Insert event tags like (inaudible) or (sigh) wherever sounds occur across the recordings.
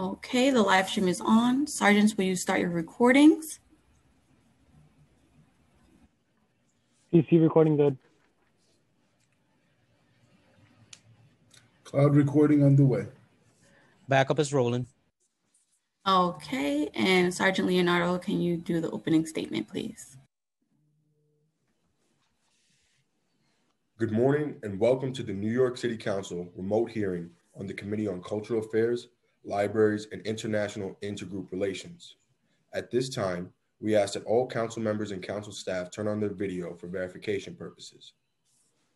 Okay, the live stream is on. Sergeants, will you start your recordings? PC recording good. Cloud recording underway. Backup is rolling. Okay, and Sergeant Leonardo, can you do the opening statement, please? Good morning and welcome to the New York City Council remote hearing on the Committee on Cultural Affairs, Libraries, and International Intergroup Relations. At this time, we ask that all council members and council staff turn on their video for verification purposes.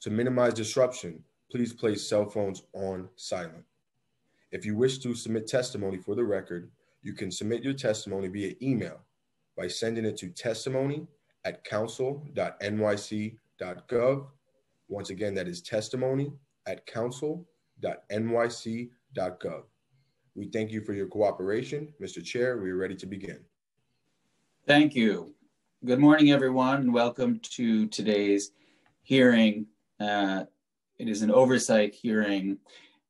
To minimize disruption, please place cell phones on silent. If you wish to submit testimony for the record, you can submit your testimony via email by sending it to testimony at council.nyc.gov. Once again, that is testimony at council.nyc.gov. We thank you for your cooperation. Mr. Chair, we are ready to begin. Thank you. Good morning, everyone, and welcome to today's hearing. Uh, it is an oversight hearing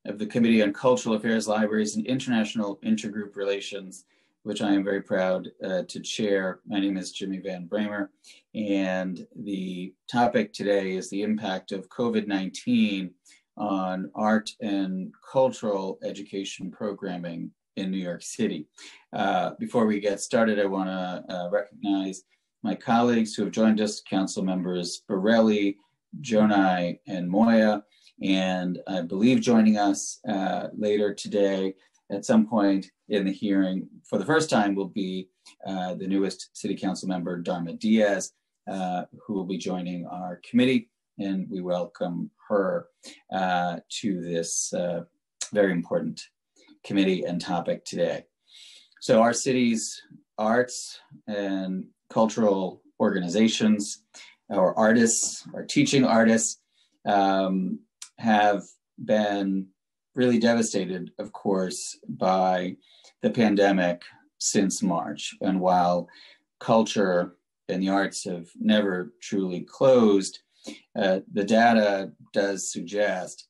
of the Committee on Cultural Affairs, Libraries, and International Intergroup Relations, which I am very proud uh, to chair. My name is Jimmy Van Bramer, and the topic today is the impact of COVID 19 on art and cultural education programming in New York City. Uh, before we get started, I want to uh, recognize my colleagues who have joined us, Council Members Borelli, Gjonaj, and Moya, and I believe joining us uh, later today at some point in the hearing for the first time will be uh, the newest City Council member, Darma Diaz, uh, who will be joining our committee, and we welcome her uh, to this very important committee and topic today. So our city's arts and cultural organizations, our artists, our teaching artists, um, have been really devastated, of course, by the pandemic since March. And while culture and the arts have never truly closed, uh, the data does suggest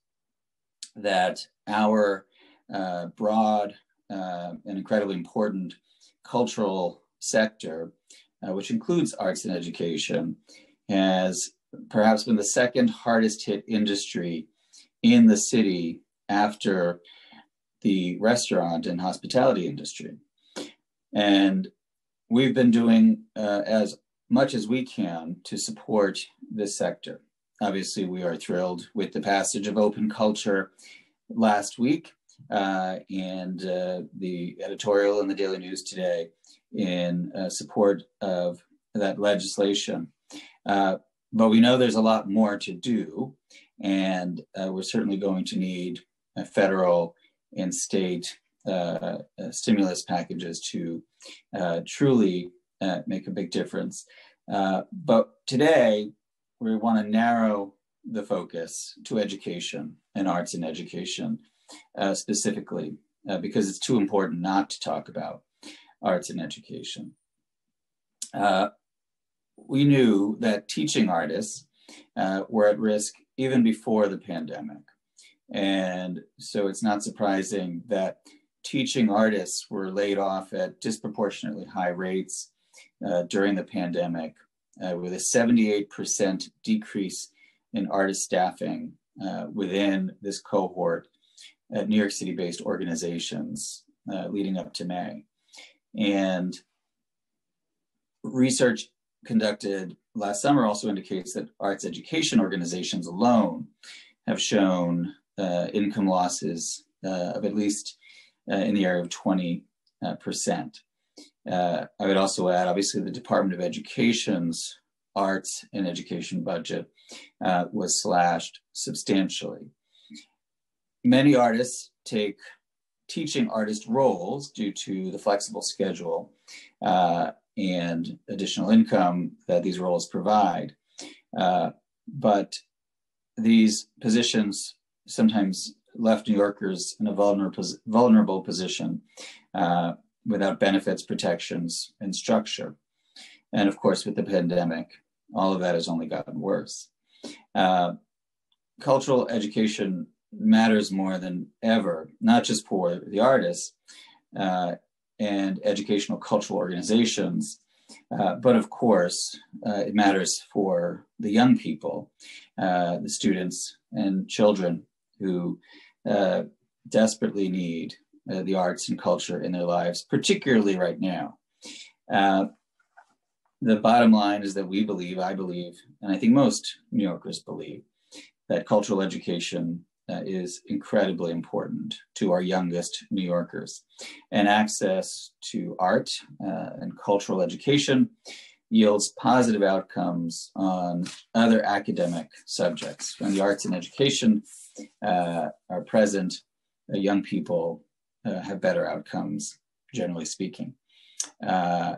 that our uh, broad uh, and incredibly important cultural sector, uh, which includes arts and education, has perhaps been the second hardest hit industry in the city after the restaurant and hospitality industry. And we've been doing uh, as much as we can to support this sector. Obviously, we are thrilled with the passage of open culture last week uh, and uh, the editorial in the Daily News today in uh, support of that legislation. Uh, but we know there's a lot more to do, and uh, we're certainly going to need federal and state uh, stimulus packages to truly make a big difference. but today, we want to narrow the focus to education and arts and education uh, specifically uh, because it's too important not to talk about arts and education. Uh, we knew that teaching artists uh, were at risk even before the pandemic. And so it's not surprising that teaching artists were laid off at disproportionately high rates uh, during the pandemic, uh, with a 78% decrease in artist staffing within this cohort at New York City based organizations uh, leading up to May. And research conducted last summer also indicates that arts education organizations alone have shown uh, income losses uh, of at least uh, in the area of 20%. Uh, I would also add, obviously, the Department of Education's arts and education budget uh, was slashed substantially many artists take teaching artist roles due to the flexible schedule uh, and additional income that these roles provide. Uh, but these positions sometimes left New Yorkers in a vulnerable, vulnerable position uh, without benefits, protections, and structure. And of course, with the pandemic, all of that has only gotten worse. Uh, cultural education matters more than ever, not just for the artists, uh, and educational cultural organizations. Uh, but of course, uh, it matters for the young people, uh, the students and children who uh, desperately need uh, the arts and culture in their lives, particularly right now. Uh, the bottom line is that we believe, I believe, and I think most New Yorkers believe, that cultural education uh, is incredibly important to our youngest New Yorkers. And access to art uh, and cultural education yields positive outcomes on other academic subjects. When the arts and education uh, are present, uh, young people uh, have better outcomes, generally speaking. Uh,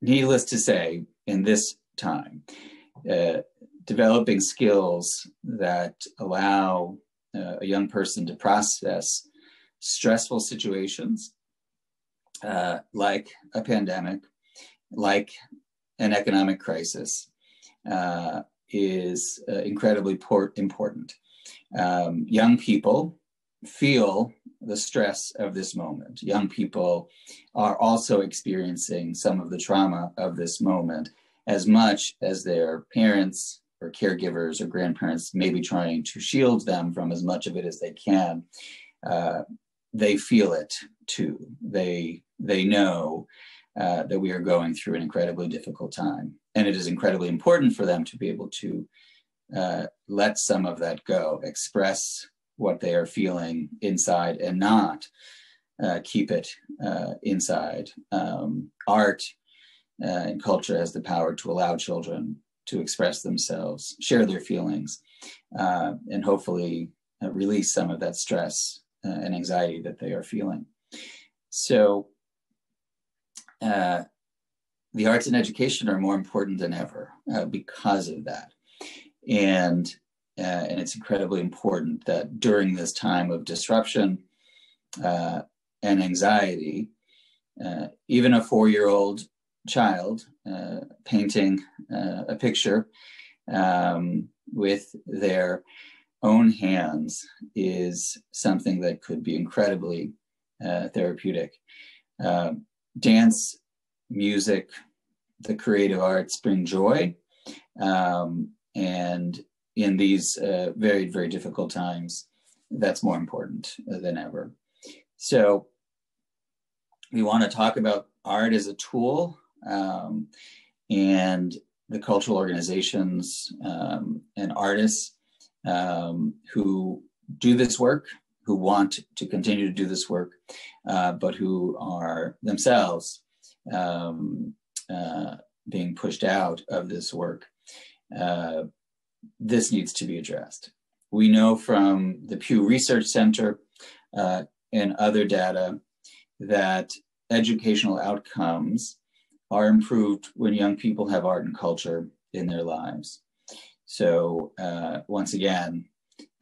needless to say, in this time, developing skills that allow uh, a young person to process stressful situations uh, like a pandemic, like an economic crisis, uh, is uh, incredibly important. Um, young people feel the stress of this moment. Young people are also experiencing some of the trauma of this moment as much as their parents, or caregivers or grandparents maybe trying to shield them from as much of it as they can uh, they feel it too they they know uh, that we are going through an incredibly difficult time and it is incredibly important for them to be able to uh, let some of that go express what they are feeling inside and not uh, keep it uh, inside um, art uh, and culture has the power to allow children to express themselves, share their feelings, uh, and hopefully uh, release some of that stress uh, and anxiety that they are feeling. So, the arts and education are more important than ever because of that. And, uh, and it's incredibly important that during this time of disruption and anxiety, even a four year old child uh, painting uh, a picture um, with their own hands is something that could be incredibly uh, therapeutic. Uh, dance, music, the creative arts bring joy. Um, and in these uh, very, very difficult times, that's more important than ever. So, we want to talk about art as a tool um, and the cultural organizations um, and artists um, who do this work, who want to continue to do this work, uh, but who are themselves um, uh, being pushed out of this work. Uh, this needs to be addressed. We know from the Pew Research Center uh, and other data that educational outcomes are improved when young people have art and culture in their lives. So, uh, once again,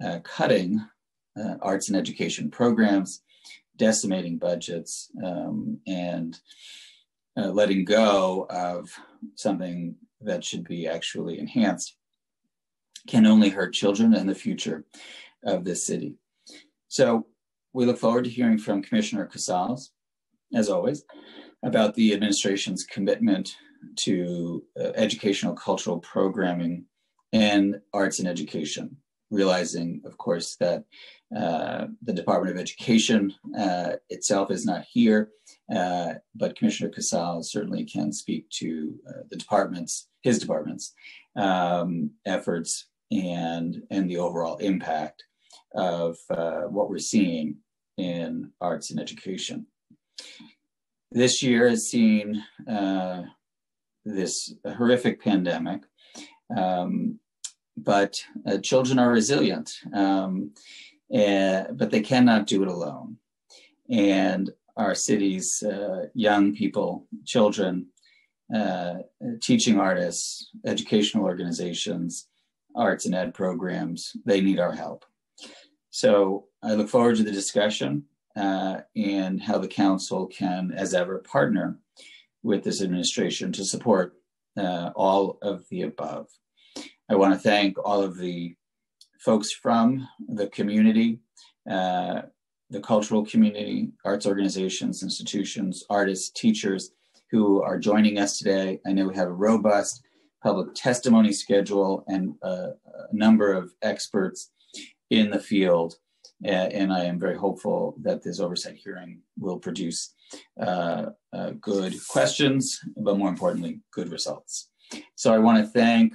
uh, cutting uh, arts and education programs, decimating budgets, um, and uh, letting go of something that should be actually enhanced can only hurt children and the future of this city. So, we look forward to hearing from Commissioner Casals, as always about the administration's commitment to uh, educational cultural programming and arts and education, realizing, of course, that uh, the Department of Education uh, itself is not here, uh, but Commissioner Casals certainly can speak to uh, the department's, his department's um, efforts and, and the overall impact of uh, what we're seeing in arts and education this year has seen uh, this horrific pandemic, um, but uh, children are resilient, um, and, eh, but they cannot do it alone. And our city's uh, young people, children, uh, teaching artists, educational organizations, arts and ed programs, they need our help. So I look forward to the discussion uh, and how the council can, as ever, partner with this administration to support uh, all of the above. I want to thank all of the folks from the community, uh, the cultural community, arts organizations, institutions, artists, teachers who are joining us today. I know we have a robust public testimony schedule and a, a number of experts in the field. And I am very hopeful that this oversight hearing will produce uh, uh, good questions, but more importantly, good results. So I want to thank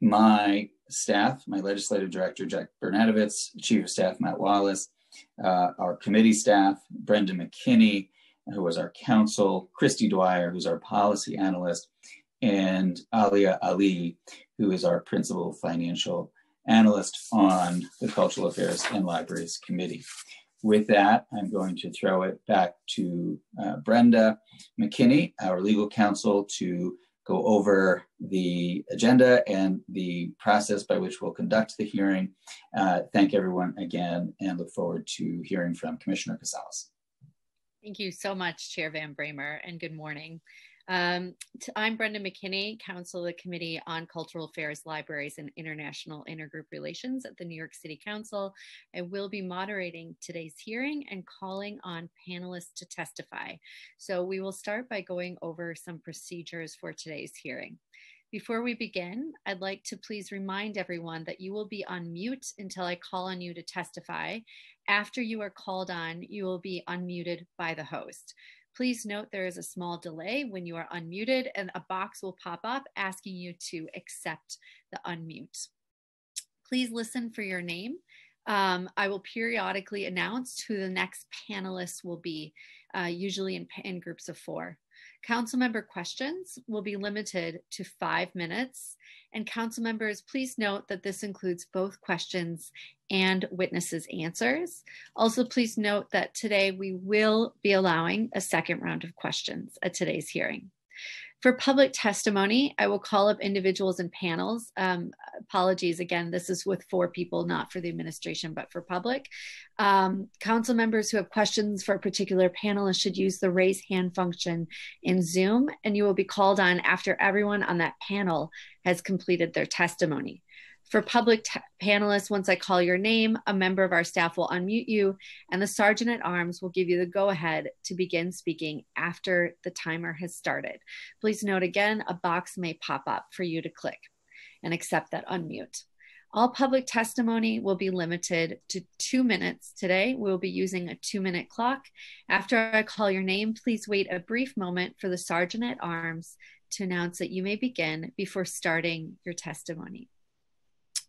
my staff, my legislative director, Jack Bernadovitz, chief of staff, Matt Wallace, uh, our committee staff, Brenda McKinney, who was our counsel, Christy Dwyer, who's our policy analyst, and Alia Ali, who is our principal financial analyst on the Cultural Affairs and Libraries Committee. With that, I'm going to throw it back to uh, Brenda McKinney, our legal counsel, to go over the agenda and the process by which we'll conduct the hearing. Uh, thank everyone again and look forward to hearing from Commissioner Casals. Thank you so much, Chair Van Bramer, and good morning. Um, I'm Brenda McKinney, Counsel of the Committee on Cultural Affairs, Libraries, and International Intergroup Relations at the New York City Council. I will be moderating today's hearing and calling on panelists to testify. So we will start by going over some procedures for today's hearing. Before we begin, I'd like to please remind everyone that you will be on mute until I call on you to testify. After you are called on, you will be unmuted by the host. Please note there is a small delay when you are unmuted and a box will pop up asking you to accept the unmute. Please listen for your name. Um, I will periodically announce who the next panelists will be, uh, usually in, in groups of four. Council member questions will be limited to five minutes. And council members, please note that this includes both questions and witnesses' answers. Also, please note that today we will be allowing a second round of questions at today's hearing. For public testimony, I will call up individuals and panels. Um, apologies again, this is with four people, not for the administration, but for public. Um, council members who have questions for a particular panelist should use the raise hand function in Zoom, and you will be called on after everyone on that panel has completed their testimony. For public panelists, once I call your name, a member of our staff will unmute you, and the Sergeant at Arms will give you the go ahead to begin speaking after the timer has started. Please note again, a box may pop up for you to click and accept that unmute. All public testimony will be limited to two minutes today. We'll be using a two minute clock. After I call your name, please wait a brief moment for the Sergeant at Arms to announce that you may begin before starting your testimony.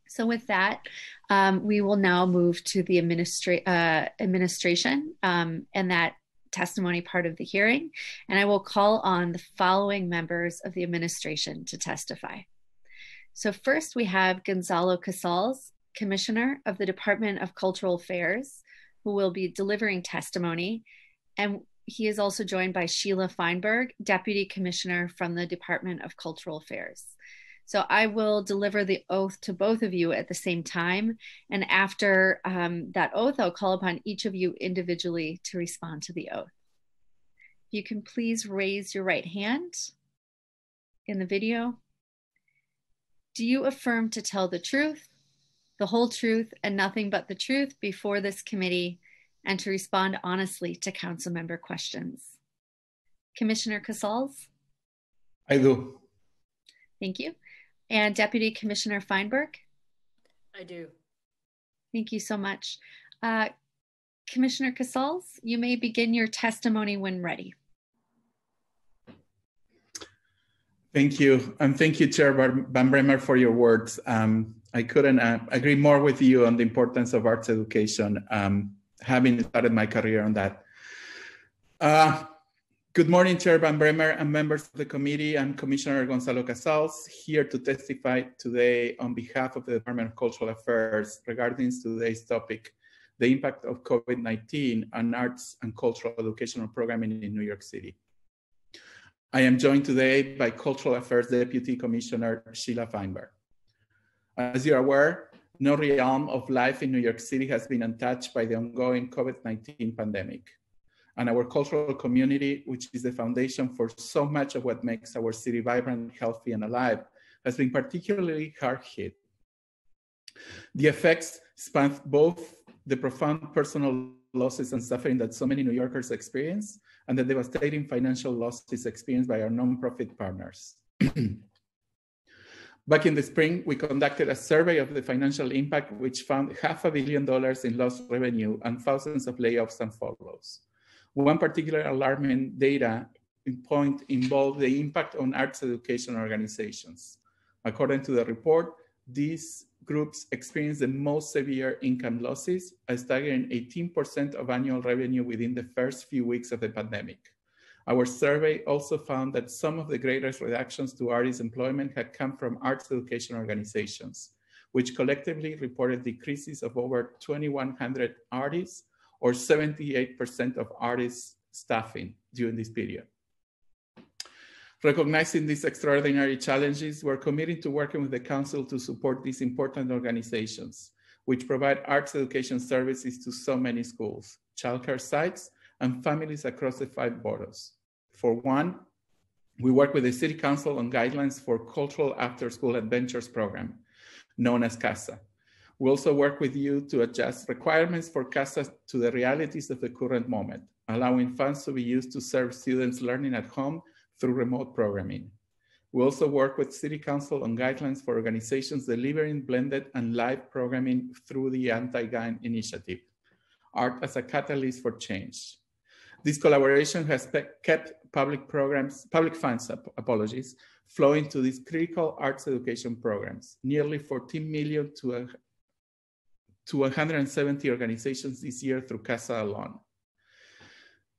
So with that, um, we will now move to the administra uh, administration um, and that testimony part of the hearing. And I will call on the following members of the administration to testify. So first we have Gonzalo Casals, Commissioner of the Department of Cultural Affairs, who will be delivering testimony. And he is also joined by Sheila Feinberg, Deputy Commissioner from the Department of Cultural Affairs. So I will deliver the oath to both of you at the same time. And after um, that oath, I'll call upon each of you individually to respond to the oath. You can please raise your right hand in the video. Do you affirm to tell the truth, the whole truth, and nothing but the truth before this committee and to respond honestly to council member questions? Commissioner Casals? I do. Thank you. And Deputy Commissioner Feinberg? I do. Thank you so much. Uh, Commissioner Casals, you may begin your testimony when ready. Thank you. And thank you, Chair Van Bramer, for your words. Um, I couldn't uh, agree more with you on the importance of arts education, um, having started my career on that. Uh, Good morning, Chair Van Bramer and members of the committee. I'm Commissioner Gonzalo Casals, here to testify today on behalf of the Department of Cultural Affairs regarding today's topic, the impact of COVID-19 on arts and cultural educational programming in New York City. I am joined today by Cultural Affairs Deputy Commissioner Sheila Feinberg. As you are aware, no realm of life in New York City has been untouched by the ongoing COVID-19 pandemic and our cultural community, which is the foundation for so much of what makes our city vibrant, healthy, and alive, has been particularly hard hit. The effects span both the profound personal losses and suffering that so many New Yorkers experience and the devastating financial losses experienced by our nonprofit partners. (clears throat) Back in the spring, we conducted a survey of the financial impact, which found half a billion dollars in lost revenue and thousands of layoffs and furloughs. One particular alarming data point involved the impact on arts education organizations. According to the report, these groups experienced the most severe income losses, a staggering 18% of annual revenue within the first few weeks of the pandemic. Our survey also found that some of the greatest reductions to artists' employment had come from arts education organizations, which collectively reported decreases of over 2,100 artists or 78% of artists staffing during this period. Recognizing these extraordinary challenges, we're committed to working with the Council to support these important organizations, which provide arts education services to so many schools, childcare sites, and families across the five boroughs. For one, we work with the City Council on guidelines for Cultural After School Adventures Program, known as CASA. We also work with you to adjust requirements for CASA to the realities of the current moment, allowing funds to be used to serve students learning at home through remote programming. We also work with City Council on guidelines for organizations delivering blended and live programming through the Anti-Gang Initiative, Art as a Catalyst for Change. This collaboration has kept public programs, public funds, apologies, flowing to these critical arts education programs, nearly 14 million to, a, to 170 organizations this year through CASA alone.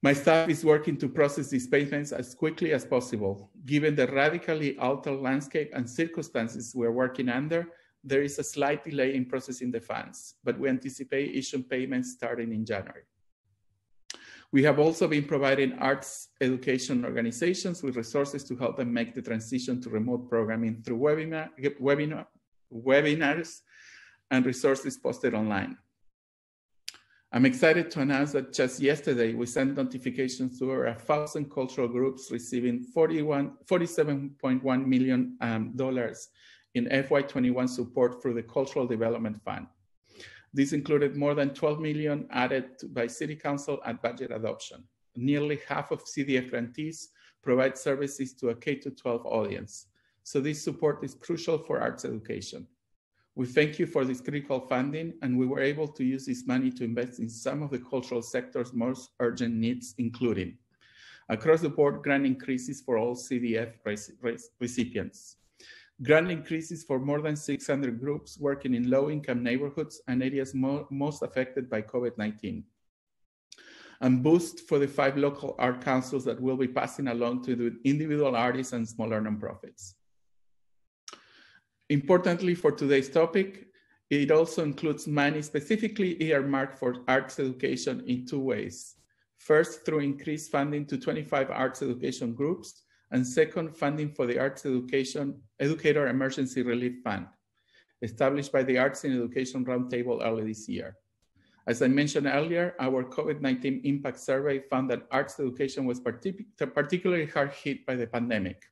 My staff is working to process these payments as quickly as possible. Given the radically altered landscape and circumstances we're working under, there is a slight delay in processing the funds, but we anticipate issuing payments starting in January. We have also been providing arts education organizations with resources to help them make the transition to remote programming through webinar, webinar, webinars and resources posted online. I'm excited to announce that just yesterday we sent notifications to over a thousand cultural groups receiving 41, $47.1 million um, in FY21 support through the Cultural Development Fund. This included more than 12 million added by City Council at budget adoption. Nearly half of CDF grantees provide services to a K-12 audience. So this support is crucial for arts education. We thank you for this critical funding, and we were able to use this money to invest in some of the cultural sector's most urgent needs, including across the board grant increases for all CDF recipients, grant increases for more than 600 groups working in low-income neighborhoods and areas mo most affected by COVID-19, and boost for the five local art councils that will be passing along to the individual artists and smaller nonprofits. Importantly for today's topic, it also includes money specifically earmarked for arts education in two ways. First, through increased funding to 25 arts education groups, and second, funding for the Arts Education Educator Emergency Relief Fund, established by the Arts in Education Roundtable early this year. As I mentioned earlier, our COVID-19 impact survey found that arts education was partic particularly hard hit by the pandemic,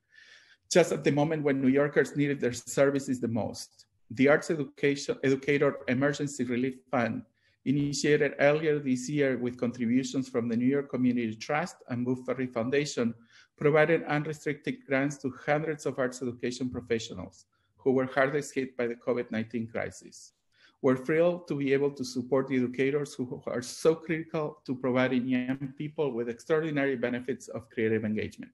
just at the moment when New Yorkers needed their services the most. The Arts Education Educator Emergency Relief Fund, initiated earlier this year with contributions from the New York Community Trust and Move Foundation, provided unrestricted grants to hundreds of arts education professionals who were hardest hit by the COVID-19 crisis. We're thrilled to be able to support the educators who are so critical to providing young people with extraordinary benefits of creative engagement.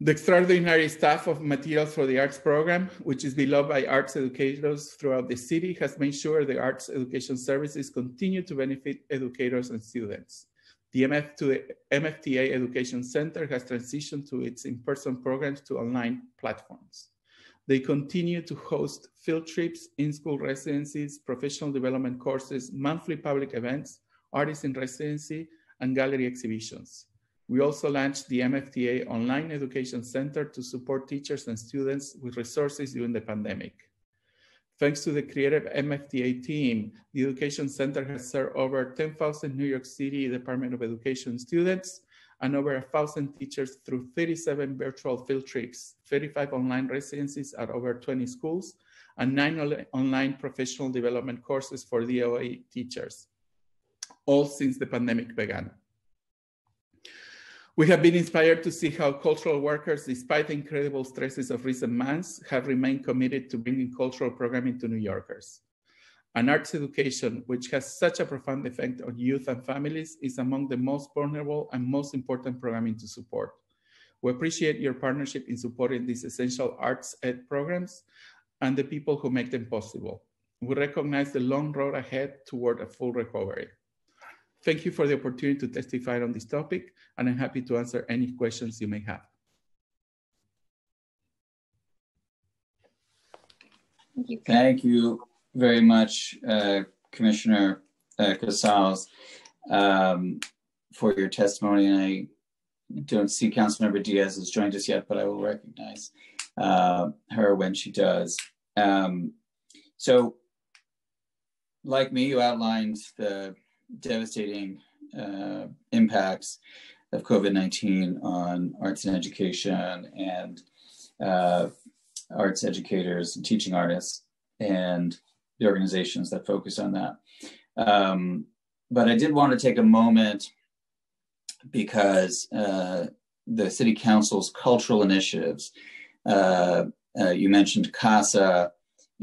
The extraordinary staff of Materials for the Arts program, which is beloved by arts educators throughout the city, has made sure the arts education services continue to benefit educators and students. The MF to the MFTA Education Center has transitioned to its in-person programs to online platforms. They continue to host field trips, in-school residencies, professional development courses, monthly public events, artists in residency, and gallery exhibitions. We also launched the MFTA Online Education Center to support teachers and students with resources during the pandemic. Thanks to the creative MFTA team, the Education Center has served over 10,000 New York City Department of Education students and over 1,000 teachers through 37 virtual field trips, 35 online residencies at over 20 schools, and nine online professional development courses for DOA teachers, all since the pandemic began. We have been inspired to see how cultural workers, despite the incredible stresses of recent months, have remained committed to bringing cultural programming to New Yorkers. An arts education, which has such a profound effect on youth and families, is among the most vulnerable and most important programming to support. We appreciate your partnership in supporting these essential arts ed programs and the people who make them possible. We recognize the long road ahead toward a full recovery. Thank you for the opportunity to testify on this topic, and I'm happy to answer any questions you may have. Thank you. Thank you very much, uh, Commissioner uh, Casals, um, for your testimony. And I don't see Councilmember Diaz has joined us yet, but I will recognize uh, her when she does. Um, so, like me, you outlined the devastating uh, impacts of COVID 19 on arts and education and uh, arts educators and teaching artists and the organizations that focus on that. Um, but I did want to take a moment because uh, the city council's cultural initiatives, uh, uh, you mentioned CASA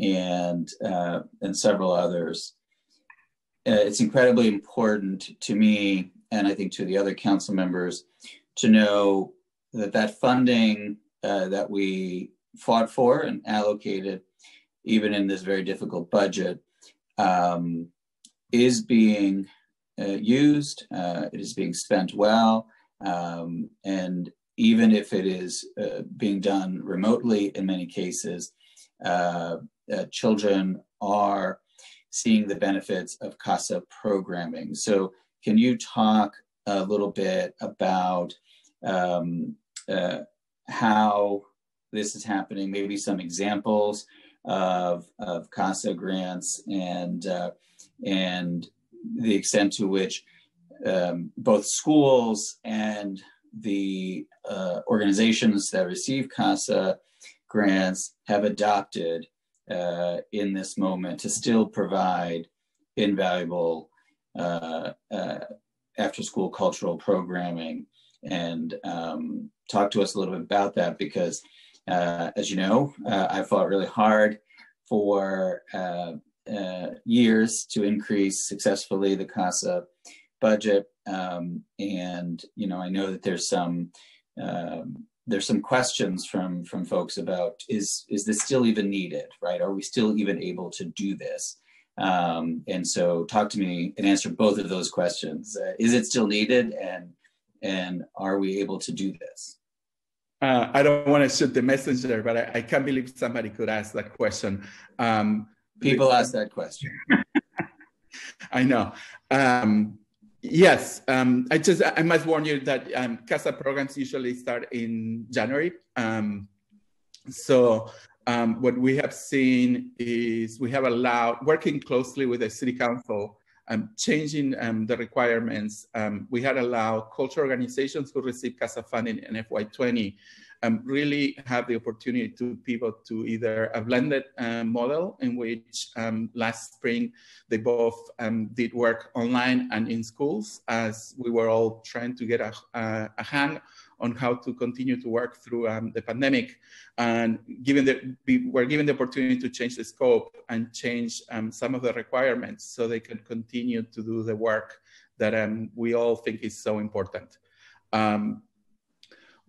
and, uh, and several others. Uh, it's incredibly important to me, and I think to the other council members, to know that that funding uh, that we fought for and allocated, even in this very difficult budget, um, is being uh, used. Uh, it is being spent well, um, and even if it is uh, being done remotely, in many cases, uh, children are seeing the benefits of CASA programming. So, can you talk a little bit about um, uh, how this is happening? Maybe some examples of, of CASA grants and uh, and the extent to which um, both schools and the uh, organizations that receive CASA grants have adopted uh, in this moment to still provide invaluable uh, uh, after school cultural programming. And um, talk to us a little bit about that because uh, as you know uh, i fought really hard for years to increase successfully the casa budget. Um, and you know i know that there's some um, there's some questions from from folks about is is this still even needed right? Are we still even able to do this? Um, and so talk to me and answer both of those questions. Uh, is it still needed and and are we able to do this? Uh, i don't want to shoot the messenger but I, I, can't believe somebody could ask that question. Um, people ask that question. (laughs) I know. Um, Yes, um, I just I must warn you that um, CASA programs usually start in January. Um, so um, what we have seen is we have allowed working closely with the city council, um, changing um, the requirements. we had allowed culture organizations who receive CASA funding in FY20 um, really have the opportunity to pivot to either a blended uh, model in which um, last spring they both um, did work online and in schools as we were all trying to get a, a, a hang on how to continue to work through um, the pandemic and given that we were given the opportunity to change the scope and change um, some of the requirements so they can continue to do the work that we all think is so important. Um,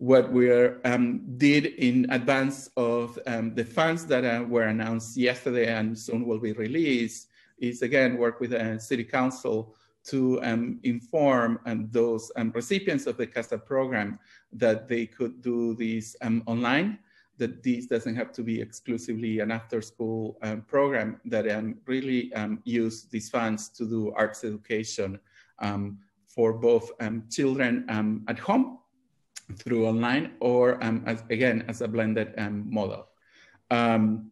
what we um, did in advance of um, the funds that uh, were announced yesterday and soon will be released is again work with the city council to um, inform um, those um, recipients of the CASA program that they could do this um, online, that this doesn't have to be exclusively an after school program, that really use these funds to do arts education for both children at home through online or um, as, again as a blended um, model. Um,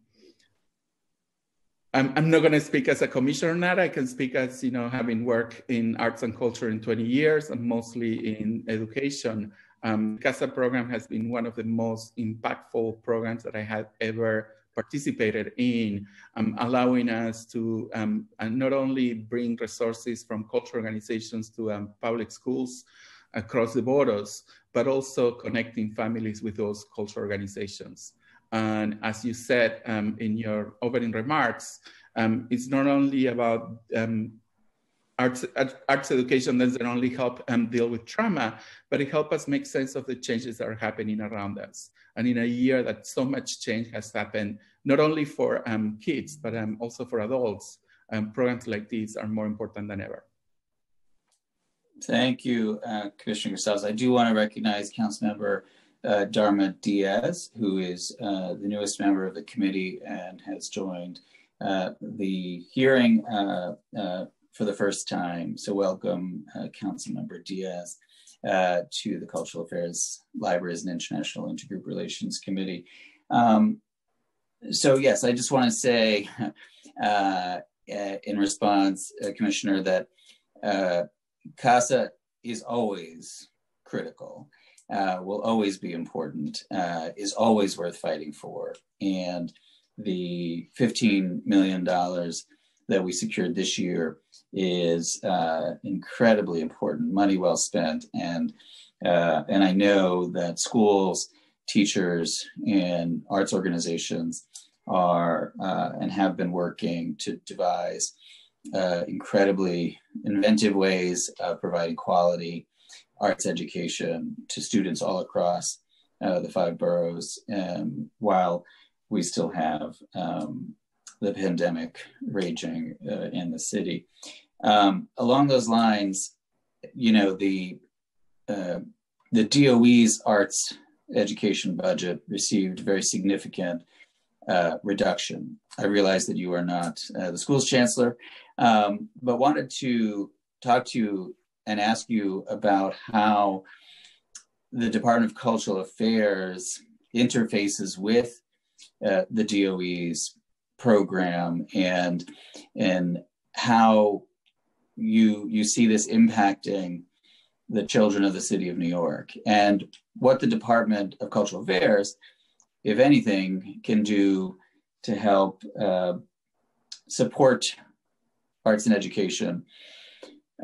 I'm, I'm, not going to speak as a commissioner on that. I can speak as you know having worked in arts and culture in 20 years and mostly in education. Um, CASA program has been one of the most impactful programs that I have ever participated in, um, allowing us to um, not only bring resources from cultural organizations to um, public schools across the borders, but also connecting families with those cultural organizations. And as you said um, in your opening remarks, um, it's not only about um, arts, arts education doesn't only help um, deal with trauma, but it helps us make sense of the changes that are happening around us. And in a year that so much change has happened, not only for um, kids, but um, also for adults, programs like these are more important than ever. Thank you, uh, Commissioner Gonzalez. I do want to recognize Councilmember uh, Darma Diaz, who is uh, the newest member of the committee and has joined uh, the hearing uh, uh, for the first time. So welcome, Councilmember Diaz, to the Cultural Affairs, Libraries and International Intergroup Relations Committee. Um, so yes, I just want to say (laughs) uh in response, uh, Commissioner, that uh, CASA is always critical, will always be important, is always worth fighting for. And the $15 million that we secured this year is uh, incredibly important, money well spent, and uh, and I know that schools, teachers, and arts organizations are uh, and have been working to devise uh, incredibly inventive ways of providing quality arts education to students all across uh, the five boroughs, um, while we still have um, the pandemic raging uh, in the city. Um, along those lines, you know, the uh, the DOE's arts education budget received very significant uh, reduction. I realize that you are not uh, the school's chancellor, um, but wanted to talk to you and ask you about how the Department of Cultural Affairs interfaces with uh, the DOE's program and and how you you see this impacting the children of the city of New York and what the Department of Cultural Affairs, if anything, can do to help uh, support arts and education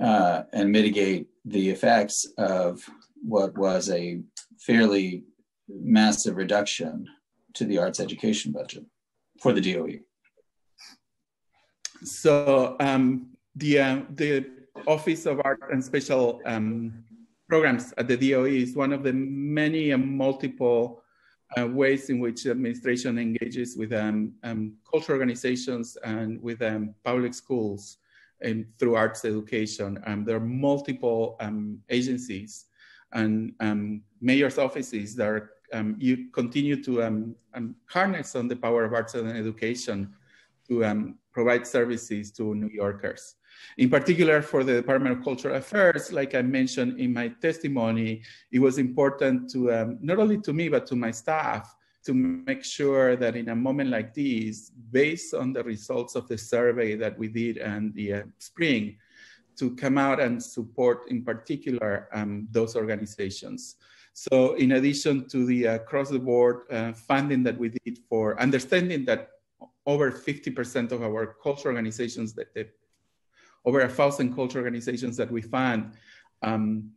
uh, and mitigate the effects of what was a fairly massive reduction to the arts education budget for the DOE? So um, the uh, the Office of Art and Special um, Programs at the DOE is one of the many and multiple uh, ways in which administration engages with um, um cultural organizations and with um, public schools and through arts education. Um, there are multiple agencies and mayor's offices that are um, you continue to um, um, harness on the power of arts and education to um, provide services to New Yorkers. In particular, for the Department of Cultural Affairs, like I mentioned in my testimony, it was important to um, not only to me, but to my staff to make sure that in a moment like this, based on the results of the survey that we did in the uh, spring, to come out and support in particular um, those organizations. So in addition to the across the board uh, funding that we did for understanding that over 50% of our cultural organizations that over a thousand culture organizations that we fund, um,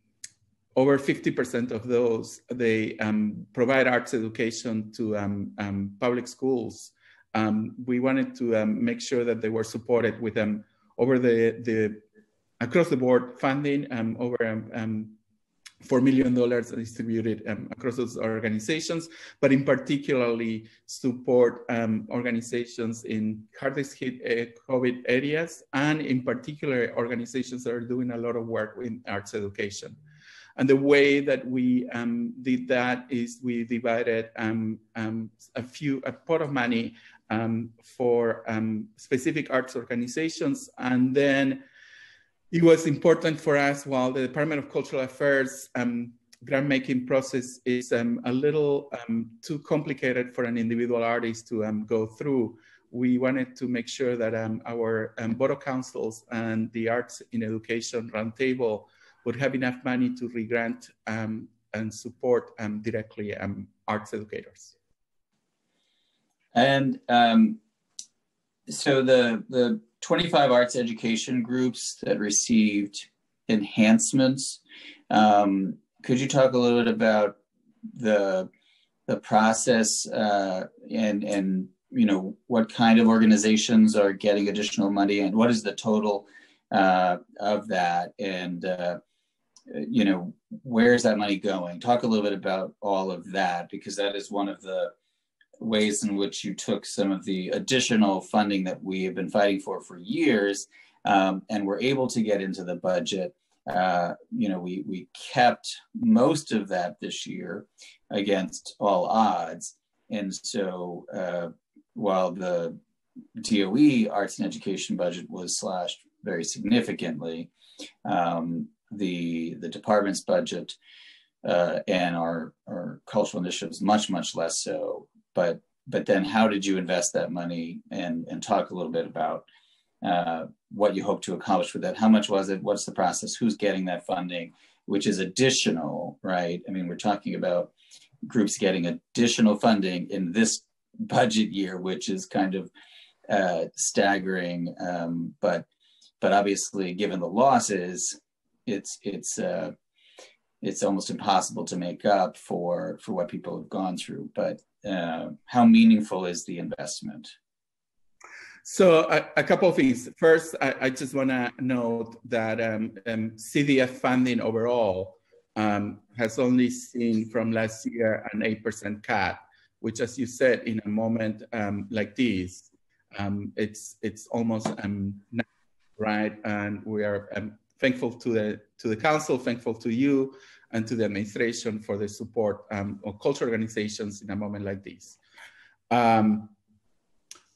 over 50% of those, they um, provide arts education to um, um public schools. Um, we wanted to um, make sure that they were supported with them over the, the across the board funding, over $4 million distributed um, across those organizations, but in particularly support um, organizations in hardest hit uh, COVID areas, and in particular organizations that are doing a lot of work in arts education. And the way that we um, did that is we divided um, um, a few, a pot of money um, for specific arts organizations, and then it was important for us while the Department of Cultural Affairs um, grant making process is um, a little um, too complicated for an individual artist to um, go through. We wanted to make sure that um, our um, Board of Councils and the Arts in Education Roundtable would have enough money to regrant and support directly arts educators. And um, so the the 25 arts education groups that received enhancements. Um, could you talk a little bit about the the process uh, and and you know what kind of organizations are getting additional money and what is the total uh, of that and uh, you know where's that money going talk a little bit about all of that because that is one of the ways in which you took some of the additional funding that we have been fighting for for years um, and were able to get into the budget. Uh, you know, we, we kept most of that this year against all odds. And so uh, while the DOE arts and education budget was slashed very significantly, um, the, the department's budget uh, and our, our cultural initiatives much, much less so but but then how did you invest that money and and talk a little bit about uh, what you hope to accomplish with that? How much was it? What's the process? Who's getting that funding? Which is additional right? I mean we're talking about groups getting additional funding in this budget year which is kind of uh, staggering um, but but obviously given the losses it's it's uh, it's almost impossible to make up for for what people have gone through but uh, how meaningful is the investment? So a, a couple of things. First, I, I just want to note that um, um, CDF funding overall um, has only seen from last year an 8% cut, which as you said, in a moment um, like this, um, it's, it's almost um, right. And we are thankful to the, to the council, thankful to you, and to the administration for the support um, of cultural organizations in a moment like this. Um,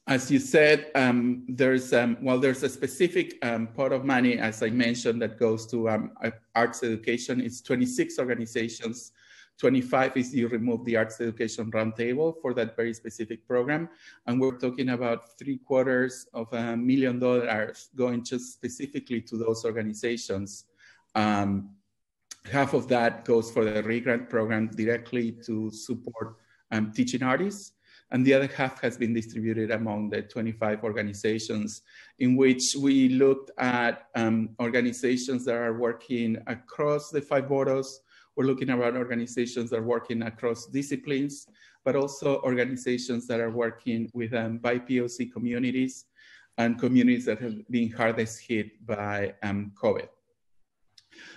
as you said, um, there's um, well, there's a specific um, pot of money, as I mentioned, that goes to um, arts education. It's 26 organizations. 25 is you remove the arts education roundtable for that very specific program, and we're talking about three quarters of a million dollars going just specifically to those organizations. Um, half of that goes for the re-grant program directly to support um, teaching artists. And the other half has been distributed among the 25 organizations in which we looked at um, organizations that are working across the five boroughs. We're looking at organizations that are working across disciplines, but also organizations that are working with um, BIPOC communities and communities that have been hardest hit by um, COVID.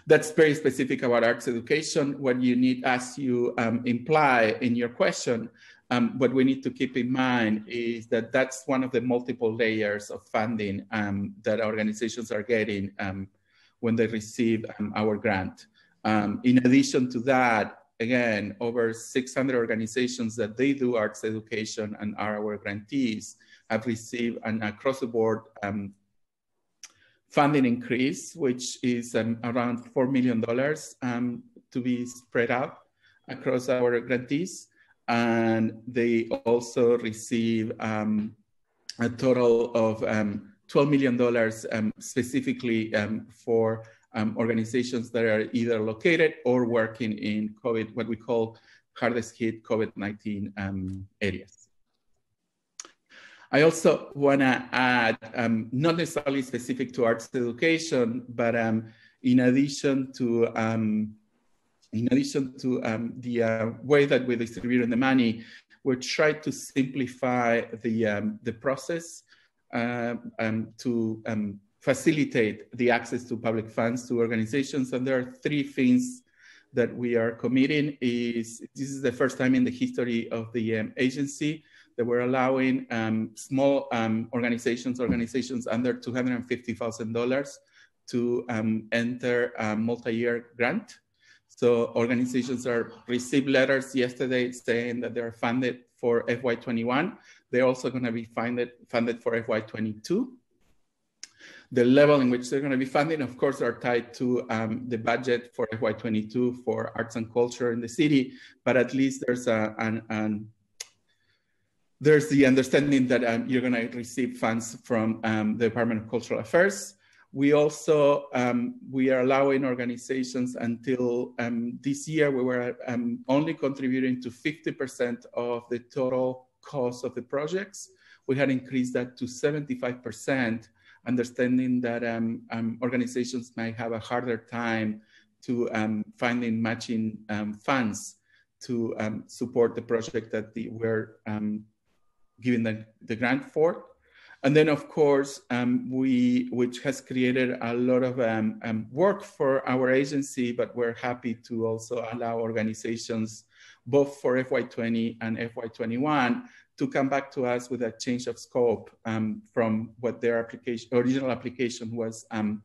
That's very specific about arts education. What you need, as you um, imply in your question, um, what we need to keep in mind is that that's one of the multiple layers of funding um, that organizations are getting um, when they receive um, our grant. Um, in addition to that, again, over 600 organizations that they do arts education and are our grantees have received an across the board um, funding increase, which is um, around $4 million um, to be spread out across our grantees. And they also receive um, a total of um, $12 million um, specifically um, organizations that are either located or working in COVID, what we call hardest hit COVID-19 areas. I also want to add, um, not necessarily specific to arts education, but um, in addition to um, in addition to um, the uh, way that we distribute the money, we try to simplify the um, the process uh, to facilitate the access to public funds to organizations. And there are three things that we are committing. Is this is the first time in the history of the agency that we're allowing um, small um, organizations, organizations under $250,000 to um, enter a multi-year grant. So organizations are received letters yesterday saying that they're funded for FY21. They're also going to be funded, funded for FY22. The level in which they're going to be funded, of course, are tied to um, the budget for FY22 for arts and culture in the city, but at least there's a, an, an there's the understanding that um, you're going to receive funds from um, the Department of Cultural Affairs. We also um, we are allowing organizations until um, this year we were um, only contributing to 50% of the total cost of the projects. We had increased that to 75%, understanding that um, um, organizations might have a harder time to um, finding matching funds to support the project that we're giving the, the grant for. And then, of course, um, we, which has created a lot of um, um, work for our agency, but we're happy to also allow organizations, both for FY20 and FY21, to come back to us with a change of scope um, from what their application, original application was um,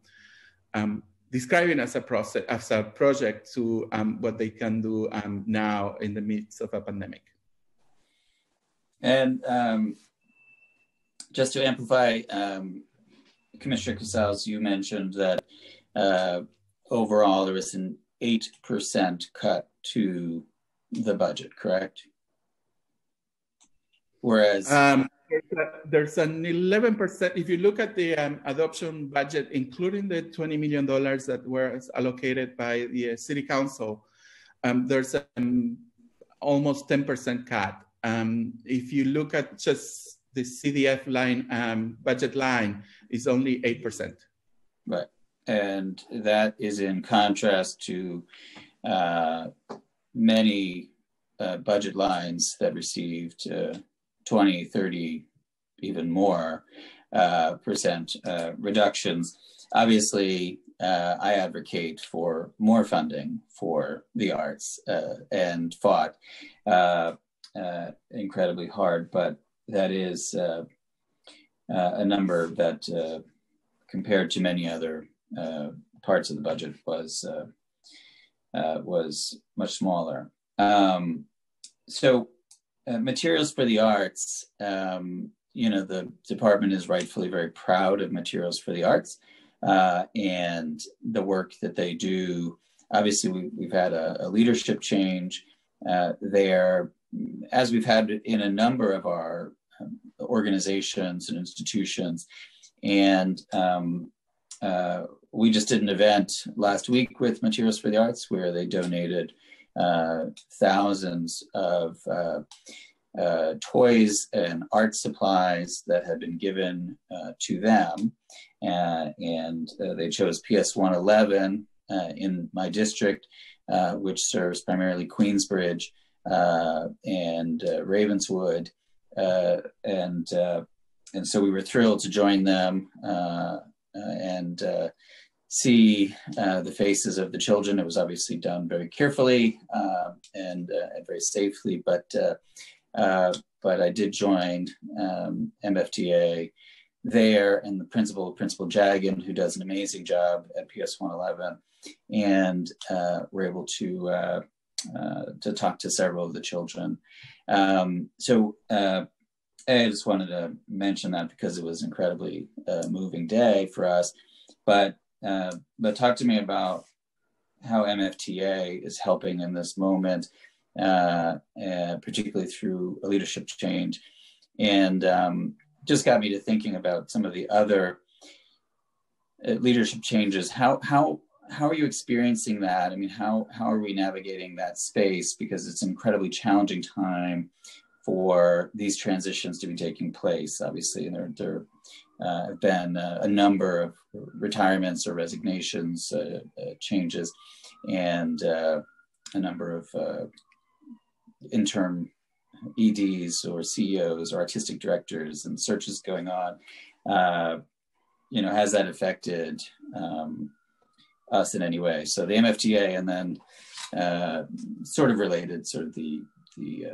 um, describing as a process, as a project to what they can do now in the midst of a pandemic. And just to amplify, um, Commissioner Casals, you mentioned that uh, overall there was an 8% cut to the budget, correct? Whereas um, there's, an 11%. If you look at the um, adoption budget, including the $20 million that was allocated by the uh, City Council, um, there's um, almost 10% cut. Um, if you look at just the CDF line um, budget line is only 8%. Right. And that is in contrast to uh, many uh, budget lines that received uh, 20, 30, even more uh, percent uh, reductions. Obviously, uh, I advocate for more funding for the arts and fought incredibly hard, but that is uh, uh, a number that, uh, compared to many other uh, parts of the budget, was uh, uh, was much smaller. Um, so, materials for the arts. Um, you know, the department is rightfully very proud of materials for the arts and the work that they do. Obviously, we, have had a, a, leadership change there as we've had in a number of our um, organizations and institutions. And um, uh, we just did an event last week with Materials for the Arts where they donated uh, thousands of uh, uh toys and art supplies that had been given uh, to them. Uh, and they chose PS 111 in my district, which serves primarily Queensbridge uh, and uh, Ravenswood, uh, and and so we were thrilled to join them and see the faces of the children. It was obviously done very carefully and, and very safely, but but I did join um, MFTA there and the principal, Principal Jagan, who does an amazing job at PS 111. And uh, we're able to uh, uh, to talk to several of the children. Um, so uh, I just wanted to mention that because it was an incredibly uh, moving day for us. But uh, but talk to me about how MFTA is helping in this moment, uh, particularly through a leadership change, and um, just got me to thinking about some of the other leadership changes. How how how are you experiencing that? I mean, how how are we navigating that space? Because it's an incredibly challenging time for these transitions to be taking place. Obviously, and there there uh, have been uh, a number of retirements or resignations, uh, uh changes, and uh, a number of uh, interim EDs or CEOs or artistic directors and searches going on. you know, has that affected um, us in any way. So the MFTA, and then sort of related, sort of the the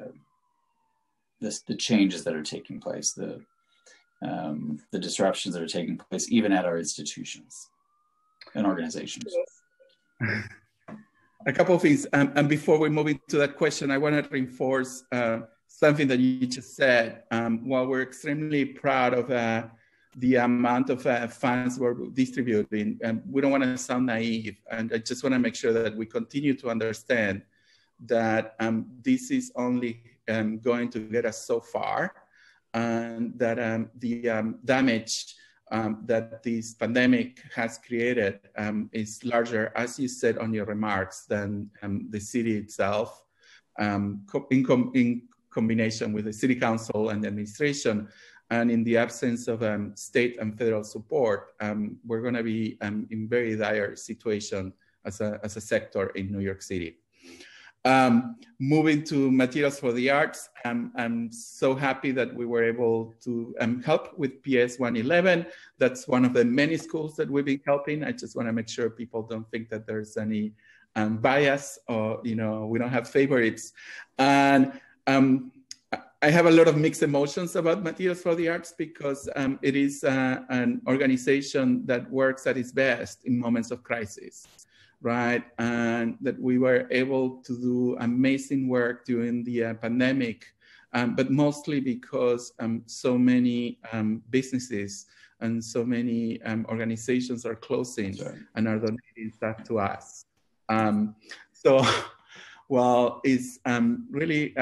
the, the changes that are taking place, the um, the disruptions that are taking place, even at our institutions and organizations. (laughs) A couple of things, um, and before we move into that question, I want to reinforce uh, something that you just said. Um, while we're extremely proud of uh, the amount of uh, funds we're distributing. And we don't want to sound naive. And I just want to make sure that we continue to understand that um, this is only um, going to get us so far and that um, the um, damage um, that this pandemic has created um, is larger, as you said on your remarks, than the city itself. in, in combination with the city council and the administration. And in the absence of um, state and federal support, um, we're going to be um, in very dire situation as a, as a sector in New York City. Um, moving to materials for the arts, I'm, so happy that we were able to um, help with PS 111. That's one of the many schools that we've been helping. I just want to make sure people don't think that there's any um, bias or, you know, we don't have favorites. And um, I have a lot of mixed emotions about Materials for the Arts because um, it is uh, an organization that works at its best in moments of crisis right? And that we were able to do amazing work during the uh, pandemic, um, but mostly because um, so many um, businesses and so many um, organizations are closing and are donating stuff to us. Um, so, (laughs) well, it's um, really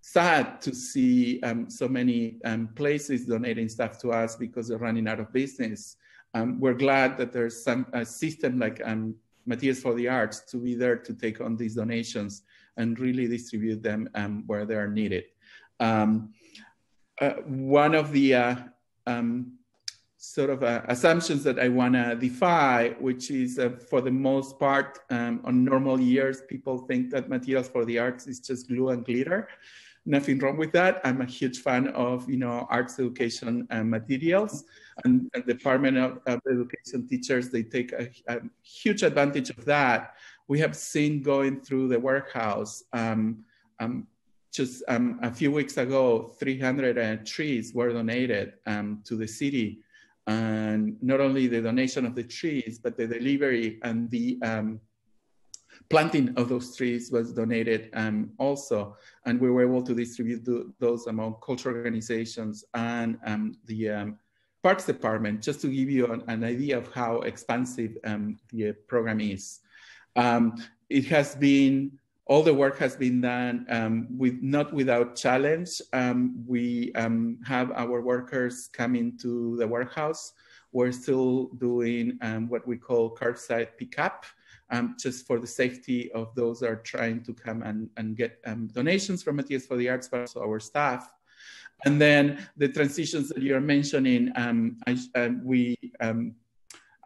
sad to see so many places donating stuff to us because they're running out of business. Um, we're glad that there's some a system like um, Materials for the Arts to be there to take on these donations and really distribute them um, where they are needed. Um, uh, one of the uh, um, sort of uh, assumptions that I want to defy, which is uh, for the most part, um, on normal years, people think that Materials for the Arts is just glue and glitter nothing wrong with that. I'm a huge fan of, you know, arts education and materials and, the Department of, of, Education teachers, they take a, a, huge advantage of that. We have seen going through the warehouse, um, um, just um, a few weeks ago, 300 uh, trees were donated um, to the city. And not only the donation of the trees, but the delivery and the um, planting of those trees was donated um, also, and we were able to distribute those among cultural organizations and um, the um, Parks Department, just to give you an, an idea of how expansive um, the program is. Um, it has been, all the work has been done um, with not without challenge. we have our workers coming to the warehouse. We're still doing what we call curbside pickup um, just for the safety of those that are trying to come and, and get um, donations from Materials for the Arts, but also our staff. And then the transitions that you're mentioning, um, I, uh, we, um,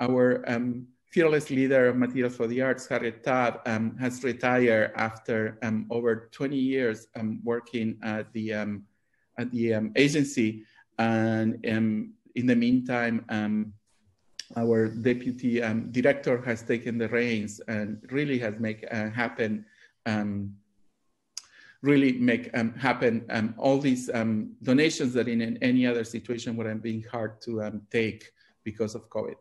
our um, fearless leader of Materials for the Arts, Harriet um, has retired after over 20 years working at the, at the agency. And in the meantime, our deputy director has taken the reins and really has made uh, happen really make um, happen um, all these um, donations that in, in, any other situation would have been hard to um, take because of COVID.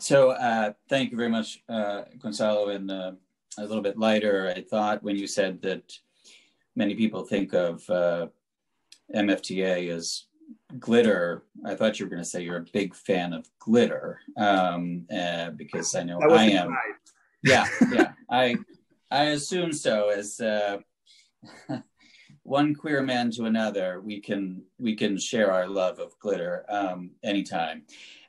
So uh, thank you very much, uh, Gonzalo. And uh, a little bit lighter, I thought when you said that many people think of uh, MFTA as glitter i thought you were going to say you're a big fan of glitter um, uh, because i know i am yeah yeah i i assume so as uh, (laughs) one queer man to another we can we can share our love of glitter um, anytime.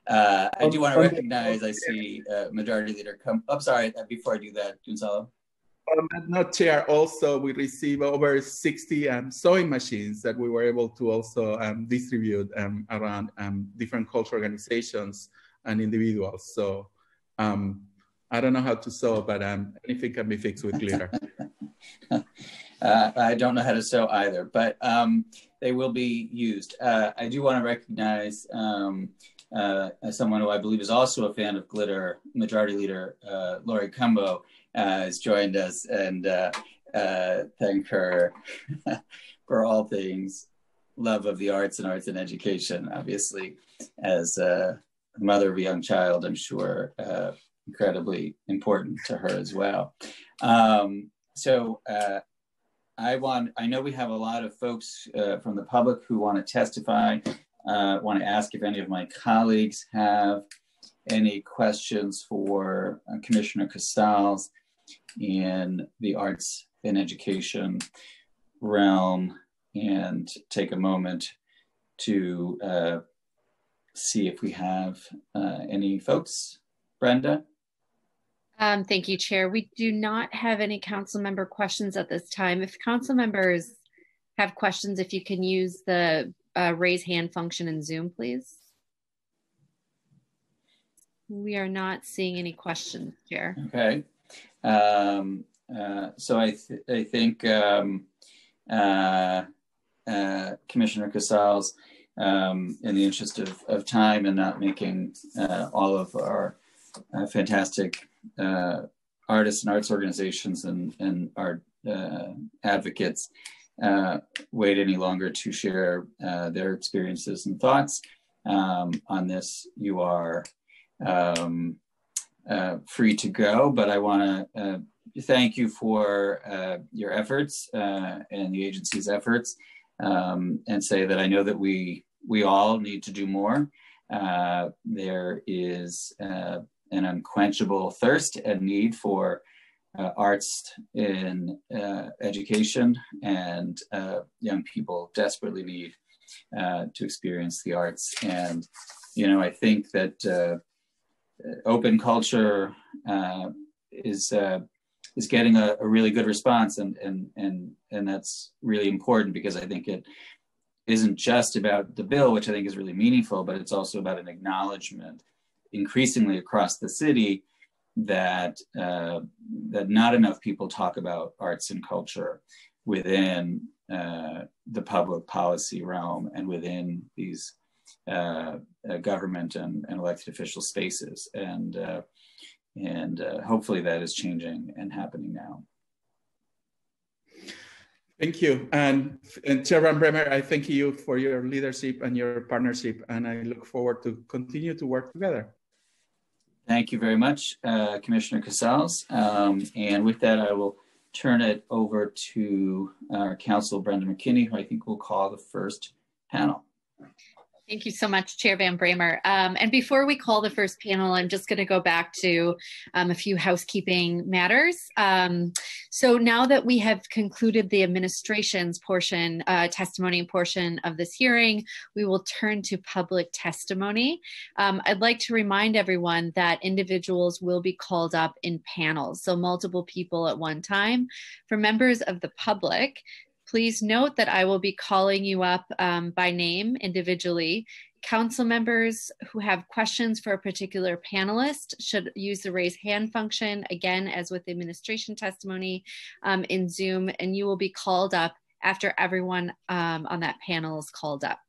Uh, i do want to recognize i see uh, majority leader come up oh, sorry before i do that gonzalo. Um, not chair, also we receive over 60 um, sewing machines that we were able to also um, distribute um, around um, different cultural organizations and individuals. So um, I don't know how to sew, but anything can be fixed with glitter. (laughs) uh, I don't know how to sew either, but they will be used. Uh, I do want to recognize uh, someone who I believe is also a fan of glitter, Majority Leader uh, Laurie Cumbo, uh, has joined us and uh, thank her (laughs) for all things love of the arts and arts and education. Obviously, as a mother of a young child, I'm sure incredibly important to her as well. Um, so uh, I want, I know we have a lot of folks uh, from the public who want to testify. Uh, want to ask if any of my colleagues have any questions for uh, Commissioner Casals in the arts and education realm and take a moment to uh, see if we have uh, any folks. Brenda? Um, thank you, Chair. We do not have any council member questions at this time. If council members have questions, if you can use the uh, raise hand function in Zoom, please. We are not seeing any questions, Chair. Okay. Um, uh, so I, th I think um, uh, uh, Commissioner Casals, um, in the interest of, of time and not making uh, all of our uh, fantastic uh, artists and arts organizations and, and art advocates wait any longer to share their experiences and thoughts um, on this, you are um, uh, free to go, but I want to uh, thank you for uh, your efforts uh, and the agency's efforts, um, and say that I know that we we all need to do more. Uh, there is uh, an unquenchable thirst and need for uh, arts in uh, education, and uh, young people desperately need to experience the arts. And you know, I think that open culture uh, is uh, is getting a, a, really good response, and and and and that's really important because I think it isn't just about the bill, which I think is really meaningful, but it's also about an acknowledgement increasingly across the city that uh, that not enough people talk about arts and culture within uh, the public policy realm and within these uh, uh, government and, and, elected official spaces. And, uh, and uh, hopefully that is changing and happening now. Thank you. And, and Chair Van Bramer, I thank you for your leadership and your partnership, and I look forward to continue to work together. Thank you very much, uh, Commissioner Casals. Um, and with that, I will turn it over to our Council, Brenda McKinney, who I think will call the first panel. Thank you so much, Chair Van Bramer. Um, and before we call the first panel, I'm just going to go back to um, a few housekeeping matters. Um, so now that we have concluded the administration's portion, uh, testimony portion of this hearing, we will turn to public testimony. Um, I'd like to remind everyone that individuals will be called up in panels, so multiple people at one time. For members of the public, Please note that I will be calling you up um, by name individually. Council members who have questions for a particular panelist should use the raise hand function, again, as with administration testimony um, in Zoom, and you will be called up after everyone um, on that panel is called up.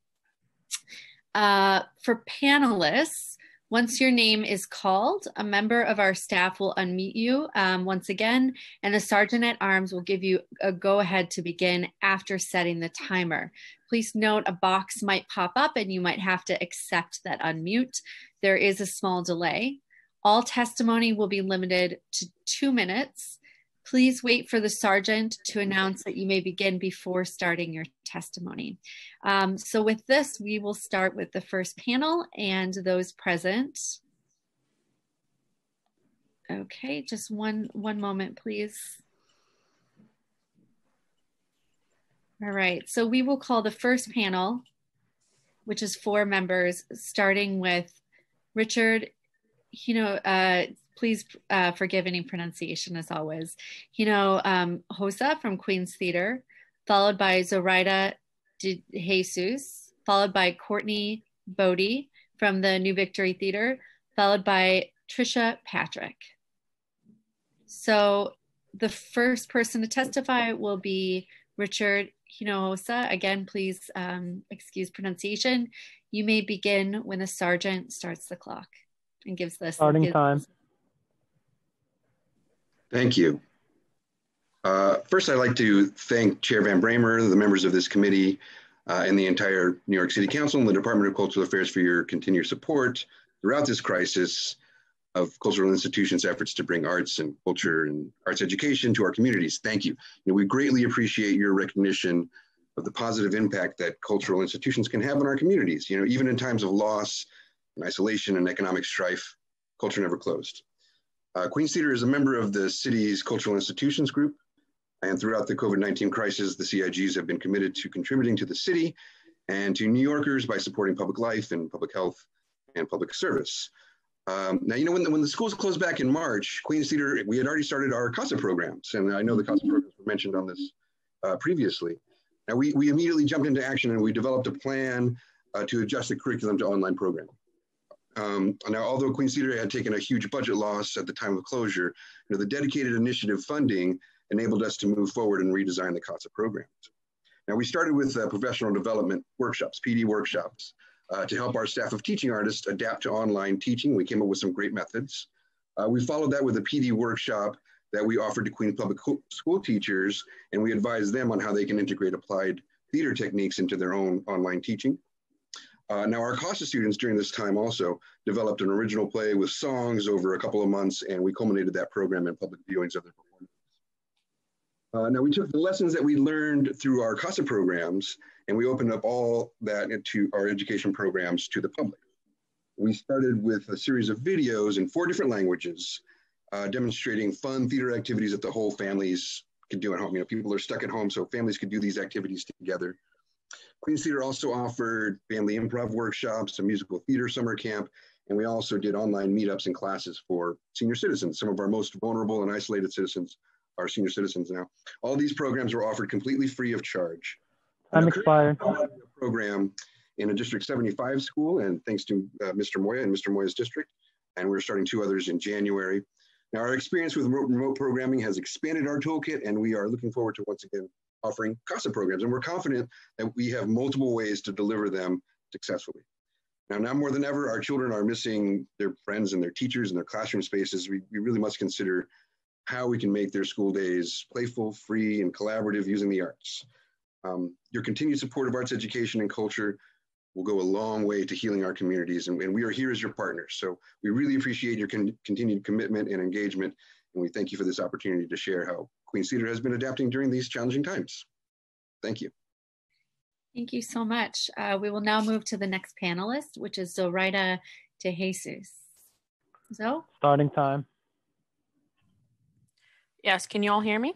Uh, for panelists, once your name is called, a member of our staff will unmute you um, once again, and a sergeant at arms will give you a go ahead to begin after setting the timer. Please note a box might pop up and you might have to accept that unmute. There is a small delay. All testimony will be limited to two minutes. Please wait for the sergeant to announce that you may begin before starting your testimony. Um, so with this, we will start with the first panel and those present. Okay, just one, one moment, please. All right, so we will call the first panel, which is four members, starting with Richard, you know, uh, please uh, forgive any pronunciation as always. You know, um, Hosa from Queens Theater, followed by Zoraida De Jesus, followed by Courtney Boddie from the New Victory Theater, followed by Trisha Patrick. So the first person to testify will be Richard Hinojosa. Again, please um, excuse pronunciation. You may begin when the sergeant starts the clock and gives the starting gives time. Thank you. Uh, first, I'd like to thank Chair Van Bramer, the members of this committee, uh, and the entire New York City Council and the Department of Cultural Affairs for your continued support throughout this crisis of cultural institutions' efforts to bring arts and culture and arts education to our communities. Thank you. you know, we greatly appreciate your recognition of the positive impact that cultural institutions can have on our communities. You know, even in times of loss and isolation and economic strife, culture never closed. Uh, Queens Theater is a member of the city's cultural institutions group. And throughout the COVID-19 crisis, the CIGs have been committed to contributing to the city and to New Yorkers by supporting public life and public health and public service. Um, now, you know, when the, when the schools closed back in March, Queens Theater, we had already started our CASA programs. And I know the CASA programs were mentioned on this uh, previously. Now, we, we immediately jumped into action and we developed a plan uh, to adjust the curriculum to online programming. Um, now, although Queens Theater had taken a huge budget loss at the time of closure, you know, the dedicated initiative funding enabled us to move forward and redesign the CASA programs. Now, we started with uh, professional development workshops, PD workshops, uh, to help our staff of teaching artists adapt to online teaching. We came up with some great methods. Uh, we followed that with a PD workshop that we offered to Queens Public School teachers, and we advised them on how they can integrate applied theater techniques into their own online teaching. Uh, now, our CASA students during this time also developed an original play with songs over a couple of months, and we culminated that program in public viewings of their performances. Uh, now, we took the lessons that we learned through our CASA programs and we opened up all that into our education programs to the public. We started with a series of videos in four different languages uh, demonstrating fun theater activities that the whole families could do at home. You know, people are stuck at home, so families could do these activities together. Queens Theater also offered family improv workshops, a musical theater summer camp, and we also did online meetups and classes for senior citizens. Some of our most vulnerable and isolated citizens are senior citizens now. All these programs were offered completely free of charge. I'm expired. Program in a District 75 school, and thanks to uh, Mr. Moya and Mr. Moya's district, and we're starting two others in January. Now, our experience with remote, remote programming has expanded our toolkit, and we are looking forward to once again offering CASA programs, and we're confident that we have multiple ways to deliver them successfully. Now, now more than ever, our children are missing their friends and their teachers and their classroom spaces. We, we really must consider how we can make their school days playful, free, and collaborative using the arts. Um, your continued support of arts education and culture will go a long way to healing our communities, and, and we are here as your partners. So we really appreciate your con continued commitment and engagement, and we thank you for this opportunity to share how Queens Theater has been adapting during these challenging times. Thank you. Thank you so much. Uh, we will now move to the next panelist, which is Zoraida De Jesus. Zo? Starting time. Yes, can you all hear me?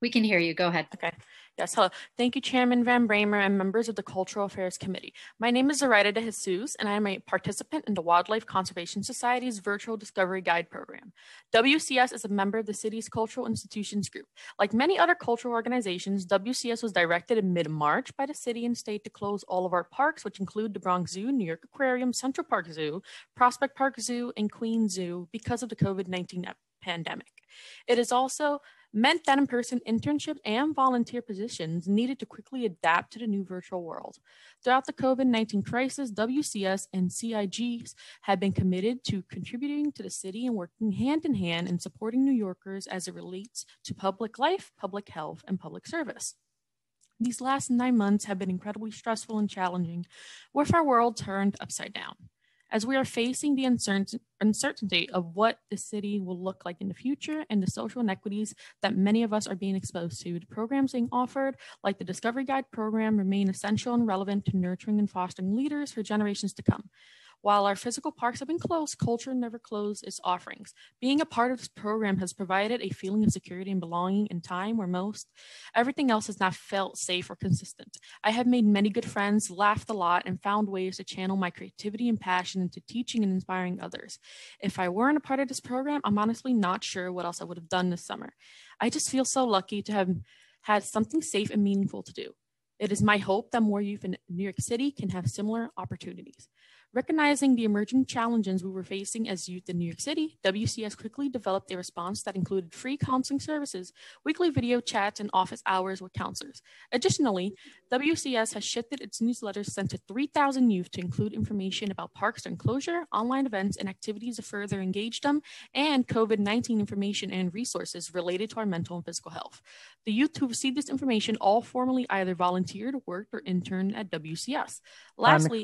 We can hear you. Go ahead. Okay. Yes, hello. Thank you, Chairman Van Bramer and members of the Cultural Affairs Committee. My name is Zoraida de Jesus, and I am a participant in the Wildlife Conservation Society's Virtual Discovery Guide program. WCS is a member of the city's Cultural Institutions Group. Like many other cultural organizations, WCS was directed in mid-March by the city and state to close all of our parks, which include the Bronx Zoo, New York Aquarium, Central Park Zoo, Prospect Park Zoo, and Queens Zoo because of the COVID-19 pandemic. It is also meant that in person internship and volunteer positions needed to quickly adapt to the new virtual world. Throughout the COVID 19 crisis, WCS and CIGs have been committed to contributing to the city and working hand in hand in supporting New Yorkers as it relates to public life, public health, and public service. These last nine months have been incredibly stressful and challenging, with our world turned upside down. As we are facing the uncertainty of what the city will look like in the future and the social inequities that many of us are being exposed to, the programs being offered, like the Discovery Guide program, remain essential and relevant to nurturing and fostering leaders for generations to come. While our physical parks have been closed, culture never closed its offerings. Being a part of this program has provided a feeling of security and belonging in time where most everything else has not felt safe or consistent. I have made many good friends, laughed a lot, and found ways to channel my creativity and passion into teaching and inspiring others. If I weren't a part of this program, I'm honestly not sure what else I would have done this summer. I just feel so lucky to have had something safe and meaningful to do. It is my hope that more youth in New York City can have similar opportunities. Recognizing the emerging challenges we were facing as youth in New York City, WCS quickly developed a response that included free counseling services, weekly video chats, and office hours with counselors. Additionally, WCS has shifted its newsletters sent to 3,000 youth to include information about parks and closure, online events, and activities to further engage them, and COVID 19 information and resources related to our mental and physical health. The youth who received this information all formally either volunteered, worked, or interned at WCS. Lastly,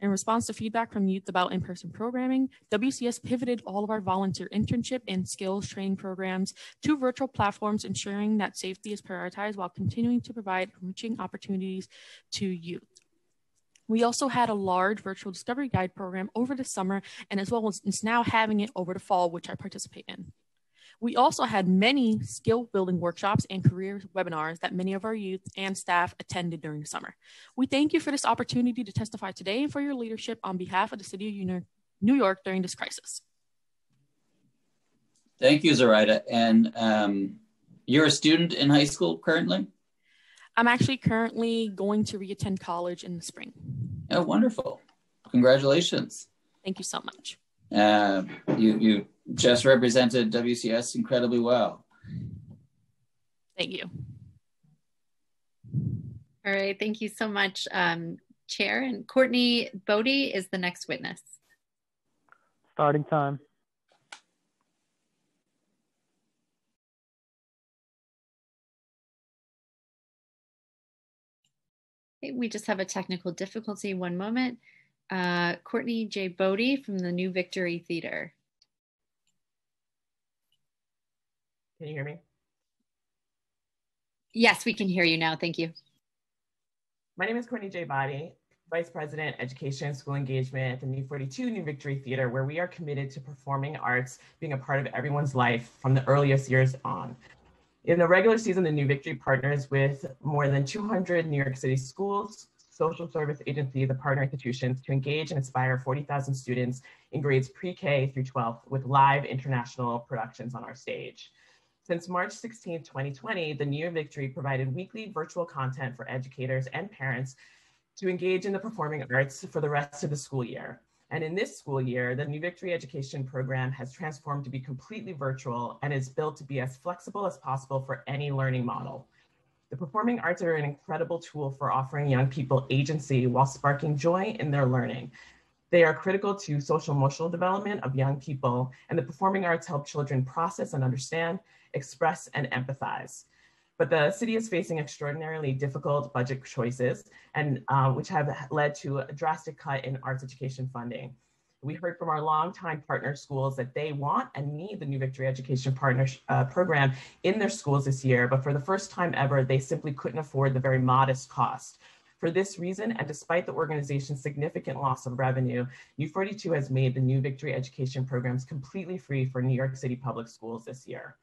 in response to feedback from youth about in person programming, WCS pivoted all of our volunteer internship and skills training programs to virtual platforms, ensuring that safety is prioritized while continuing to provide enriching opportunities to youth. We also had a large virtual discovery guide program over the summer, and as well as now having it over the fall, which I participate in. We also had many skill building workshops and career webinars that many of our youth and staff attended during the summer. We thank you for this opportunity to testify today and for your leadership on behalf of the City of New York during this crisis. Thank you, Zoraida. And um, you're a student in high school currently? I'm actually currently going to reattend college in the spring. Oh, wonderful. Congratulations. Thank you so much. Uh, you, you just represented WCS incredibly well. Thank you. All right, thank you so much, um, Chair. And Courtney Boddie is the next witness. Starting time. Okay, we just have a technical difficulty. One moment. Uh, Courtney J. Boddie from the New Victory Theater. Can you hear me? Yes, we can hear you now. Thank you. My name is Courtney J. Boddie, Vice President, Education and School Engagement at the New 42 New Victory Theater, where we are committed to performing arts being a part of everyone's life from the earliest years on. In the regular season, the New Victory partners with more than 200 New York City schools, social service agencies, and partner institutions to engage and inspire 40,000 students in grades pre-K through 12 with live international productions on our stage. Since March 16, 2020, the New Year Victory provided weekly virtual content for educators and parents to engage in the performing arts for the rest of the school year. And in this school year, the New Victory Education Program has transformed to be completely virtual and is built to be as flexible as possible for any learning model. The performing arts are an incredible tool for offering young people agency while sparking joy in their learning. They are critical to social emotional development of young people, and the performing arts help children process and understand express, and empathize. But the city is facing extraordinarily difficult budget choices, and uh, which have led to a drastic cut in arts education funding. We heard from our longtime partner schools that they want and need the New Victory Education Partner uh, Program in their schools this year, but for the first time ever, they simply couldn't afford the very modest cost. For this reason, and despite the organization's significant loss of revenue, New 42 has made the New Victory Education programs completely free for New York City public schools this year.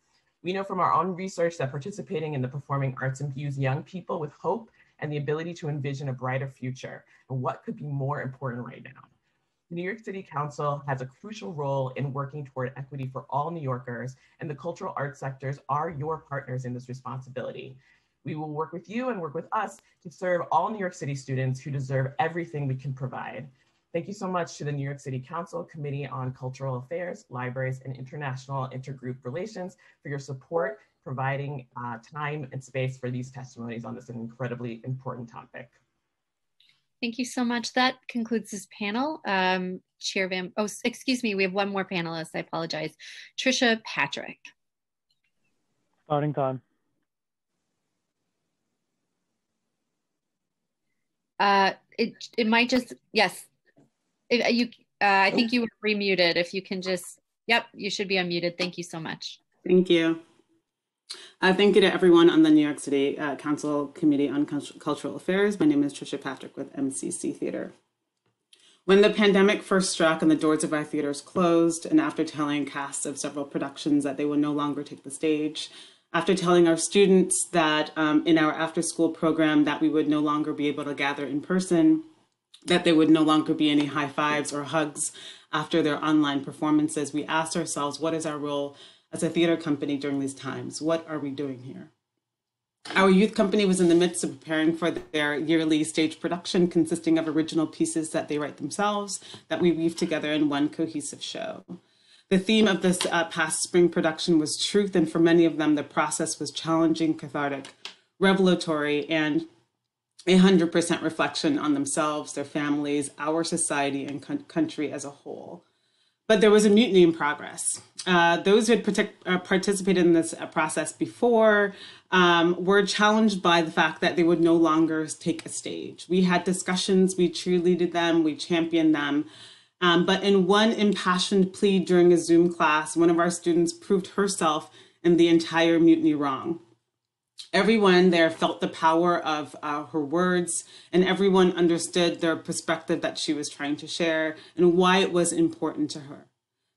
We know from our own research that participating in the performing arts imbues young people with hope and the ability to envision a brighter future. And what could be more important right now? The New York City Council has a crucial role in working toward equity for all New Yorkers, and the cultural arts sectors are your partners in this responsibility. We will work with you and work with us to serve all New York City students who deserve everything we can provide. Thank you so much to the New York City Council Committee on Cultural Affairs, Libraries, and International Intergroup Relations for your support, providing uh, time and space for these testimonies on this incredibly important topic. Thank you so much. That concludes this panel. Um, Chair Van, oh, excuse me, we have one more panelist. I apologize. Trisha Patrick. Starting time. Uh, it, it might just, yes, if uh, you, uh, I think you were remuted. If you can just, yep, you should be unmuted. Thank you so much. Thank you. Uh, thank you to everyone on the New York City uh, Council Committee on Cultural Affairs. My name is Trisha Patrick with MCC Theater. When the pandemic first struck and the doors of our theaters closed, and after telling casts of several productions that they would no longer take the stage, after telling our students that um, in our after school program that we would no longer be able to gather in person, that there would no longer be any high fives or hugs after their online performances, we asked ourselves, what is our role as a theater company during these times? What are we doing here? Our youth company was in the midst of preparing for their yearly stage production consisting of original pieces that they write themselves that we weave together in one cohesive show. The theme of this uh, past spring production was truth, and for many of them, the process was challenging, cathartic, revelatory, and a 100% reflection on themselves, their families, our society, and co- country as a whole. But there was a mutiny in progress. Uh, those who had partic- uh, participated in this uh, process before um, were challenged by the fact that they would no longer take a stage. We had discussions, we cheerleaded them, we championed them. Um, but in one impassioned plea during a Zoom class, one of our students proved herself and the entire mutiny wrong. Everyone there felt the power of uh, her words, and everyone understood the perspective that she was trying to share and why it was important to her.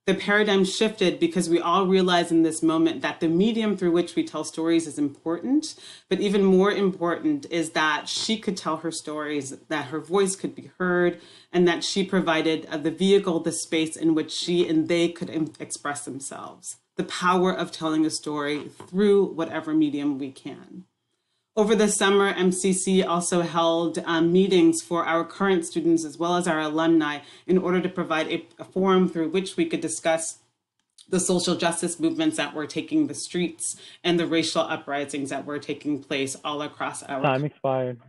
The paradigm shifted because we all realize in this moment that the medium through which we tell stories is important, but even more important is that she could tell her stories, that her voice could be heard, and that she provided uh, the vehicle, the space in which she and they could express themselves. The power of telling a story through whatever medium we can. Over the summer, MCC also held um, meetings for our current students as well as our alumni in order to provide a, a forum through which we could discuss the social justice movements that were taking the streets and the racial uprisings that were taking place all across our time expired.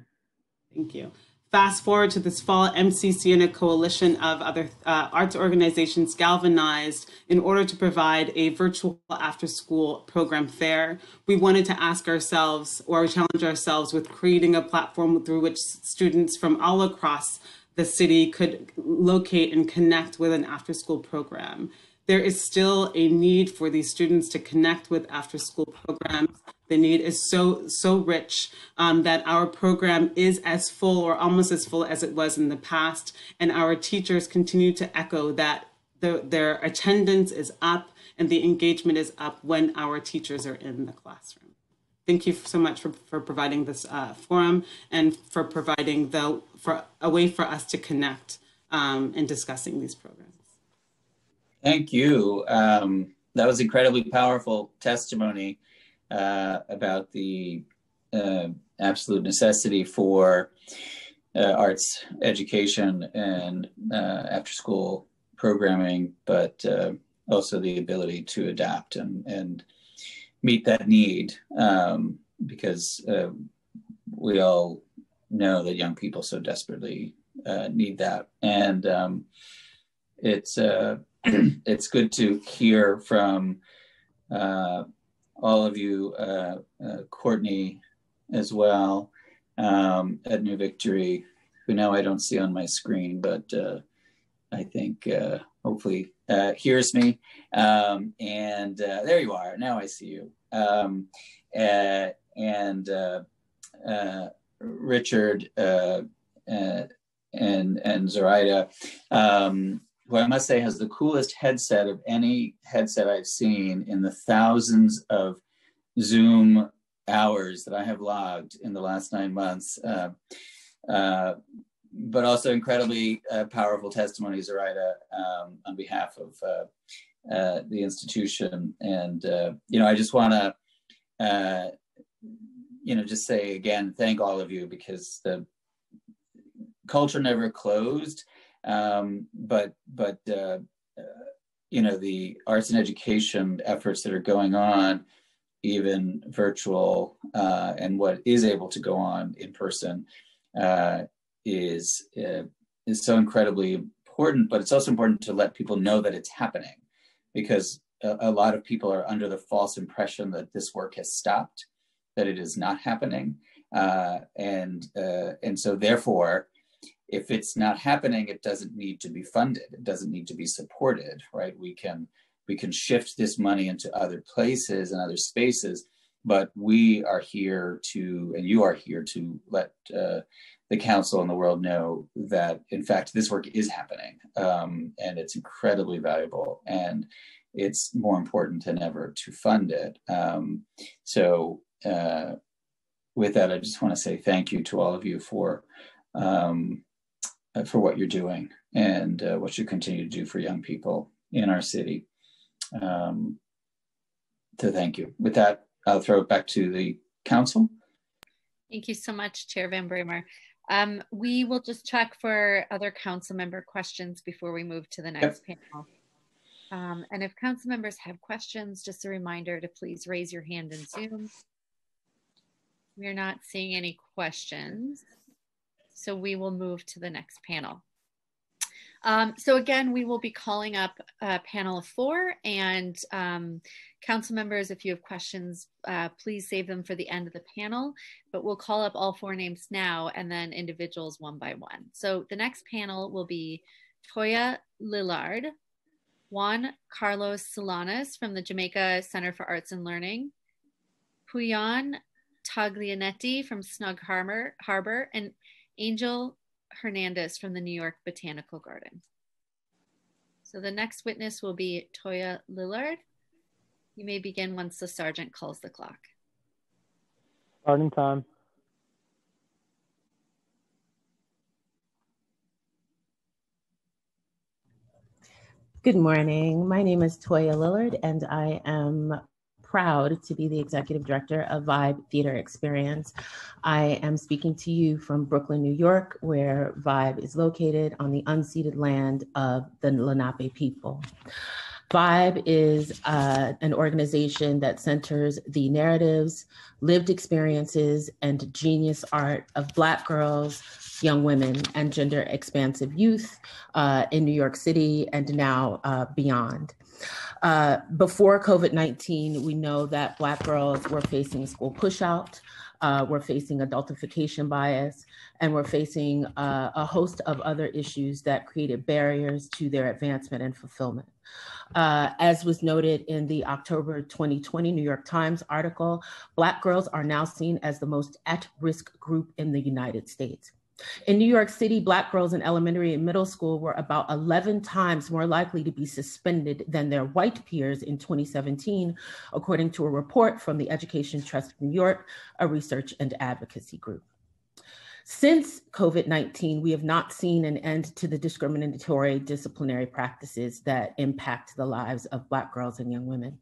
Thank you. Fast forward to this fall, MCC and a coalition of other uh, arts organizations galvanized in order to provide a virtual after school program fair. We wanted to ask ourselves or challenge ourselves with creating a platform through which students from all across the city could locate and connect with an after school program. There is still a need for these students to connect with after school programs the need is so so rich um, that our program is as full or almost as full as it was in the past, and our teachers continue to echo that the, their attendance is up and the engagement is up when our teachers are in the classroom. Thank you so much for, for providing this uh, forum and for providing the for a way for us to connect um, and discussing these programs. Thank you. Um, that was incredibly powerful testimony uh, about the uh, absolute necessity for uh, arts education and uh, after school programming, but uh, also the ability to adapt and, and meet that need because um, we all know that young people so desperately need that. And um, it's, (clears throat) it's good to hear from uh, all of you, uh, uh, Courtney as well um, at New Victory, who now I don't see on my screen, but uh, I think uh, hopefully uh, hears me. Um, and uh, there you are. Now I see you. Um, and Richard and and Zoraida. Um, who I must say has the coolest headset of any headset I've seen in the thousands of Zoom hours that I have logged in the last nine months. Uh, uh, but also incredibly uh, powerful testimonies, Zoraida, um, on behalf of uh, uh, the institution. And, uh, you know, I just want to, you know, just say again, thank all of you because the culture never closed um, but but uh, uh, you know the arts and education efforts that are going on, even virtual, uh, and what is able to go on in person, uh, is uh, is so incredibly important. But it's also important to let people know that it's happening, because a, a lot of people are under the false impression that this work has stopped, that it is not happening, uh, and and so therefore if it's not happening it doesn't need to be funded. It doesn't need to be supported right? We can we can shift this money into other places and other spaces but we are here to and you are here to let uh, the council and the world know that in fact this work is happening um, and it's incredibly valuable and it's more important than ever to fund it. Um, so uh, with that i just want to say thank you to all of you for um, for what you're doing and uh, what you continue to do for young people in our city. Um, to thank you. With that, I'll throw it back to the council. Thank you so much, Chair Van Bramer. Um, we will just check for other council member questions before we move to the next yep. panel. Um, and if council members have questions, just a reminder to please raise your hand in Zoom. We're not seeing any questions. So we will move to the next panel. Um, so again, we will be calling up a panel of four and um, council members, if you have questions, uh, please save them for the end of the panel, but we'll call up all four names now and then individuals one by one. So the next panel will be Toya Lillard, Juan Carlos Salinas from the Jamaica Center for Arts and Learning, Puyan Taglianetti from Snug Harbor, Harbor and Angel Hernandez from the New York Botanical Garden. So the next witness will be Toya Lillard. You may begin once the sergeant calls the clock. Starting time. Good morning. My name is Toya Lillard, and I am proud to be the executive director of Vibe Theater Experience. I am speaking to you from Brooklyn, New York, where Vibe is located on the unceded land of the Lenape people. Vibe is uh, an organization that centers the narratives, lived experiences, and genius art of Black girls, young women, and gender expansive youth uh, in New York City and now uh, beyond. Uh, before COVID 19, we know that Black girls were facing school pushout, uh, we're facing adultification bias, and we're facing uh, a host of other issues that created barriers to their advancement and fulfillment. Uh, as was noted in the October 2020 New York Times article, Black girls are now seen as the most at risk group in the United States. In New York City, Black girls in elementary and middle school were about 11 times more likely to be suspended than their white peers in 2017, according to a report from the Education Trust of New York, a research and advocacy group. Since COVID 19, we have not seen an end to the discriminatory disciplinary practices that impact the lives of Black girls and young women.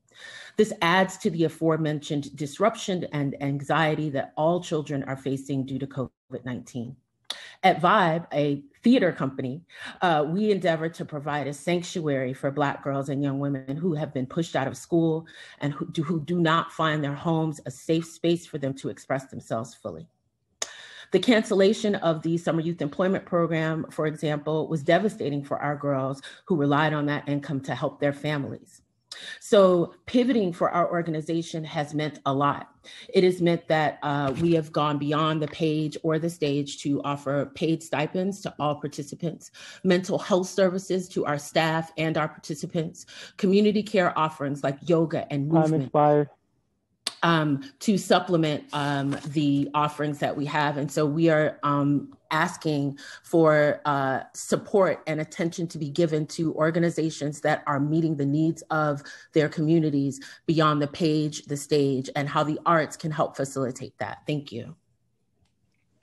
This adds to the aforementioned disruption and anxiety that all children are facing due to COVID 19. At Vibe, a theater company, uh, we endeavor to provide a sanctuary for Black girls and young women who have been pushed out of school and who do, who do not find their homes a safe space for them to express themselves fully. The cancellation of the summer youth employment program, for example, was devastating for our girls who relied on that income to help their families. So pivoting for our organization has meant a lot. It has meant that uh, we have gone beyond the page or the stage to offer paid stipends to all participants, mental health services to our staff and our participants, community care offerings like yoga and movement um, to supplement um, the offerings that we have. And so we are um, asking for uh, support and attention to be given to organizations that are meeting the needs of their communities beyond the page, the stage, and how the arts can help facilitate that. Thank you.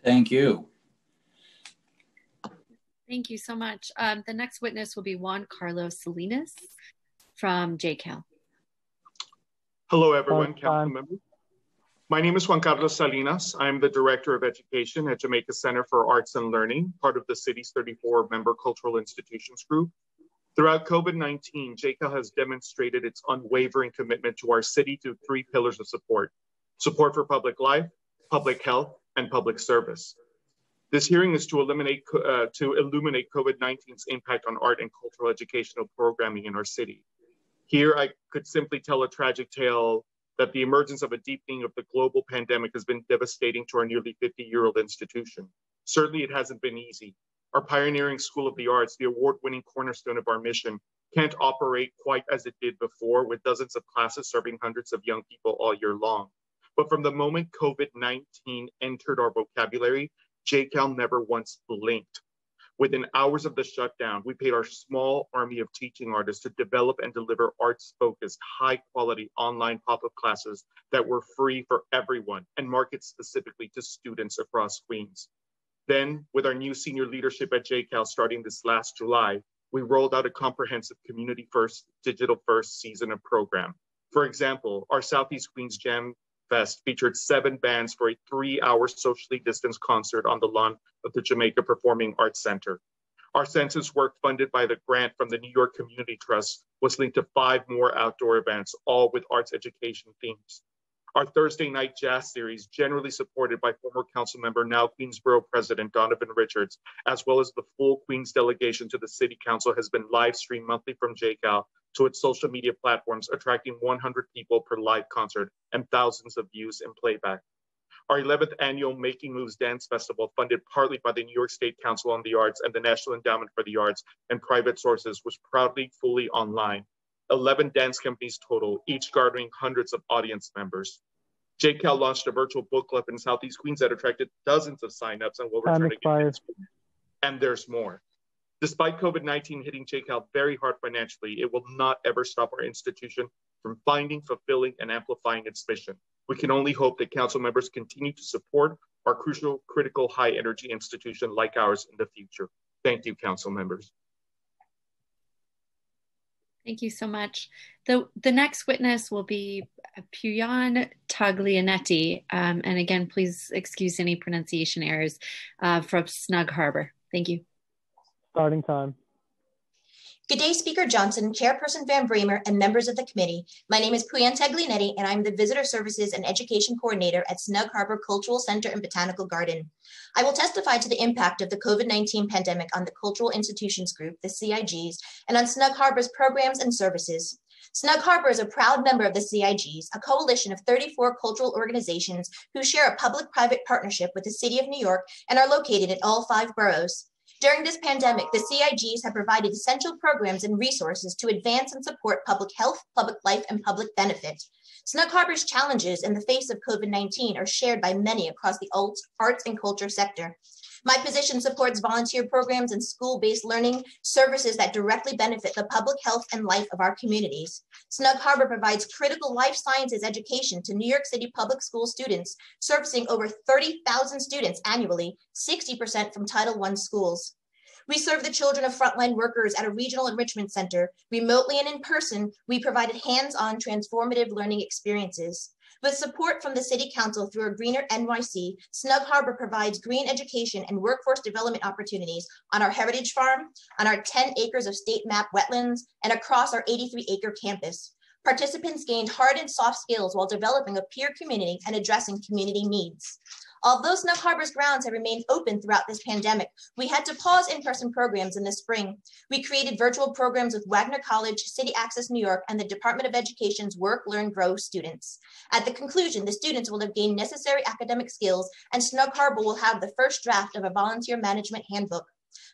Thank you. Thank you so much. Um, the next witness will be Juan Carlos Salinas from JCAL. Hello, everyone, council members. My name is Juan Carlos Salinas. I'm the Director of Education at Jamaica Center for Arts and Learning, part of the city's 34 member cultural institutions group. Throughout COVID 19, JCAL has demonstrated its unwavering commitment to our city through three pillars of support support for public life, public health, and public service. This hearing is to eliminate uh, to illuminate COVID-19's impact on art and cultural educational programming in our city. Here, I could simply tell a tragic tale that the emergence of a deepening of the global pandemic has been devastating to our nearly 50 year old institution. Certainly, it hasn't been easy. Our pioneering School of the Arts, the award winning cornerstone of our mission, can't operate quite as it did before, with dozens of classes serving hundreds of young people all year long. But from the moment COVID 19 entered our vocabulary, JCAL never once blinked. Within hours of the shutdown, we paid our small army of teaching artists to develop and deliver arts focused, high quality online pop up classes that were free for everyone and marketed specifically to students across Queens. Then, with our new senior leadership at JCAL starting this last July, we rolled out a comprehensive community first, digital first season of program. For example, our Southeast Queens Jam Fest featured seven bands for a three hour socially distanced concert on the lawn of the Jamaica Performing Arts Center. Our census work funded by the grant from the New York Community Trust was linked to five more outdoor events, all with arts education themes. Our Thursday night jazz series, generally supported by former council member, now Queensborough President Donovan Richards, as well as the full Queens delegation to the City Council, has been live streamed monthly from JCAL to its social media platforms, attracting 100 people per live concert and thousands of views in playback. Our 11th annual Making Moves Dance Festival, funded partly by the New York State Council on the Arts and the National Endowment for the Arts and private sources, was proudly fully online. 11 dance companies total, each garnering hundreds of audience members. JCAL launched a virtual book club in Southeast Queens that attracted dozens of signups and will return again. And there's more. Despite COVID-19 hitting JCAL very hard financially, it will not ever stop our institution from finding, fulfilling, and amplifying its mission. We can only hope that council members continue to support our crucial, critical, high energy institution like ours in the future. Thank you, council members. Thank you so much. The, the next witness will be Puyan Taglianetti. Um, and again, please excuse any pronunciation errors uh, from Snug Harbor. Thank you. Starting time. Good day, Speaker Johnson, Chairperson Van Bramer, and members of the committee. My name is Puyan Taglianetti, and I'm the Visitor Services and Education Coordinator at Snug Harbor Cultural Center and Botanical Garden. I will testify to the impact of the COVID-19 pandemic on the Cultural Institutions Group, the CIGs, and on Snug Harbor's programs and services. Snug Harbor is a proud member of the CIGs, a coalition of 34 cultural organizations who share a public-private partnership with the City of New York and are located in all five boroughs. During this pandemic, the CIGs have provided essential programs and resources to advance and support public health, public life, and public benefit. Snug Harbor's challenges in the face of COVID-19 are shared by many across the arts and culture sector. My position supports volunteer programs and school-based learning services that directly benefit the public health and life of our communities. Snug Harbor provides critical life sciences education to New York City public school students, servicing over 30,000 students annually, 60% from Title I schools. We serve the children of frontline workers at a regional enrichment center. Remotely and in person, we provided hands-on transformative learning experiences. With support from the City Council through a Greener NYC, Snug Harbor provides green education and workforce development opportunities on our heritage farm, on our 10 acres of state map wetlands, and across our 83 acre campus. Participants gained hard and soft skills while developing a peer community and addressing community needs. Although Snug Harbor's grounds have remained open throughout this pandemic, we had to pause in-person programs in the spring. We created virtual programs with Wagner College, City Access New York, and the Department of Education's Work, Learn, Grow students. At the conclusion, the students will have gained necessary academic skills and Snug Harbor will have the first draft of a volunteer management handbook.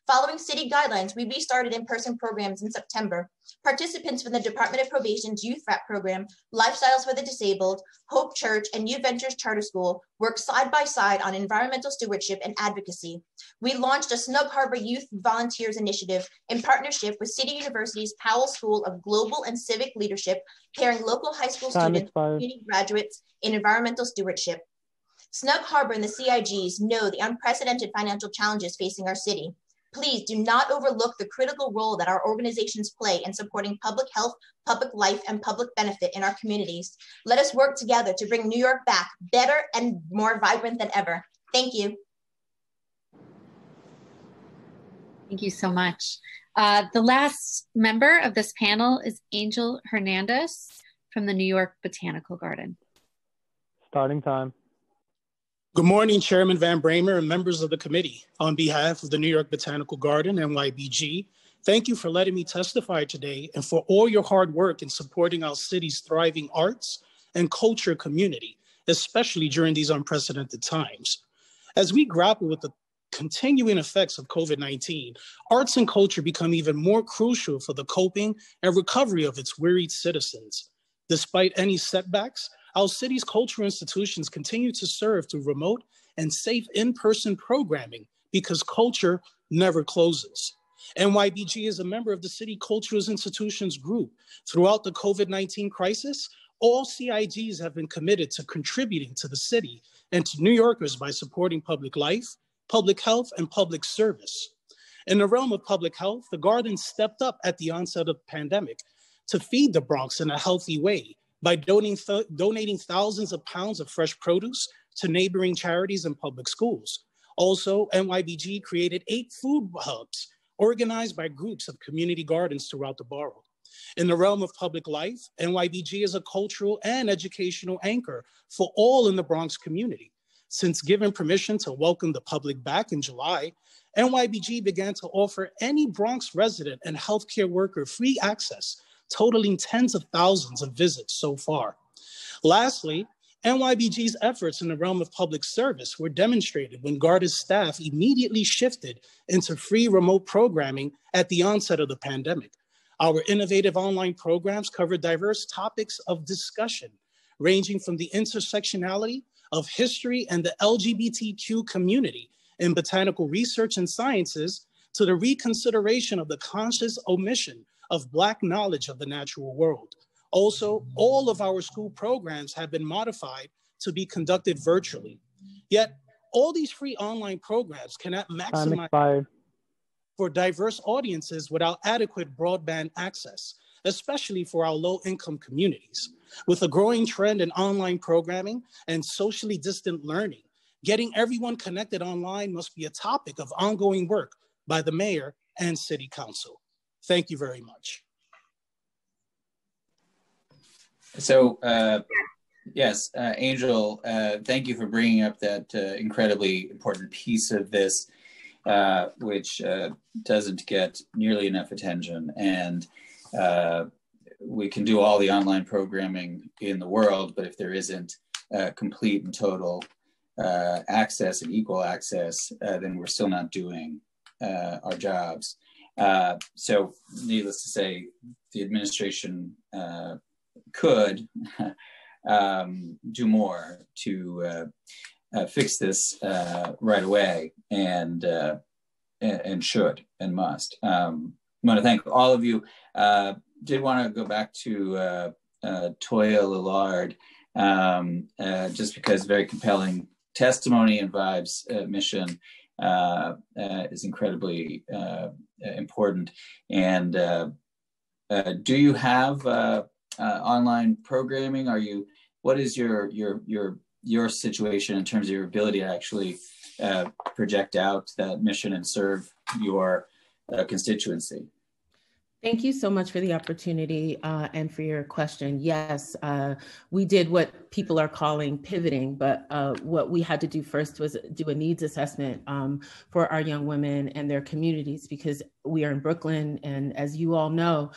Following city guidelines, we restarted in-person programs in September. Participants from the Department of Probation's Youth Wrap program, Lifestyles for the Disabled, Hope Church, and New Ventures Charter School work side by side on environmental stewardship and advocacy. We launched a Snug Harbor Youth Volunteers Initiative in partnership with City University's Powell School of Global and Civic Leadership, pairing local high school Time students and graduates in environmental stewardship. Snug Harbor and the CIGs know the unprecedented financial challenges facing our city. Please do not overlook the critical role that our organizations play in supporting public health, public life, and public benefit in our communities. Let us work together to bring New York back better and more vibrant than ever. Thank you. Thank you so much. Uh, the last member of this panel is Angel Hernandez from the New York Botanical Garden. Starting time. Good morning, Chairman Van Bramer and members of the committee. On behalf of the New York Botanical Garden, NYBG, thank you for letting me testify today and for all your hard work in supporting our city's thriving arts and culture community, especially during these unprecedented times. As we grapple with the continuing effects of COVID 19, arts and culture become even more crucial for the coping and recovery of its wearied citizens. Despite any setbacks, our city's cultural institutions continue to serve through remote and safe in person programming because culture never closes. NYBG is a member of the City Cultural Institutions Group. Throughout the COVID 19 crisis, all CIGs have been committed to contributing to the city and to New Yorkers by supporting public life, public health, and public service. In the realm of public health, the Garden stepped up at the onset of the pandemic to feed the Bronx in a healthy way by donating, th- donating thousands of pounds of fresh produce to neighboring charities and public schools. Also, NYBG created eight food hubs organized by groups of community gardens throughout the borough. In the realm of public life, NYBG is a cultural and educational anchor for all in the Bronx community. Since given permission to welcome the public back in July, NYBG began to offer any Bronx resident and healthcare worker free access totaling tens of thousands of visits so far. Lastly, NYBG's efforts in the realm of public service were demonstrated when Garda's staff immediately shifted into free remote programming at the onset of the pandemic. Our innovative online programs cover diverse topics of discussion, ranging from the intersectionality of history and the LGBTQ community in botanical research and sciences to the reconsideration of the conscious omission of Black knowledge of the natural world. Also, all of our school programs have been modified to be conducted virtually. Yet, all these free online programs cannot maximize for diverse audiences without adequate broadband access, especially for our low income communities. With a growing trend in online programming and socially distant learning, getting everyone connected online must be a topic of ongoing work by the mayor and city council. Thank you very much. So, uh, yes, uh, Angel, uh, thank you for bringing up that uh, incredibly important piece of this, uh, which uh, doesn't get nearly enough attention. And we can do all the online programming in the world, but if there isn't complete and total access and equal access, then we're still not doing our jobs. Uh, so, needless to say, the administration uh, could (laughs) um, do more to uh, uh fix this right away, and and should and must. Um, I want to thank all of you. did want to go back to Toya Lillard, um, just because very compelling testimony and vibes mission Uh, uh, is incredibly uh, important. And uh, do you have online programming? Are you? What is your your your your situation in terms of your ability to actually project out that mission and serve your constituency? Thank you so much for the opportunity uh, and for your question. Yes, uh, we did what people are calling pivoting, but uh, what we had to do first was do a needs assessment um, for our young women and their communities because we are in Brooklyn. And as you all know,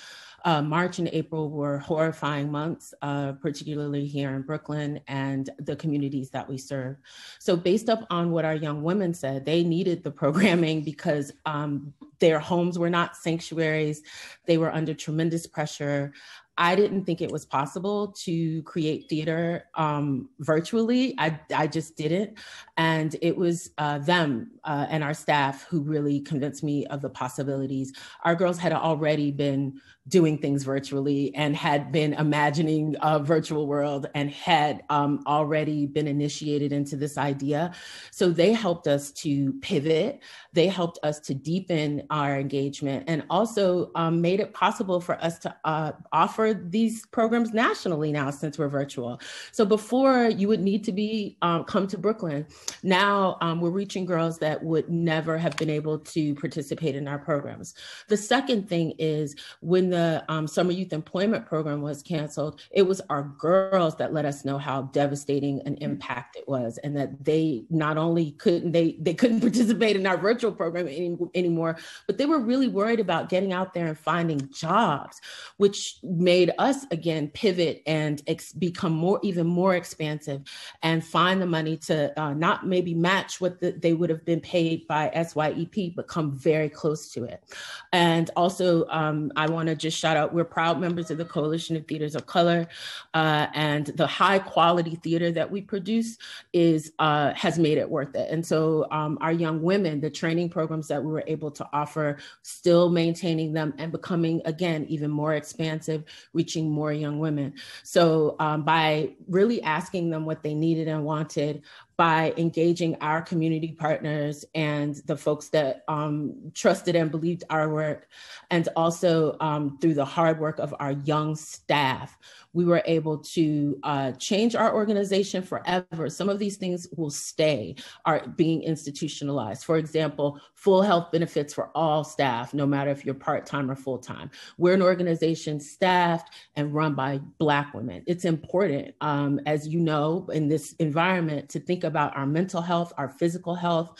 uh, March and April were horrifying months, uh, particularly here in Brooklyn and the communities that we serve. So, based up on what our young women said, they needed the programming because um, their homes were not sanctuaries, they were under tremendous pressure. I didn't think it was possible to create theater um, virtually. I, I just didn't. And it was uh, them uh, and our staff who really convinced me of the possibilities. Our girls had already been doing things virtually and had been imagining a virtual world and had um, already been initiated into this idea. So they helped us to pivot. They helped us to deepen our engagement and also um, made it possible for us to uh, offer these programs nationally now since we're virtual. So before you would need to be um, come to Brooklyn. Now um, we're reaching girls that would never have been able to participate in our programs. The second thing is when the the um, summer youth employment program was canceled, it was our girls that let us know how devastating an impact it was, and that they not only couldn't they they couldn't (laughs) participate in our virtual program any, anymore, but they were really worried about getting out there and finding jobs, which made us again pivot and ex- become more even more expansive, and find the money to uh, not maybe match what the, they would have been paid by SYEP, but come very close to it. And also, um, I want to just shout out we're proud members of the Coalition of Theaters of Color, uh, and the high quality theater that we produce is uh, has made it worth it. And so um, our young women, the training programs that we were able to offer, still maintaining them and becoming again even more expansive, reaching more young women. So um, by really asking them what they needed and wanted, by engaging our community partners and the folks that um, trusted and believed our work, and also um, through the hard work of our young staff we were able to uh, change our organization forever. Some of these things will stay, are being institutionalized. For example, full health benefits for all staff, no matter if you're part time or full time. We're an organization staffed and run by Black women. It's important, um, as you know, in this environment, to think about our mental health, our physical health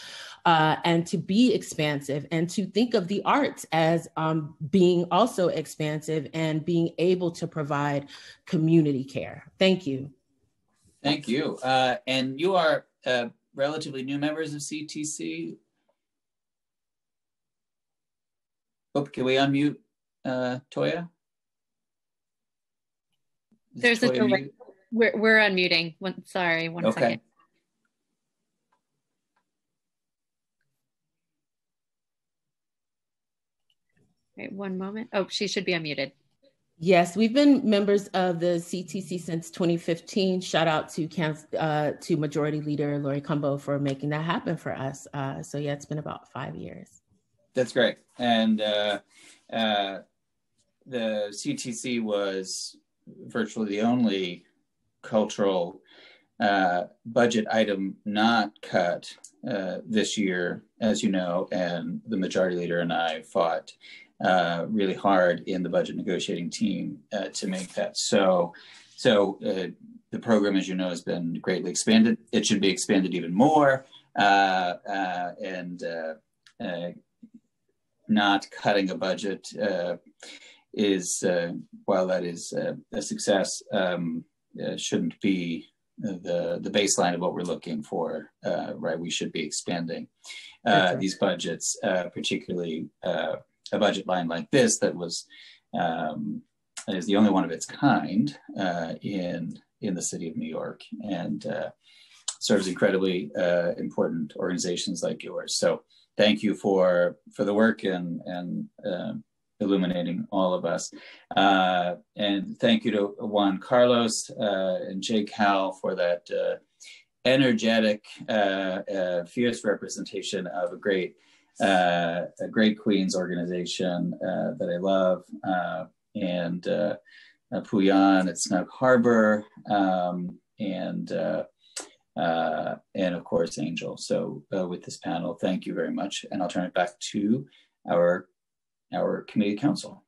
uh, and to be expansive and to think of the arts as um, being also expansive and being able to provide community care. Thank you. Thank you. Uh, and you are uh, relatively new members of CTC. Oh, can we unmute uh, Toya? Is There's Toya a delay. We're, we're unmuting. One, sorry, one okay. second. Okay, one moment. Oh, she should be unmuted. Yes, we've been members of the CTC since 2015. Shout out to uh, to Majority Leader Laurie Cumbo for making that happen for us. Uh, so yeah, it's been about five years. That's great. And uh, uh the CTC was virtually the only cultural uh, budget item not cut uh, this year, as you know, and the majority leader and I fought uh, really hard in the budget negotiating team uh, to make that so. So uh, the program, as you know, has been greatly expanded. It should be expanded even more, uh, uh, and not cutting a budget is, while that is a success, um, shouldn't be the the baseline of what we're looking for. right, we should be expanding these budgets, particularly a budget line like this that was um, is the only one of its kind uh, in in the city of New York and uh, serves incredibly uh, important organizations like yours. So thank you for for the work and and um, illuminating all of us. Uh, and thank you to Juan Carlos uh, and JCAL for that uh, energetic, fierce representation of a great uh, a great Queens organization uh, that I love, uh, and uh, uh, Puyan at Snug Harbor, um, and uh, and of course Angel. So with this panel, thank you very much, and I'll turn it back to our our committee council.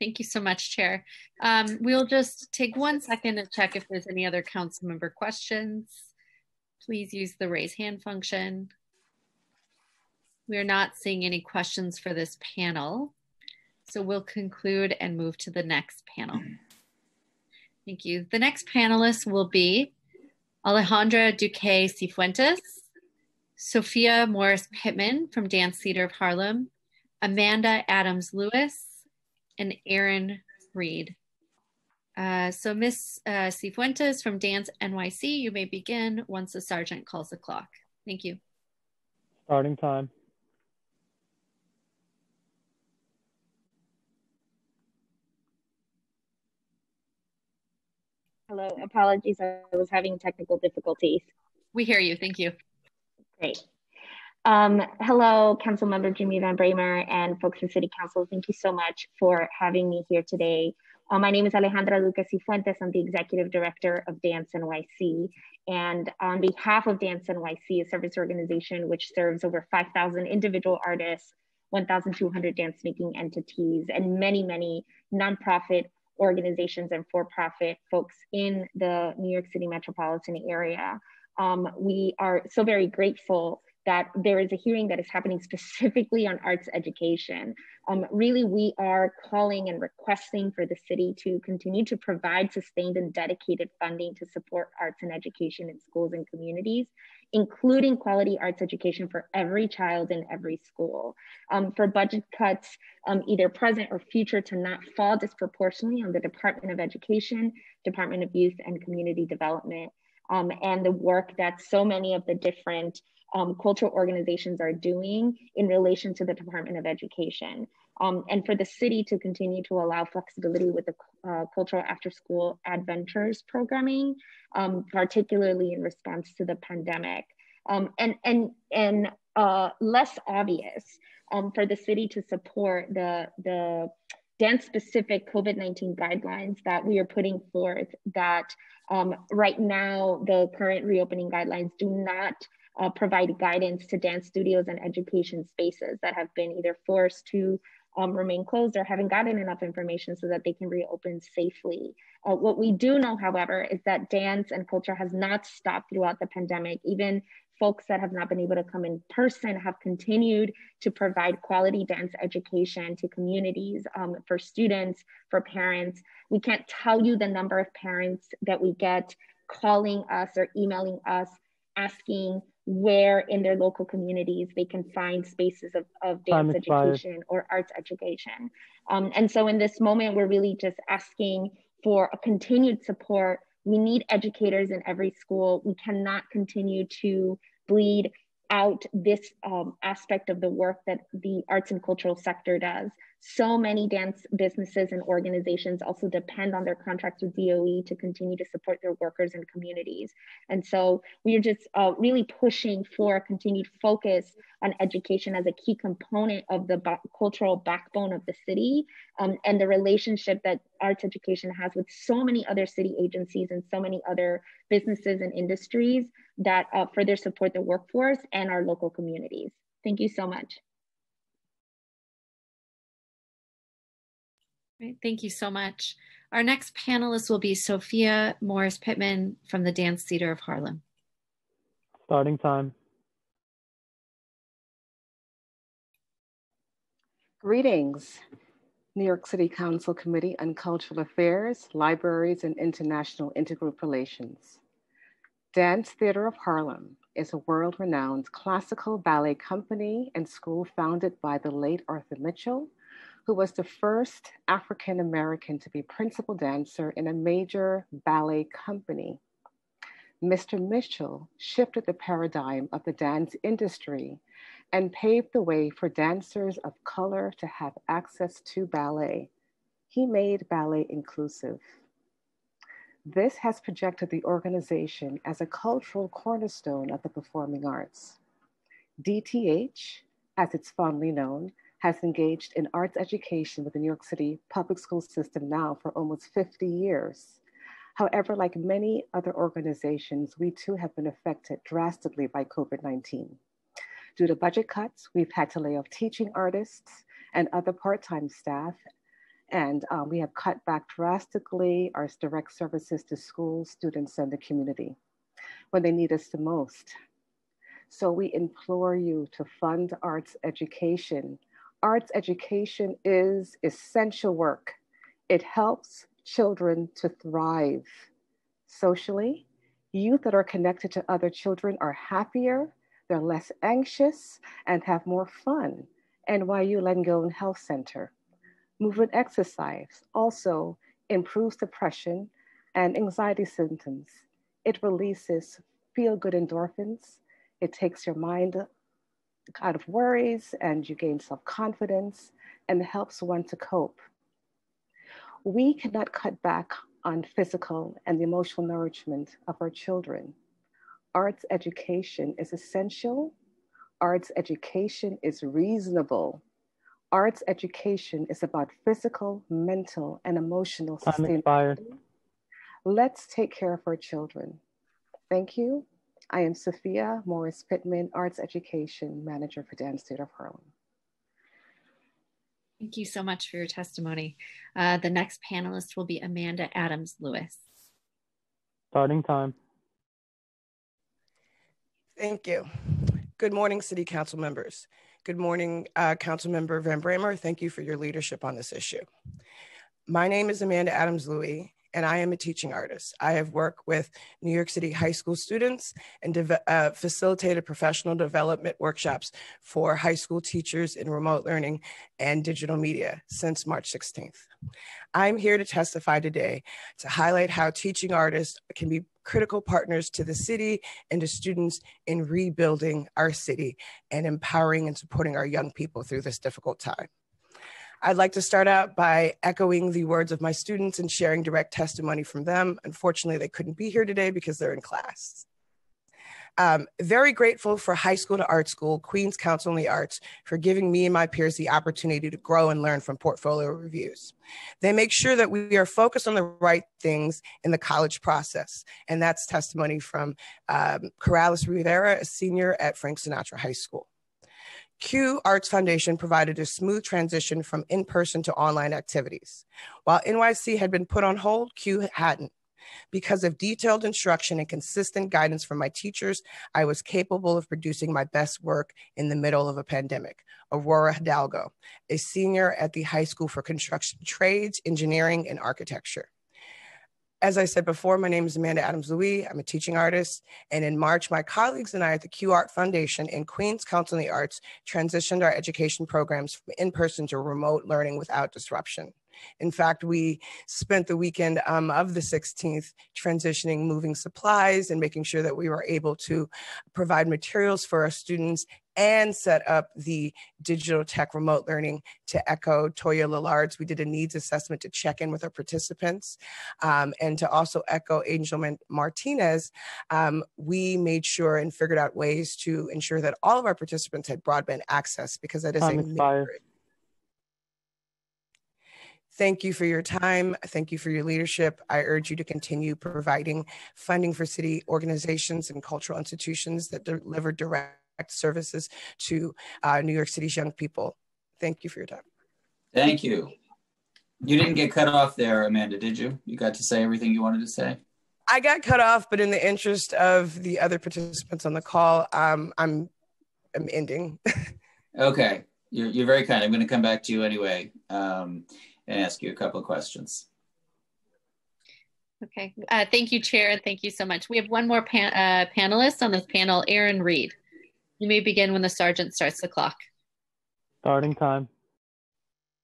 Thank you so much, Chair. Um, we'll just take one second to check if there's any other council member questions. Please use the raise hand function. We are not seeing any questions for this panel. So we'll conclude and move to the next panel. Thank you. The next panelist will be Alejandra Duque Cifuentes, Sophia Morris Pittman from Dance Theater of Harlem, Amanda Adams Lewis, and Erin Reed. Uh, so Miss uh, Cifuentes from Dance NYC, you may begin once the sergeant calls the clock. Thank you. Starting time. Hello, apologies. I was having technical difficulties. We hear you. Thank you. Great. Um, hello, Council Member Jimmy Van Bramer and folks in City Council. Thank you so much for having me here today. Uh, my name is Alejandra Duque Cifuentes. I'm the Executive Director of Dance NYC. And on behalf of Dance NYC, a service organization which serves over 5,000 individual artists, 1,200 dance making entities, and many, many nonprofit organizations and for-profit folks in the New York City metropolitan area. Um, we are so very grateful that there is a hearing that is happening specifically on arts education. Um, really, we are calling and requesting for the city to continue to provide sustained and dedicated funding to support arts and education in schools and communities including quality arts education for every child in every school. Um, for budget cuts, um, either present or future, to not fall disproportionately on the Department of Education, Department of Youth and Community Development, um, and the work that so many of the different um, cultural organizations are doing in relation to the Department of Education. Um, and for the city to continue to allow flexibility with the uh, cultural after school adventures programming, um, particularly in response to the pandemic. Um, and and, and uh, less obvious um, for the city to support the, the dance specific COVID 19 guidelines that we are putting forth that um, right now the current reopening guidelines do not uh, provide guidance to dance studios and education spaces that have been either forced to um, remain closed or haven't gotten enough information so that they can reopen safely. Uh, what we do know, however, is that dance and culture has not stopped throughout the pandemic. Even folks that have not been able to come in person have continued to provide quality dance education to communities, um, for students, for parents. We can't tell you the number of parents that we get calling us or emailing us asking where in their local communities they can find spaces of, of dance education or arts education. Um, and so in this moment, we're really just asking for a continued support. We need educators in every school. We cannot continue to bleed out this um, aspect of the work that the arts and cultural sector does. So many dance businesses and organizations also depend on their contracts with DOE to continue to support their workers and communities. And so we are just uh, really pushing for a continued focus on education as a key component of the ba cultural backbone of the city um, and the relationship that arts education has with so many other city agencies and so many other businesses and industries that uh, further support the workforce and our local communities. Thank you so much. Great, thank you so much. Our next panelist will be Sophia Morris Pittman from the Dance Theater of Harlem. Starting time. Greetings, New York City Council Committee on Cultural Affairs, Libraries, and International Intergroup Relations. Dance Theater of Harlem is a world-renowned classical ballet company and school founded by the late Arthur Mitchell who was the first African American to be principal dancer in a major ballet company. Mr. Mitchell shifted the paradigm of the dance industry and paved the way for dancers of color to have access to ballet. He made ballet inclusive. This has projected the organization as a cultural cornerstone of the performing arts. DTH, as it's fondly known, has engaged in arts education with the New York City public school system now for almost 50 years. However, like many other organizations, we too have been affected drastically by COVID-19. Due to budget cuts, we've had to lay off teaching artists and other part-time staff, and um, we have cut back drastically our direct services to schools, students, and the community when they need us the most. So we implore you to fund arts education arts education is essential work. It helps children to thrive socially. Youth that are connected to other children are happier, they're less anxious, and have more fun. NYU Langone Health Center. Movement exercise also improves depression and anxiety symptoms. It releases feel good endorphins. It takes your mind out of worries and you gain self-confidence and helps one to cope. We cannot cut back on physical and the emotional nourishment of our children. Arts education is essential. Arts education is reasonable. Arts education is about physical, mental, and emotional sustainability. Let's take care of our children. Thank you. I am Sophia Morris Pittman, Arts Education Manager for Dance Theater of Harlem. Thank you so much for your testimony. Uh, the next panelist will be Amanda Adams Lewis. Starting time. Thank you. Good morning, City Council members. Good morning, uh, Council Member Van Bramer. Thank you for your leadership on this issue. My name is Amanda Adams Lewis, and I am a teaching artist. I have worked with New York City high school students and uh, facilitated professional development workshops for high school teachers in remote learning and digital media since March 16th. I'm here to testify today to highlight how teaching artists can be critical partners to the city and to students in rebuilding our city and empowering and supporting our young people through this difficult time. I'd like to start out by echoing the words of my students and sharing direct testimony from them. Unfortunately, they couldn't be here today because they're in class. Um, very grateful for High School to Art School, Queens Council on the Arts, for giving me and my peers the opportunity to grow and learn from portfolio reviews. They make sure that we are focused on the right things in the college process. And that's testimony from um, Corrales Rivera, a senior at Frank Sinatra High School. Q Arts Foundation provided a smooth transition from in person to online activities. While NYC had been put on hold, Q hadn't. Because of detailed instruction and consistent guidance from my teachers, I was capable of producing my best work in the middle of a pandemic. Aurora Hidalgo, a senior at the High School for Construction Trades, Engineering, and Architecture. As I said before, my name is Amanda Adams Lewis. I'm a teaching artist. And in March, my colleagues and I at the Q Art Foundation and Queens Council on the Arts transitioned our education programs from in person to remote learning without disruption. In fact, we spent the weekend um, of the 16th transitioning, moving supplies, and making sure that we were able to provide materials for our students and set up the digital tech remote learning to echo Toya Lillard's. We did a needs assessment to check in with our participants um, and to also echo Angel Martinez. Um, we made sure and figured out ways to ensure that all of our participants had broadband access because that is Time a major Thank you for your time. Thank you for your leadership. I urge you to continue providing funding for city organizations and cultural institutions that deliver direct services to uh, New York City's young people. Thank you for your time. Thank you. You didn't get cut off there, Amanda, did you? You got to say everything you wanted to say? I got cut off, but in the interest of the other participants on the call, um, I'm I'm ending. (laughs) okay, you're, you're very kind. I'm going to come back to you anyway. Um, and ask you a couple of questions. Okay, uh, thank you, Chair, and thank you so much. We have one more pan uh, panelist on this panel, Aaron Reed. You may begin when the sergeant starts the clock. Starting time.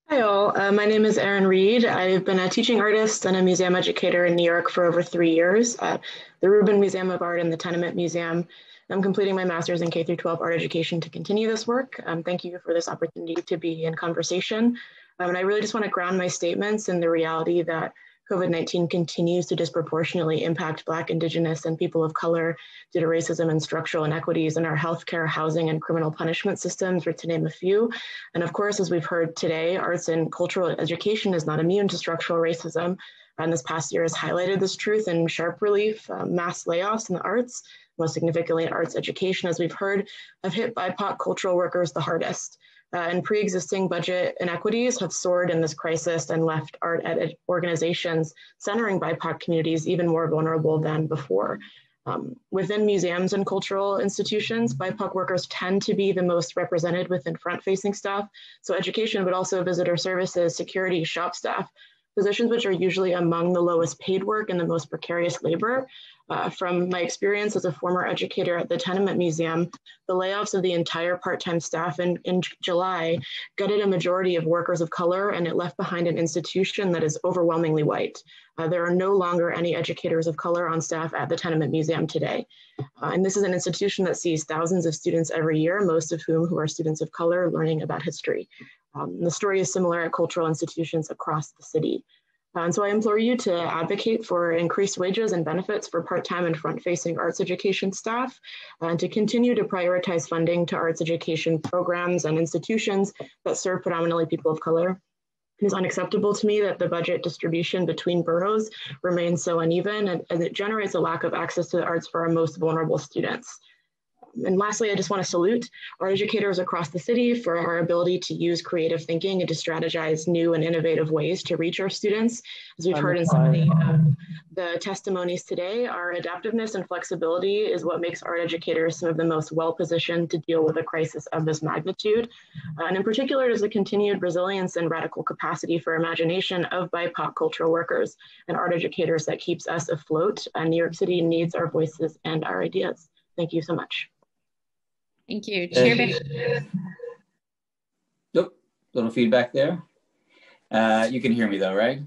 Hi all, uh, my name is Erin Reed. I've been a teaching artist and a museum educator in New York for over three years at the Rubin Museum of Art and the Tenement Museum. I'm completing my master's in K through 12 art education to continue this work. Um, thank you for this opportunity to be in conversation. Um, and I really just want to ground my statements in the reality that COVID-19 continues to disproportionately impact Black, Indigenous, and people of color due to racism and structural inequities in our healthcare, housing, and criminal punishment systems, to name a few. And of course, as we've heard today, arts and cultural education is not immune to structural racism. And this past year has highlighted this truth in sharp relief. Uh, mass layoffs in the arts, most significantly arts education, as we've heard, have hit BIPOC cultural workers the hardest uh, and pre-existing budget inequities have soared in this crisis and left art ed organizations centering BIPOC communities even more vulnerable than before. Um, within museums and cultural institutions, BIPOC workers tend to be the most represented within front-facing staff, so education, but also visitor services, security, shop staff, positions which are usually among the lowest paid work and the most precarious labor. Uh, from my experience as a former educator at the Tenement Museum, the layoffs of the entire part-time staff in, in July gutted a majority of workers of color and it left behind an institution that is overwhelmingly white. Uh, there are no longer any educators of color on staff at the Tenement Museum today. Uh, and this is an institution that sees thousands of students every year, most of whom who are students of color learning about history. Um, the story is similar at cultural institutions across the city. Uh, and so I implore you to advocate for increased wages and benefits for part-time and front-facing arts education staff, uh, and to continue to prioritize funding to arts education programs and institutions that serve predominantly people of color. It is unacceptable to me that the budget distribution between boroughs remains so uneven and, and it generates a lack of access to the arts for our most vulnerable students and lastly, I just want to salute our educators across the city for our ability to use creative thinking and to strategize new and innovative ways to reach our students. As we've heard in so many of the testimonies today, our adaptiveness and flexibility is what makes art educators some of the most well-positioned to deal with a crisis of this magnitude. Uh, and in particular, is the continued resilience and radical capacity for imagination of BIPOC cultural workers and art educators that keeps us afloat. And New York City needs our voices and our ideas. Thank you so much. Thank you. Chair Nope, little feedback there. Uh, you can hear me though, right?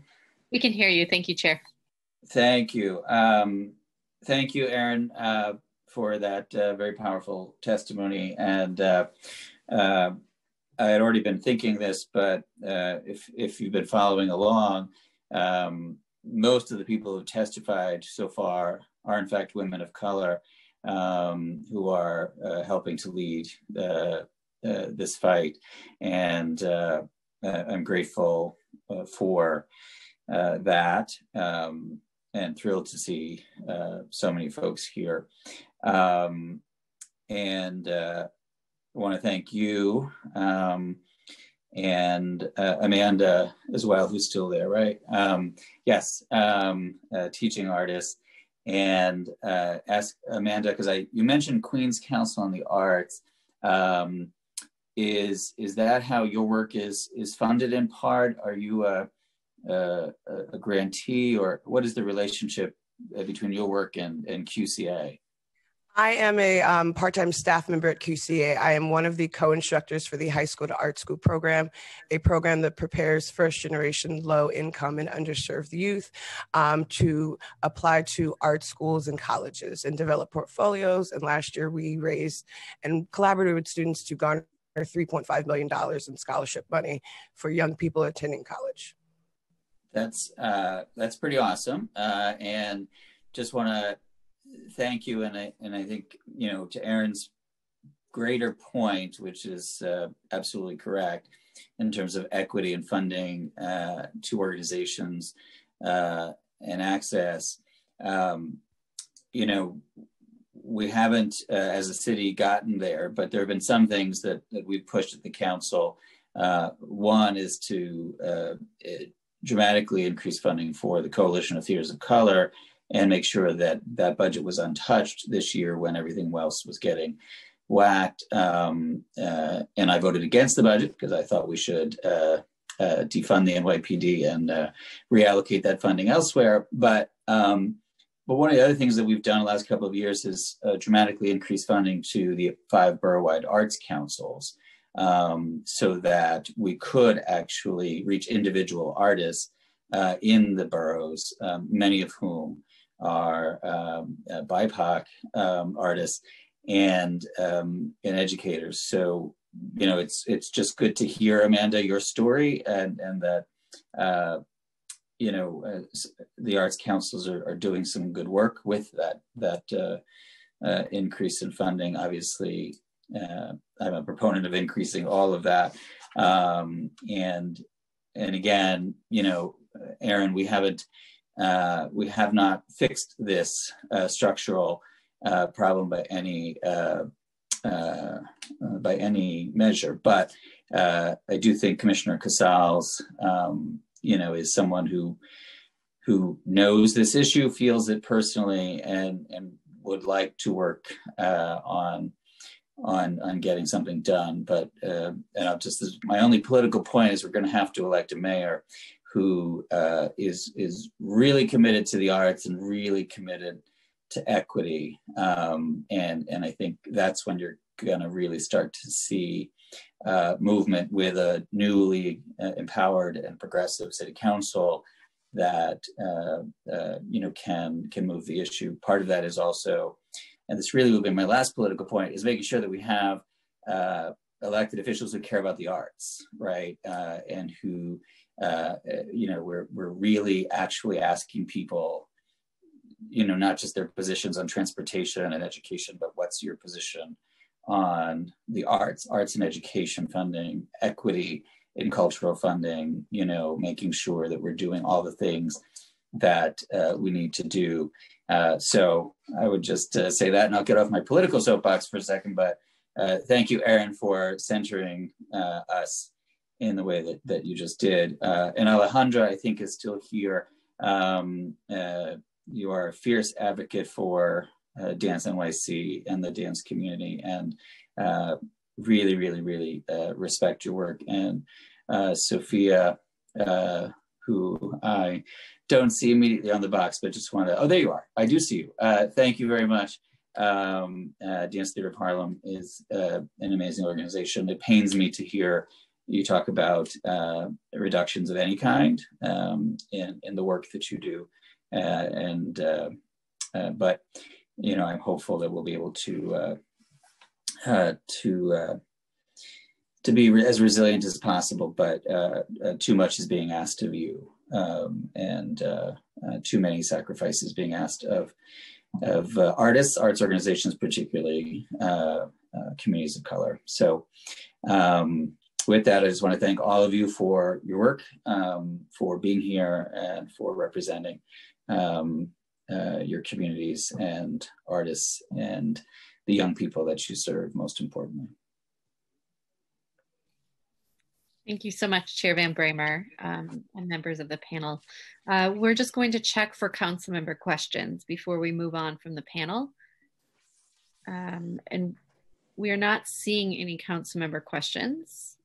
We can hear you. Thank you, Chair. Thank you. Um, thank you, Aaron, uh, for that uh, very powerful testimony. And uh, uh, I had already been thinking this, but uh, if, if you've been following along, um, most of the people who testified so far are in fact women of color um, who are uh, helping to lead uh, uh this fight. And uh, uh, I'm grateful for that um, and thrilled to see so many folks here. Um, and I want to thank you um, and uh, Amanda as well, who's still there, right? Um, yes, um, teaching artist and uh, ask Amanda because I you mentioned Queens Council on the Arts. Um, is is that how your work is is funded in part? Are you a a, a grantee, or what is the relationship uh, between your work and and QCA? I am a um, part-time staff member at QCA. I am one of the co-instructors for the High School to Art School program, a program that prepares first-generation low-income and underserved youth um, to apply to art schools and colleges and develop portfolios. And last year we raised and collaborated with students to garner $3.5 million in scholarship money for young people attending college. That's uh, that's pretty awesome, uh, and just want to thank you, and I and I think you know to Aaron's greater point, which is uh, absolutely correct in terms of equity and funding uh, to organizations uh, and access. Um, you know, we haven't, uh, as a city, gotten there, but there have been some things that that we've pushed at the council. Uh, one is to uh, dramatically increase funding for the Coalition of Theaters of Color and make sure that that budget was untouched this year when everything else was getting whacked. Um, uh, and I voted against the budget because I thought we should uh, uh, defund the NYPD and uh, reallocate that funding elsewhere. But um, but one of the other things that we've done the last couple of years is uh, dramatically increase funding to the five borough-wide arts councils um, so that we could actually reach individual artists uh, in the boroughs, um, many of whom are um, uh, BIPOC um, artists and um, and educators. So you know, it's it's just good to hear Amanda your story and and that uh, you know uh, the arts councils are, are doing some good work with that that uh, uh, increase in funding. Obviously, uh, I'm a proponent of increasing all of that, um, and and again, you know, Aaron, we haven't uh, we have not fixed this uh, structural uh, problem by any uh, uh, by any measure. But I do think Commissioner Casals, um, you know, is someone who who knows this issue, feels it personally, and and would like to work on on on getting something done. But uh, and I'll just my only political point is we're going to have to elect a mayor who uh, is is really committed to the arts and really committed to equity. Um, and and I think that's when you're going to really start to see uh, movement with a newly uh, empowered and progressive city council that uh, uh, you know can can move the issue. Part of that is also, and this really will be my last political point, is making sure that we have uh, elected officials who care about the arts, right, and who uh, you know, we're we're really actually asking people, you know, not just their positions on transportation and education, but what's your position on the arts, arts and education funding, equity in cultural funding, you know, making sure that we're doing all the things that uh, we need to do. Uh, so I would just uh, say that, and I'll get off my political soapbox for a second. But uh, thank you, Aaron, for centering uh, us in the way that, that you just did. Uh, and Alejandra, I think, is still here. Um, uh, you are a fierce advocate for uh, Dance NYC and the dance community, and uh, really, really, really uh, respect your work. And uh, Sophia, who I don't see immediately on the box, but just want to, oh, there you are. I do see you. thank you very much. Um, Dance Theater of Harlem is an amazing organization. It pains me to hear you talk about uh, reductions of any kind um, in, in the work that you do. Uh, and, uh, uh but, you know, I'm hopeful that we'll be able to, uh, uh, to, to be re as resilient as possible, but too much is being asked of you. Um, and too many sacrifices being asked of, of artists, arts organizations, particularly communities of color. So, um, with that, I just want to thank all of you for your work, um, for being here, and for representing um, uh, your communities and artists and the young people that you serve, most importantly. Thank you so much, Chair Van Bramer um, and members of the panel. Uh, we're just going to check for council member questions before we move on from the panel. Um, and we are not seeing any council member questions.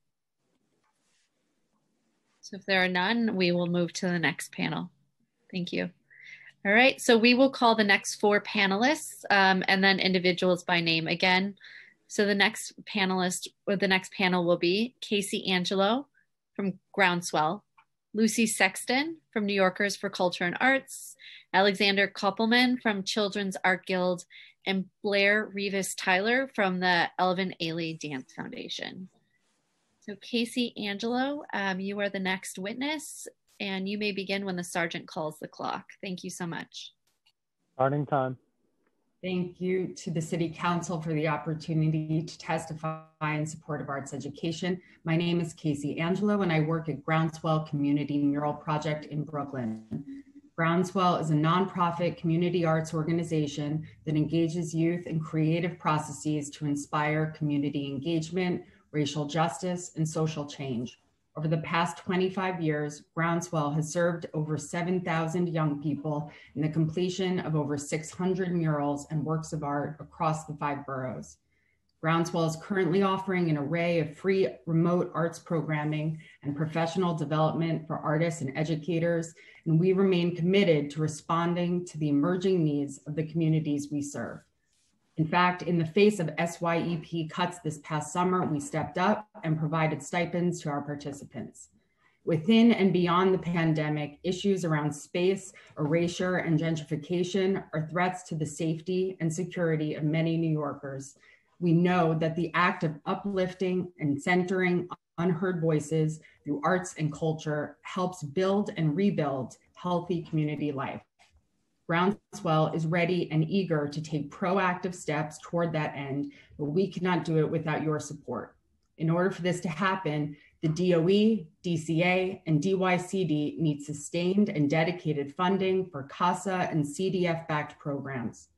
So if there are none, we will move to the next panel. Thank you. All right, so we will call the next four panelists um, and then individuals by name again. So the next panelist or the next panel will be Casey Angelo from Groundswell, Lucy Sexton from New Yorkers for Culture and Arts, Alexander Koppelman from Children's Art Guild, and Blair Revis Tyler from the Alvin Ailey Dance Foundation. So Casey Angelo, um, you are the next witness and you may begin when the sergeant calls the clock. Thank you so much. Starting time. Thank you to the City Council for the opportunity to testify in support of arts education. My name is Casey Angelo and I work at Groundswell Community Mural Project in Brooklyn. Groundswell is a nonprofit community arts organization that engages youth in creative processes to inspire community engagement, racial justice, and social change. Over the past 25 years, Groundswell has served over 7,000 young people in the completion of over 600 murals and works of art across the five boroughs. Groundswell is currently offering an array of free remote arts programming and professional development for artists and educators, and we remain committed to responding to the emerging needs of the communities we serve. In fact, in the face of SYEP cuts this past summer, we stepped up and provided stipends to our participants. Within and beyond the pandemic, issues around space, erasure, and gentrification are threats to the safety and security of many New Yorkers. We know that the act of uplifting and centering unheard voices through arts and culture helps build and rebuild healthy community life. Groundswell is ready and eager to take proactive steps toward that end, but we cannot do it without your support. In order for this to happen, the DOE, DCA, and DYCD need sustained and dedicated funding for CASA and CDF backed programs.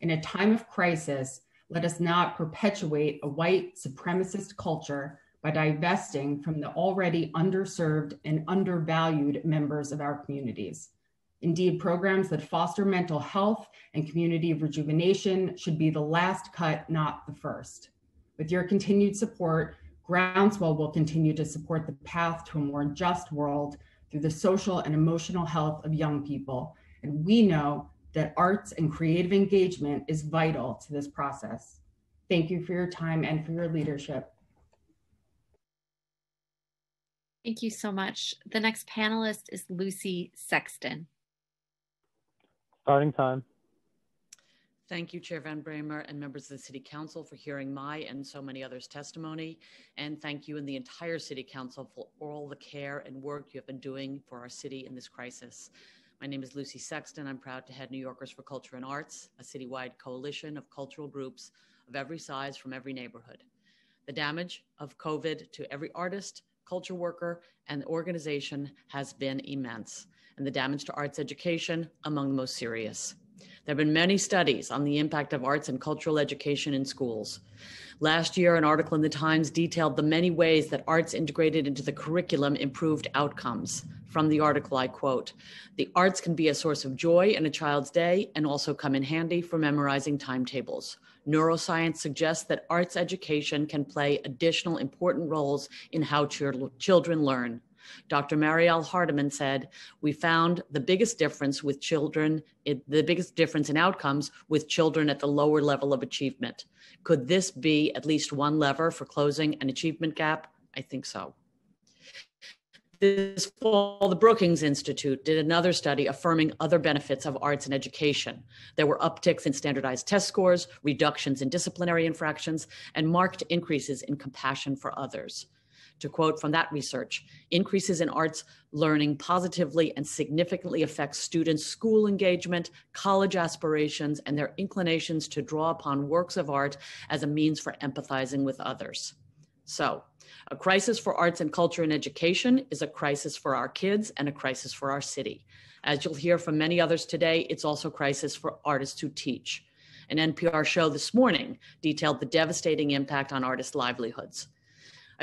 In a time of crisis, let us not perpetuate a white supremacist culture by divesting from the already underserved and undervalued members of our communities. Indeed, programs that foster mental health and community rejuvenation should be the last cut, not the first. With your continued support, Groundswell will continue to support the path to a more just world through the social and emotional health of young people. And we know that arts and creative engagement is vital to this process. Thank you for your time and for your leadership. Thank you so much. The next panelist is Lucy Sexton. Starting time. Thank you, Chair Van Bramer and members of the City Council for hearing my and so many others' testimony. And thank you and the entire City Council for all the care and work you have been doing for our city in this crisis. My name is Lucy Sexton. I'm proud to head New Yorkers for Culture and Arts, a citywide coalition of cultural groups of every size from every neighborhood. The damage of COVID to every artist, culture worker, and organization has been immense and the damage to arts education among the most serious. There have been many studies on the impact of arts and cultural education in schools. Last year, an article in the Times detailed the many ways that arts integrated into the curriculum improved outcomes. From the article, I quote The arts can be a source of joy in a child's day and also come in handy for memorizing timetables. Neuroscience suggests that arts education can play additional important roles in how ch- children learn. Dr. Mariale Hardiman said, We found the biggest difference with children, it, the biggest difference in outcomes with children at the lower level of achievement. Could this be at least one lever for closing an achievement gap? I think so. This fall, the Brookings Institute did another study affirming other benefits of arts and education. There were upticks in standardized test scores, reductions in disciplinary infractions, and marked increases in compassion for others. To quote from that research, increases in arts learning positively and significantly affects students' school engagement, college aspirations, and their inclinations to draw upon works of art as a means for empathizing with others. So, a crisis for arts and culture and education is a crisis for our kids and a crisis for our city. As you'll hear from many others today, it's also a crisis for artists who teach. An NPR show this morning detailed the devastating impact on artists' livelihoods.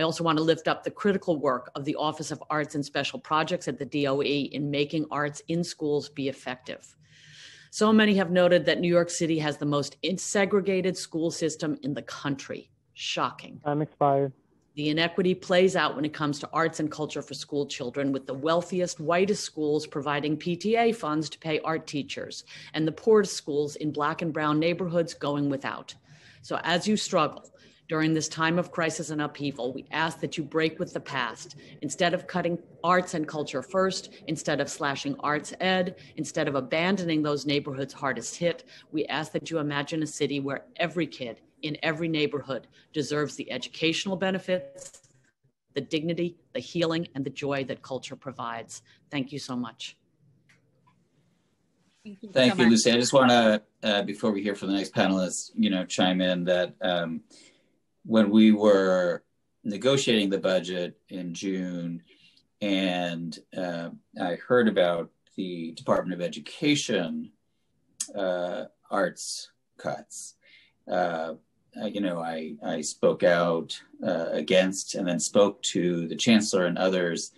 I also want to lift up the critical work of the Office of Arts and Special Projects at the DOE in making arts in schools be effective. So many have noted that New York City has the most segregated school system in the country. Shocking. Time expired. The inequity plays out when it comes to arts and culture for school children, with the wealthiest, whitest schools providing PTA funds to pay art teachers, and the poorest schools in black and brown neighborhoods going without. So, as you struggle during this time of crisis and upheaval, we ask that you break with the past. Instead of cutting arts and culture first, instead of slashing arts ed, instead of abandoning those neighborhoods hardest hit, we ask that you imagine a city where every kid in every neighborhood deserves the educational benefits, the dignity, the healing, and the joy that culture provides. Thank you so much. Thank you, Thank you Lucy. I just want to, uh, before we hear from the next panelists, you know, chime in that um, when we were negotiating the budget in June, and uh, I heard about the Department of Education uh, arts cuts. Uh, you know, I, I spoke out uh, against and then spoke to the chancellor and others,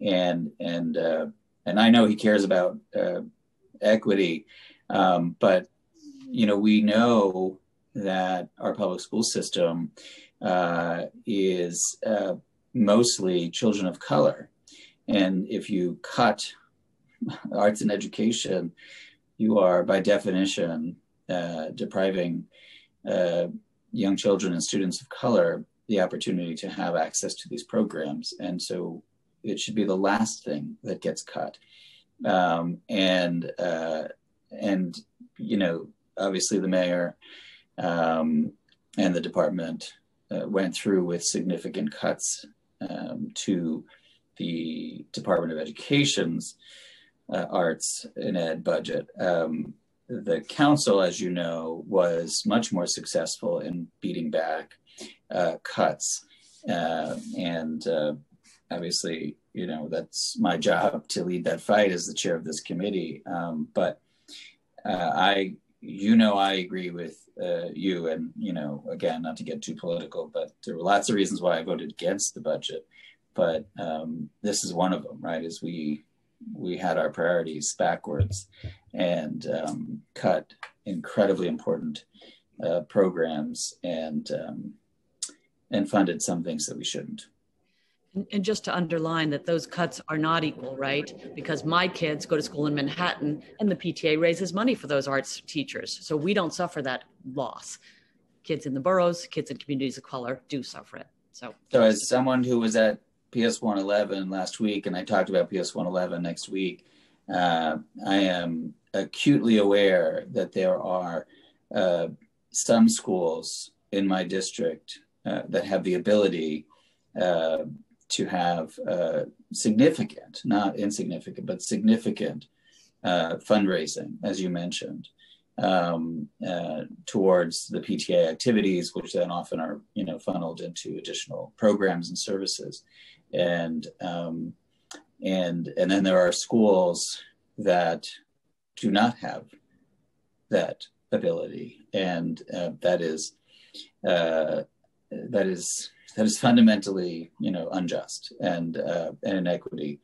and and uh, and I know he cares about uh, equity, um, but you know, we know that our public school system uh, is uh, mostly children of color, and if you cut (laughs) arts and education, you are by definition depriving uh, young children and students of color the opportunity to have access to these programs. And so it should be the last thing that gets cut. Um, and, uh, and, you know, obviously the mayor um, and the department uh, went through with significant cuts um, to the Department of Education's uh, arts and ed budget. Um, the council, as you know, was much more successful in beating back uh, cuts. Uh, and uh, obviously, you know, that's my job to lead that fight as the chair of this committee. Um, but uh, I, you know, I agree with uh, you. And, you know, again, not to get too political, but there were lots of reasons why I voted against the budget. But um, this is one of them, right? is we we had our priorities backwards and um, cut incredibly important uh, programs and um, and funded some things that we shouldn't. And just to underline that those cuts are not equal, right? Because my kids go to school in Manhattan and the PTA raises money for those arts teachers. So we don't suffer that loss. Kids in the boroughs, kids in communities of color do suffer it. So, so as someone who was at PS 111 last week, and I talked about PS 111 next week. Uh, I am acutely aware that there are uh, some schools in my district uh, that have the ability uh, to have uh, significant, not insignificant, but significant uh, fundraising, as you mentioned. Um, towards the PTA activities, which then often are, you know, funneled into additional programs and services and um, and and then there are schools that do not have that ability, and uh, that is uh, that is that is fundamentally you know unjust and uh, and inequity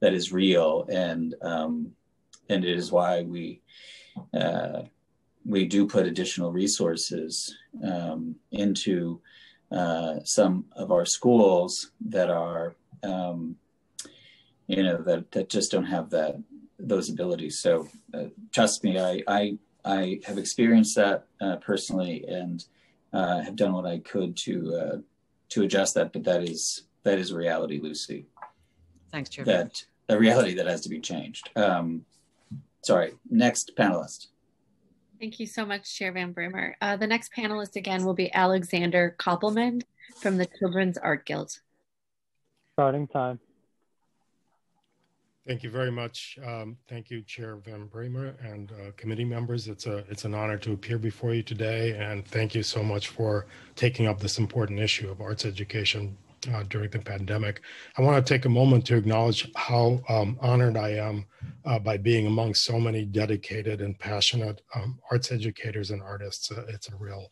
that is real, and um, and it is why we uh, we do put additional resources um, into uh, some of our schools that are, um, you know, that, that just don't have that those abilities. So uh, trust me, I, I, I have experienced that uh, personally and uh, have done what I could to uh, to adjust that. But that is that is reality, Lucy. Thanks, Chair. That a reality that has to be changed. Um, sorry. Next panelist. Thank you so much, Chair Van Bramer. Uh, the next panelist again will be Alexander Koppelman from the Children's Art Guild. Starting time. Thank you very much. Um, thank you, Chair Van Bramer and uh, committee members. It's a it's an honor to appear before you today, and thank you so much for taking up this important issue of arts education uh, during the pandemic. I want to take a moment to acknowledge how um, honored I am uh, by being among so many dedicated and passionate um, arts educators and artists. Uh, it's a real,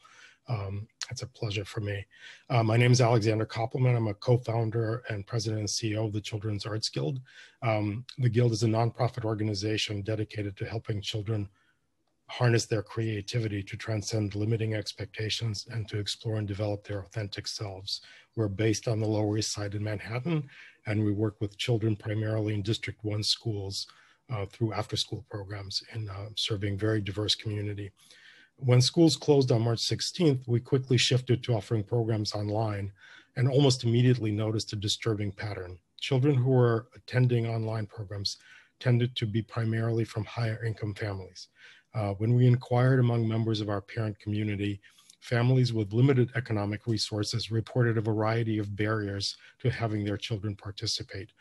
um, it's a pleasure for me. Uh, my name is Alexander Koppelman. I'm a co-founder and president and CEO of the Children's Arts Guild. Um, the Guild is a nonprofit organization dedicated to helping children harness their creativity to transcend limiting expectations and to explore and develop their authentic selves. We're based on the Lower East Side in Manhattan, and we work with children primarily in District 1 schools uh, through after school programs and uh, serving very diverse community. When schools closed on March 16th, we quickly shifted to offering programs online and almost immediately noticed a disturbing pattern. Children who were attending online programs tended to be primarily from higher income families. Uh, when we inquired among members of our parent community, families with limited economic resources reported a variety of barriers to having their children participate.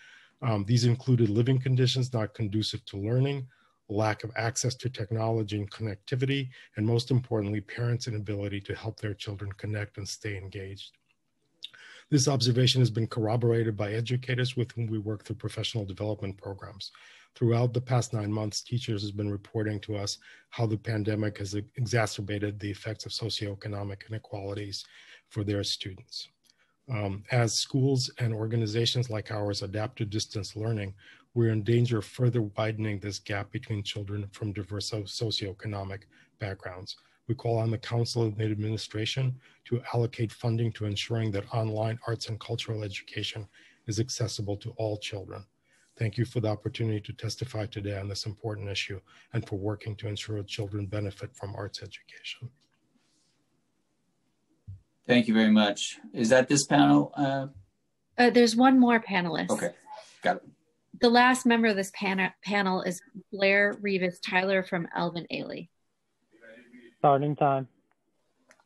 Um, these included living conditions not conducive to learning, lack of access to technology and connectivity, and most importantly, parents' inability to help their children connect and stay engaged. This observation has been corroborated by educators with whom we work through professional development programs. Throughout the past nine months, teachers have been reporting to us how the pandemic has exacerbated the effects of socioeconomic inequalities for their students. Um, as schools and organizations like ours adapt to distance learning, we're in danger of further widening this gap between children from diverse socioeconomic backgrounds. We call on the Council and the administration to allocate funding to ensuring that online arts and cultural education is accessible to all children. Thank you for the opportunity to testify today on this important issue and for working to ensure children benefit from arts education. Thank you very much. Is that this panel? Uh... Uh, there's one more panelist. Okay, got it. The last member of this pan panel is Blair Revis Tyler from Alvin Ailey. Starting time.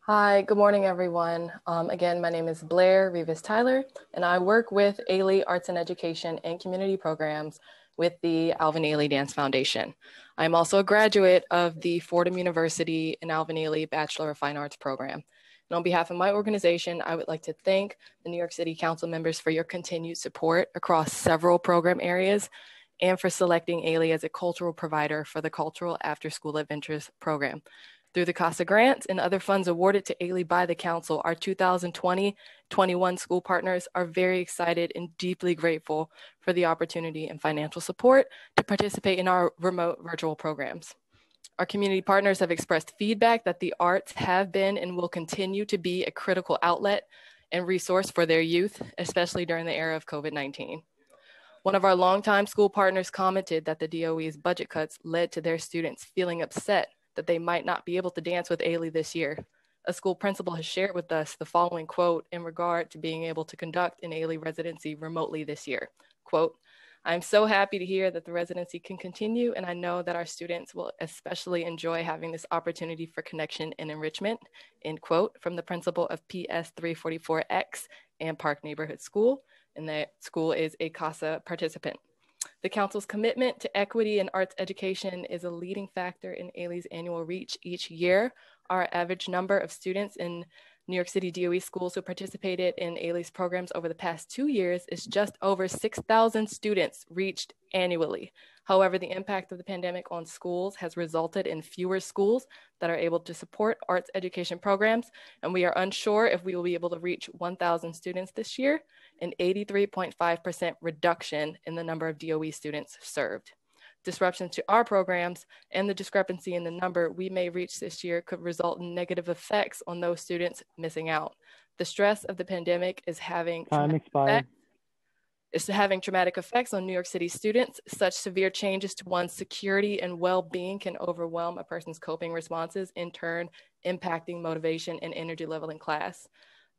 Hi, good morning, everyone. Um, again, my name is Blair Revis Tyler, and I work with Ailey Arts and Education and Community Programs with the Alvin Ailey Dance Foundation. I'm also a graduate of the Fordham University and Alvin Ailey Bachelor of Fine Arts program. And on behalf of my organization, I would like to thank the New York City Council members for your continued support across several program areas and for selecting Ailey as a cultural provider for the Cultural After School Adventures program. Through the CASA grants and other funds awarded to Ailey by the Council, our 2020 21 school partners are very excited and deeply grateful for the opportunity and financial support to participate in our remote virtual programs. Our community partners have expressed feedback that the arts have been and will continue to be a critical outlet and resource for their youth, especially during the era of COVID 19. One of our longtime school partners commented that the DOE's budget cuts led to their students feeling upset that they might not be able to dance with Ailey this year. A school principal has shared with us the following quote in regard to being able to conduct an Ailey residency remotely this year. Quote, I'm so happy to hear that the residency can continue, and I know that our students will especially enjoy having this opportunity for connection and enrichment, end quote, from the principal of PS 344X Ampark Neighborhood School, and that school is a CASA participant. The Council's commitment to equity and arts education is a leading factor in Ailey's annual reach each year. Our average number of students in New York City DOE schools who participated in Ailey's programs over the past two years is just over 6,000 students reached annually. However, the impact of the pandemic on schools has resulted in fewer schools that are able to support arts education programs, and we are unsure if we will be able to reach 1,000 students this year, an 83.5% reduction in the number of DOE students served disruptions to our programs and the discrepancy in the number we may reach this year could result in negative effects on those students missing out. The stress of the pandemic is having time expired. Is having traumatic effects on New York City students. Such severe changes to one's security and well-being can overwhelm a person's coping responses, in turn impacting motivation and energy level in class.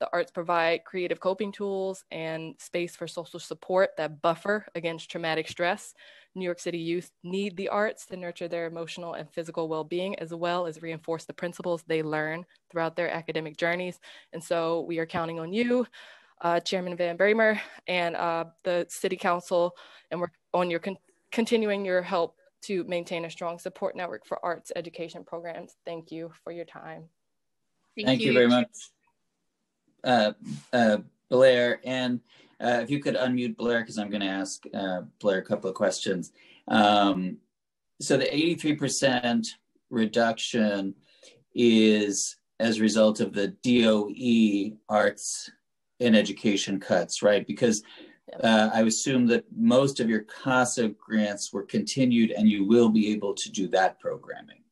The arts provide creative coping tools and space for social support that buffer against traumatic stress. New York City youth need the arts to nurture their emotional and physical well being, as well as reinforce the principles they learn throughout their academic journeys. And so we are counting on you, uh, Chairman Van Bramer, and uh, the City Council, and we're on your con- continuing your help to maintain a strong support network for arts education programs. Thank you for your time. Thank, Thank you. you very much, uh, uh Blair. And uh, if you could unmute Blair, because I'm going to ask uh, Blair a couple of questions. Um, so the 83% reduction is as a result of the DOE arts and education cuts, right? Because uh, I assume that most of your CASA grants were continued and you will be able to do that programming.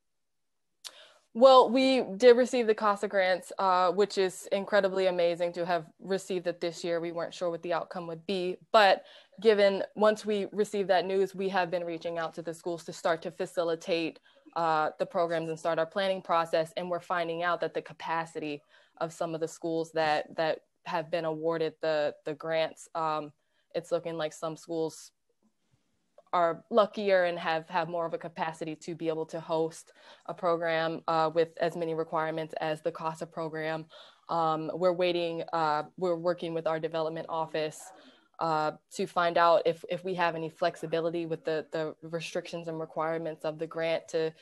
Well, we did receive the CASA grants, uh, which is incredibly amazing to have received it this year. We weren't sure what the outcome would be, but given once we received that news, we have been reaching out to the schools to start to facilitate uh, the programs and start our planning process. And we're finding out that the capacity of some of the schools that that have been awarded the the grants, um, it's looking like some schools are luckier and have have more of a capacity to be able to host a program uh, with as many requirements as the CASA program. Um, we're waiting. Uh, we're working with our development office uh, to find out if if we have any flexibility with the the restrictions and requirements of the grant to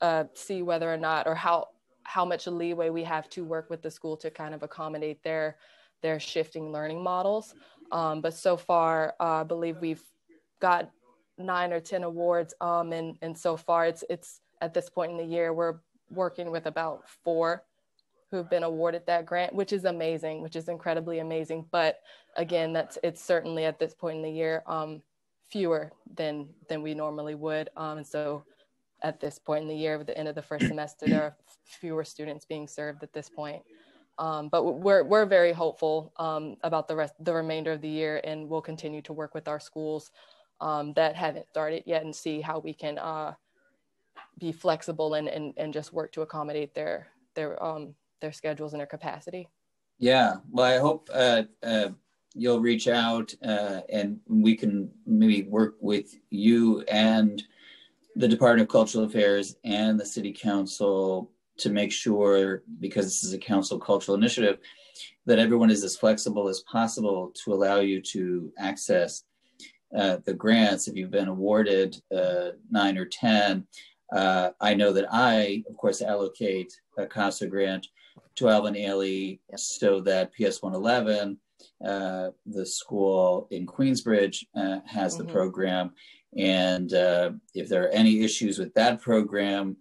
uh, see whether or not or how how much leeway we have to work with the school to kind of accommodate their their shifting learning models. Um, but so far, uh, I believe we've got nine or 10 awards. Um, and, and so far it's, it's at this point in the year, we're working with about four who've been awarded that grant, which is amazing, which is incredibly amazing. But again, that's, it's certainly at this point in the year, um, fewer than, than we normally would. Um, and so at this point in the year, at the end of the first semester, there are fewer students being served at this point. Um, but we're, we're very hopeful um, about the rest, the remainder of the year, and we'll continue to work with our schools um, that haven't started yet and see how we can uh, be flexible and, and, and just work to accommodate their their um, their schedules and their capacity. Yeah, well, I hope uh, uh, you'll reach out uh, and we can maybe work with you and the Department of Cultural Affairs and the City Council to make sure, because this is a council cultural initiative, that everyone is as flexible as possible to allow you to access uh, the grants, if you've been awarded uh, nine or 10, uh, I know that I, of course, allocate a CASA grant to Alvin Ailey so that PS 111, uh, the school in Queensbridge, uh, has mm-hmm. the program. And uh, if there are any issues with that program,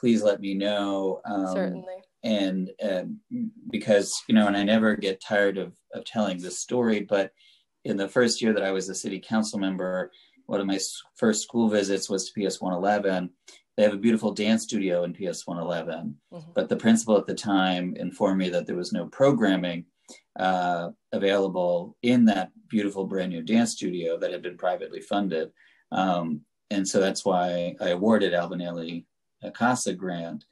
please let me know. Um, Certainly. And because, you know, and I never get tired of, of telling this story, but in the first year that I was a city council member, one of my first school visits was to PS 111. They have a beautiful dance studio in PS 111, mm-hmm. but the principal at the time informed me that there was no programming uh, available in that beautiful brand new dance studio that had been privately funded. Um, and so that's why I awarded Alvin Ailey a CASA grant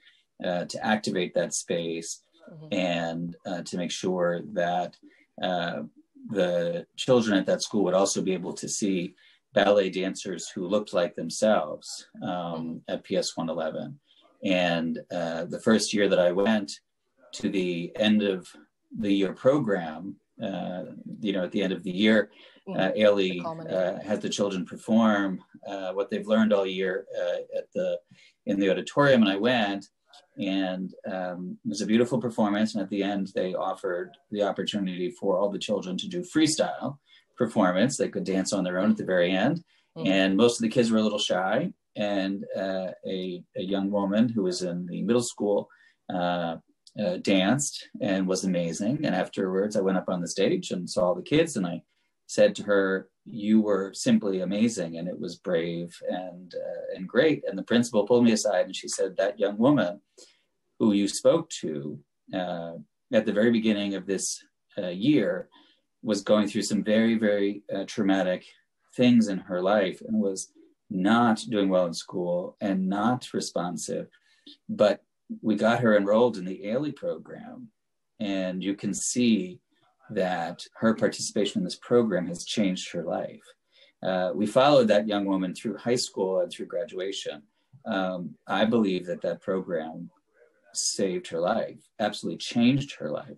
uh, to activate that space mm-hmm. and uh, to make sure that uh, the children at that school would also be able to see ballet dancers who looked like themselves um, at PS 111. And uh, the first year that I went to the end of the year program, uh, you know, at the end of the year, uh, Ailey uh, had the children perform uh, what they've learned all year uh, at the in the auditorium, and I went, and um, it was a beautiful performance. And at the end, they offered the opportunity for all the children to do freestyle performance. They could dance on their own at the very end. Mm-hmm. And most of the kids were a little shy. And uh, a, a, young woman who was in the middle school uh, uh, danced and was amazing. And afterwards, I went up on the stage and saw all the kids, and I said to her, "You were simply amazing, and it was brave and uh, and great." And the principal pulled me aside, and she said, "That young woman who you spoke to uh, at the very beginning of this uh, year was going through some very very uh, traumatic things in her life and was not doing well in school and not responsive, but we got her enrolled in the Ailey program, and you can see." That her participation in this program has changed her life. Uh, we followed that young woman through high school and through graduation. Um, I believe that that program saved her life, absolutely changed her life.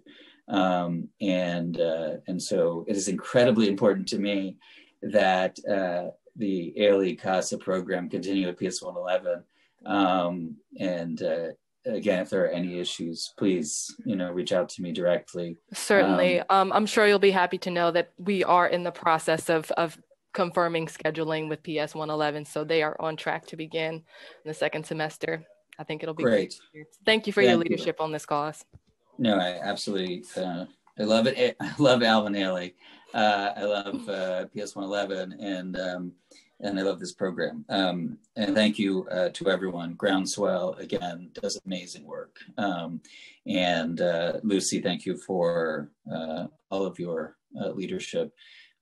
Um, and uh, and so it is incredibly important to me that uh, the Ailey CASA program continue at PS 111. Um, and uh, again, if there are any issues, please, you know, reach out to me directly. Certainly. Um, um, I'm sure you'll be happy to know that we are in the process of, of confirming scheduling with PS 111. So they are on track to begin in the second semester. I think it'll be great. great. Thank you for Thank your leadership you. on this cause. No, I absolutely, uh, I love it. (laughs) I love Alvin Ailey. Uh, I love uh, PS 111. And um, and I love this program. Um, and thank you uh, to everyone. Groundswell again does amazing work. Um, and uh, Lucy, thank you for uh, all of your uh, leadership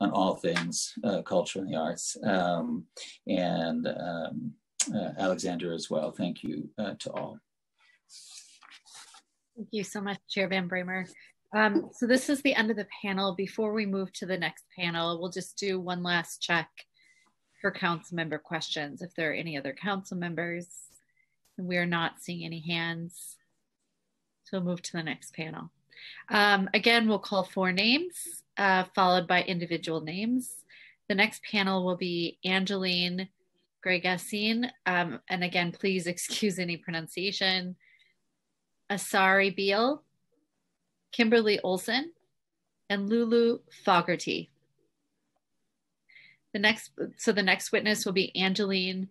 on all things uh, culture and the arts. Um, and um, uh, Alexander as well. Thank you to all. Thank you so much, Chair Van Bramer. Um, so this is the end of the panel. Before we move to the next panel, we'll just do one last check for council member questions. If there are any other council members, we are not seeing any hands. So we'll move to the next panel. Um, again, we'll call four names, uh, followed by individual names. The next panel will be Angeline Gregassine. Um, and again, please (laughs) excuse any pronunciation. Asari Beal, Kimberly Olson, and Lulu Fogarty. The next, so the next witness will be Angeline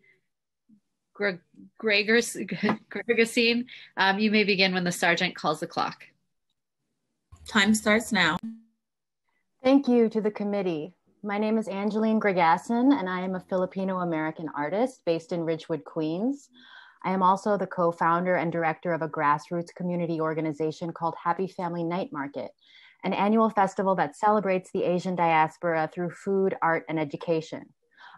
Gregor, Gregerstein. (laughs) Um, you may begin when the sergeant calls the clock. Time starts now. Thank you to the committee. My name is Angeline Gregasson, and I am a Filipino American artist based in Ridgewood, Queens. I am also the co founder and director of a grassroots community organization called Happy Family Night Market, an annual festival that celebrates the Asian diaspora through food, art, and education.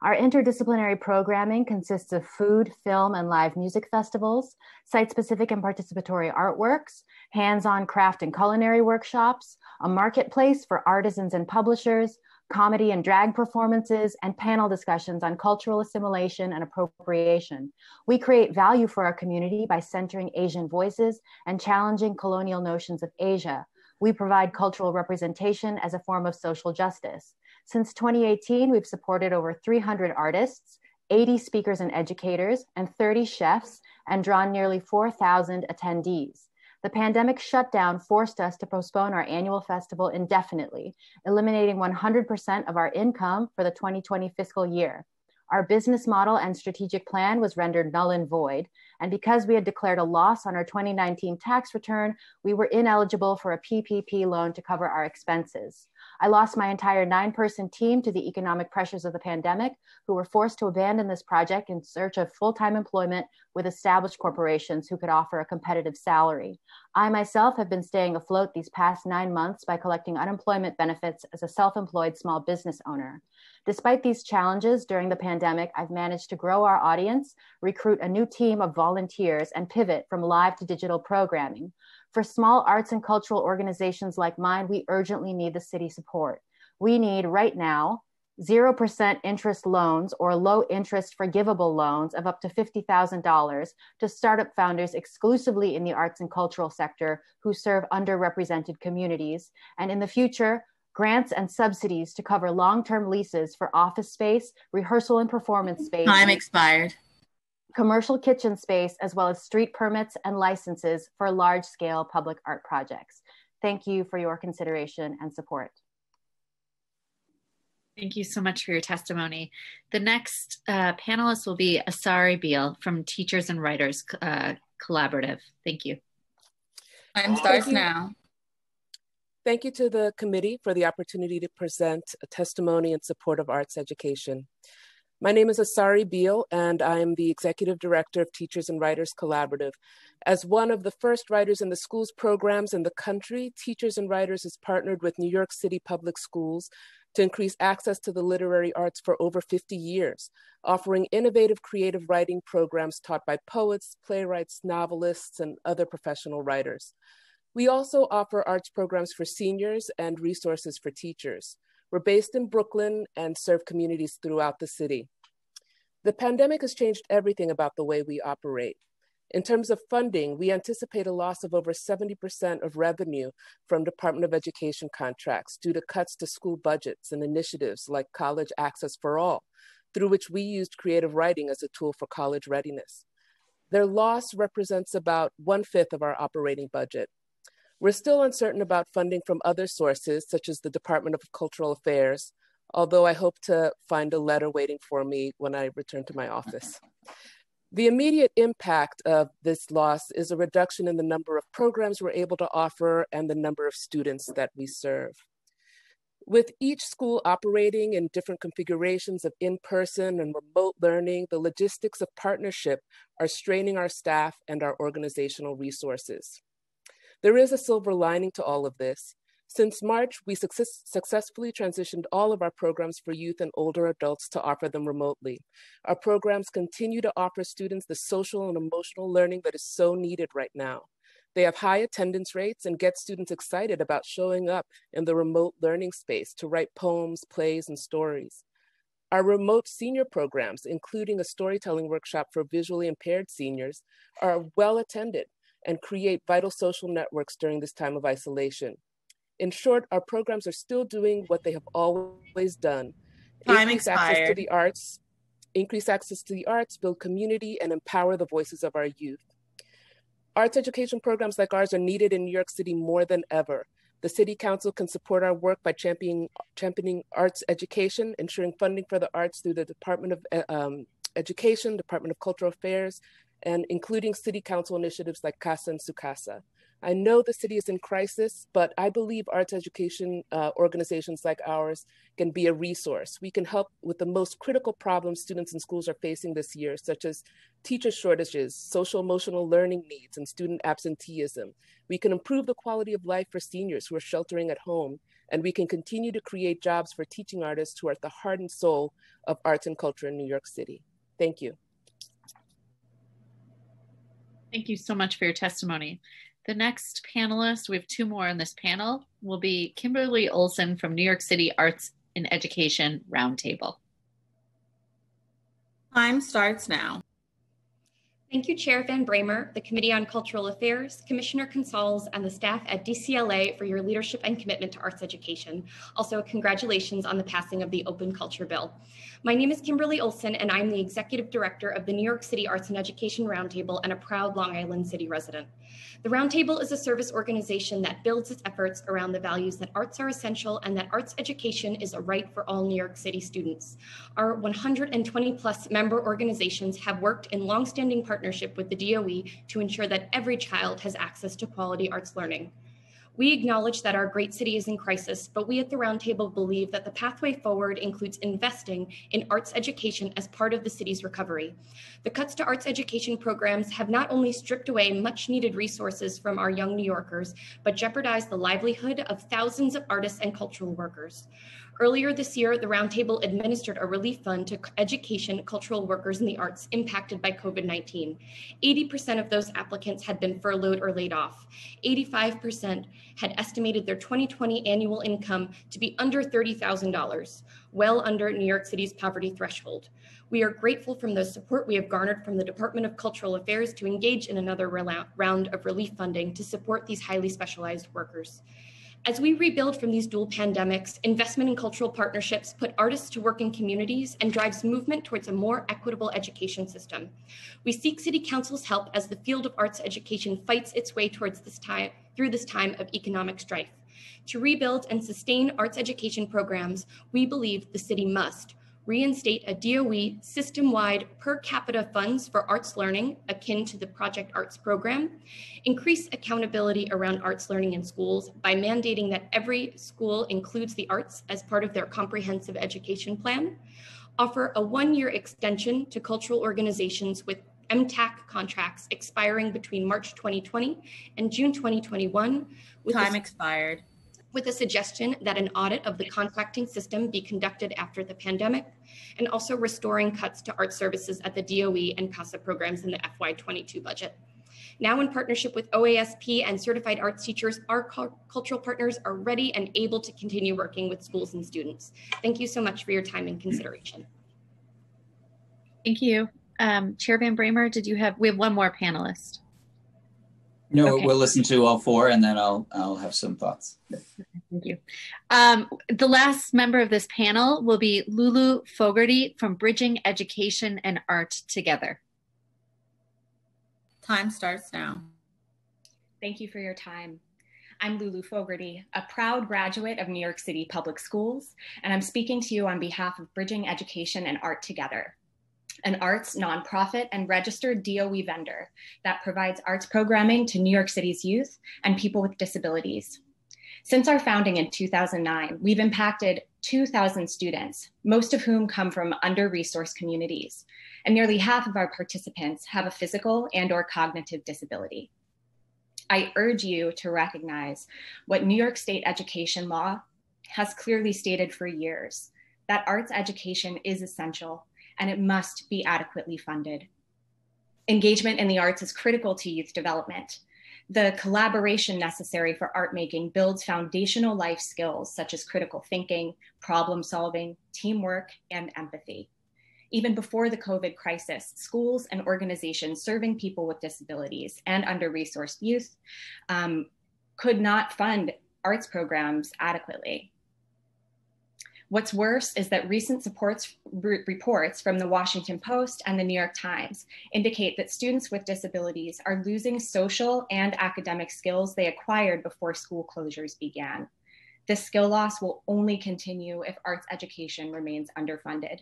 Our interdisciplinary programming consists of food, film, and live music festivals, site specific and participatory artworks, hands on craft and culinary workshops, a marketplace for artisans and publishers, comedy and drag performances, and panel discussions on cultural assimilation and appropriation. We create value for our community by centering Asian voices and challenging colonial notions of Asia we provide cultural representation as a form of social justice. Since 2018, we've supported over 300 artists, 80 speakers and educators, and 30 chefs, and drawn nearly 4,000 attendees. The pandemic shutdown forced us to postpone our annual festival indefinitely, eliminating 100% of our income for the 2020 fiscal year. Our business model and strategic plan was rendered null and void. And because we had declared a loss on our 2019 tax return, we were ineligible for a PPP loan to cover our expenses. I lost my entire nine person team to the economic pressures of the pandemic, who were forced to abandon this project in search of full time employment with established corporations who could offer a competitive salary. I myself have been staying afloat these past nine months by collecting unemployment benefits as a self employed small business owner. Despite these challenges during the pandemic, I've managed to grow our audience, recruit a new team of volunteers, and pivot from live to digital programming. For small arts and cultural organizations like mine, we urgently need the city support. We need right now 0% interest loans or low interest forgivable loans of up to $50,000 to startup founders exclusively in the arts and cultural sector who serve underrepresented communities. And in the future, grants and subsidies to cover long-term leases for office space, rehearsal and performance space. Time expired. Commercial kitchen space, as well as street permits and licenses for large-scale public art projects. Thank you for your consideration and support. Thank you so much for your testimony. The next uh, panelist will be Asari Beal from Teachers and Writers uh, Collaborative. Thank you. Time starts now. Thank you to the committee for the opportunity to present a testimony in support of arts education. My name is Asari Beal, and I am the Executive Director of Teachers and Writers Collaborative. As one of the first writers in the schools programs in the country, Teachers and Writers has partnered with New York City Public Schools to increase access to the literary arts for over 50 years, offering innovative creative writing programs taught by poets, playwrights, novelists, and other professional writers. We also offer arts programs for seniors and resources for teachers. We're based in Brooklyn and serve communities throughout the city. The pandemic has changed everything about the way we operate. In terms of funding, we anticipate a loss of over 70% of revenue from Department of Education contracts due to cuts to school budgets and initiatives like College Access for All, through which we used creative writing as a tool for college readiness. Their loss represents about one fifth of our operating budget, we're still uncertain about funding from other sources, such as the Department of Cultural Affairs, although I hope to find a letter waiting for me when I return to my office. The immediate impact of this loss is a reduction in the number of programs we're able to offer and the number of students that we serve. With each school operating in different configurations of in-person and remote learning, the logistics of partnership are straining our staff and our organizational resources. There is a silver lining to all of this. Since March, we success successfully transitioned all of our programs for youth and older adults to offer them remotely. Our programs continue to offer students the social and emotional learning that is so needed right now. They have high attendance rates and get students excited about showing up in the remote learning space to write poems, plays, and stories. Our remote senior programs, including a storytelling workshop for visually impaired seniors, are well attended and create vital social networks during this time of isolation. In short, our programs are still doing what they have always done. Time increase expired. access to the arts, increase access to the arts, build community, and empower the voices of our youth. Arts education programs like ours are needed in New York City more than ever. The City Council can support our work by championing, championing arts education, ensuring funding for the arts through the Department of uh, um, Education, Department of Cultural Affairs, and including City Council initiatives like Casa and SU-CASA. I know the city is in crisis, but I believe arts education uh, organizations like ours can be a resource. We can help with the most critical problems students and schools are facing this year, such as teacher shortages, social emotional learning needs, and student absenteeism. We can improve the quality of life for seniors who are sheltering at home, and we can continue to create jobs for teaching artists who are at the heart and soul of arts and culture in New York City. Thank you. Thank you so much for your testimony. The next panelist, we have two more on this panel, will be Kimberly Olson from New York City Arts and Education Roundtable. Time starts now. Thank you, Chair Van Bramer, the Committee on Cultural Affairs, Commissioner Casals, and the staff at DCLA for your leadership and commitment to arts education. Also, congratulations on the passing of the Open Culture Bill. My name is Kimberly Olson, and I'm the Executive Director of the New York City Arts and Education Roundtable and a proud Long Island City resident. The Roundtable is a service organization that builds its efforts around the values that arts are essential and that arts education is a right for all New York City students. Our 120 plus member organizations have worked in longstanding partnership with the DOE to ensure that every child has access to quality arts learning. We acknowledge that our great city is in crisis, but we at the Roundtable believe that the pathway forward includes investing in arts education as part of the city's recovery. The cuts to arts education programs have not only stripped away much needed resources from our young New Yorkers, but jeopardized the livelihood of thousands of artists and cultural workers. Earlier this year, the Roundtable administered a relief fund to education cultural workers in the arts impacted by COVID 19. 80% of those applicants had been furloughed or laid off. 85% had estimated their 2020 annual income to be under $30,000, well under New York City's poverty threshold. We are grateful from the support we have garnered from the Department of Cultural Affairs to engage in another round of relief funding to support these highly specialized workers. As we rebuild from these dual pandemics, investment in cultural partnerships put artists to work in communities and drives movement towards a more equitable education system. We seek City Council's help as the field of arts education fights its way towards this time through this time of economic strife. To rebuild and sustain arts education programs, we believe the city must reinstate a DOE system-wide per capita funds for arts learning akin to the Project Arts program, increase accountability around arts learning in schools by mandating that every school includes the arts as part of their comprehensive education plan, offer a one-year extension to cultural organizations with MTAC contracts expiring between March 2020 and June 2021. With Time expired. With a suggestion that an audit of the contracting system be conducted after the pandemic, and also restoring cuts to art services at the DOE and CASA programs in the FY22 budget. Now, in partnership with OASP and certified arts teachers, our cultural partners are ready and able to continue working with schools and students. Thank you so much for your time and consideration. Thank you. Um, Chair Van Bramer, did you have, we have one more panelist. No, Okay. we'll listen to all four and then I'll, I'll have some thoughts. Thank you. Um, the last member of this panel will be Lulu Fogarty from Bridging Education and Art Together. Time starts now. Thank you for your time. I'm Lulu Fogarty, a proud graduate of New York City Public Schools, and I'm speaking to you on behalf of Bridging Education and Art Together, an arts nonprofit and registered DOE vendor that provides arts programming to New York City's youth and people with disabilities. Since our founding in 2009, we've impacted 2,000 students, most of whom come from under-resourced communities, and nearly half of our participants have a physical and or cognitive disability. I urge you to recognize what New York State education law has clearly stated for years, that arts education is essential and it must be adequately funded. Engagement in the arts is critical to youth development. The collaboration necessary for art making builds foundational life skills such as critical thinking, problem solving, teamwork, and empathy. Even before the COVID crisis, schools and organizations serving people with disabilities and under resourced youth um, could not fund arts programs adequately. What's worse is that recent supports, reports from the Washington Post and the New York Times indicate that students with disabilities are losing social and academic skills they acquired before school closures began. This skill loss will only continue if arts education remains underfunded.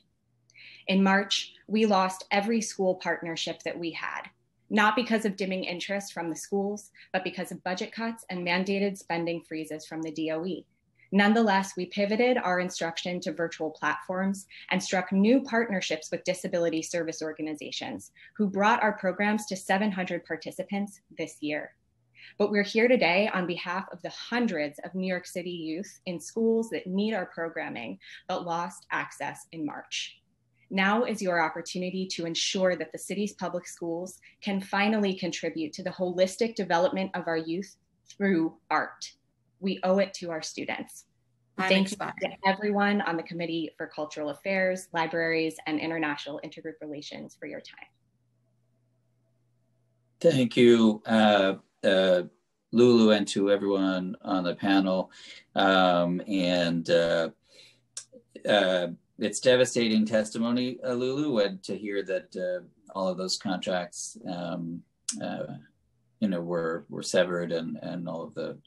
In March, we lost every school partnership that we had, not because of dimming interest from the schools, but because of budget cuts and mandated spending freezes from the DOE. Nonetheless, we pivoted our instruction to virtual platforms and struck new partnerships with disability service organizations who brought our programs to 700 participants this year. But we're here today on behalf of the hundreds of New York City youth in schools that need our programming but lost access in March. Now is your opportunity to ensure that the city's public schools can finally contribute to the holistic development of our youth through art we owe it to our students. I'm Thank excited. you to everyone on the Committee for Cultural Affairs, Libraries, and International Intergroup Relations for your time. Thank you, uh, uh, Lulu, and to everyone on the panel. Um, and uh, uh it's devastating testimony, uh, Lulu, and to hear that uh, all of those contracts, um, you know, were were severed, and and all of the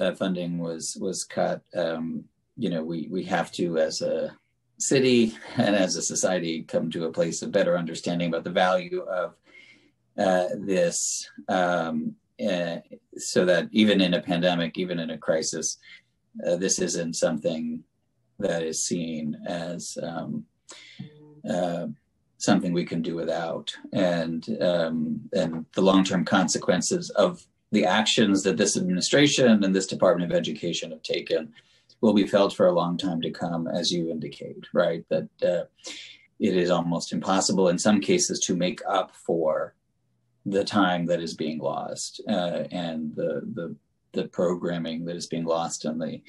uh, funding was was cut, um, you know, we we have to as a city and as a society come to a place of better understanding about the value of uh, this, um, uh, so that even in a pandemic, even in a crisis, uh, this isn't something that is seen as um, uh, something we can do without, and um, and the long term consequences of the actions that this administration and this Department of Education have taken will be felt for a long time to come, as you indicate, right? That uh, it is almost impossible in some cases to make up for the time that is being lost uh, and the, the, the programming that is being lost and the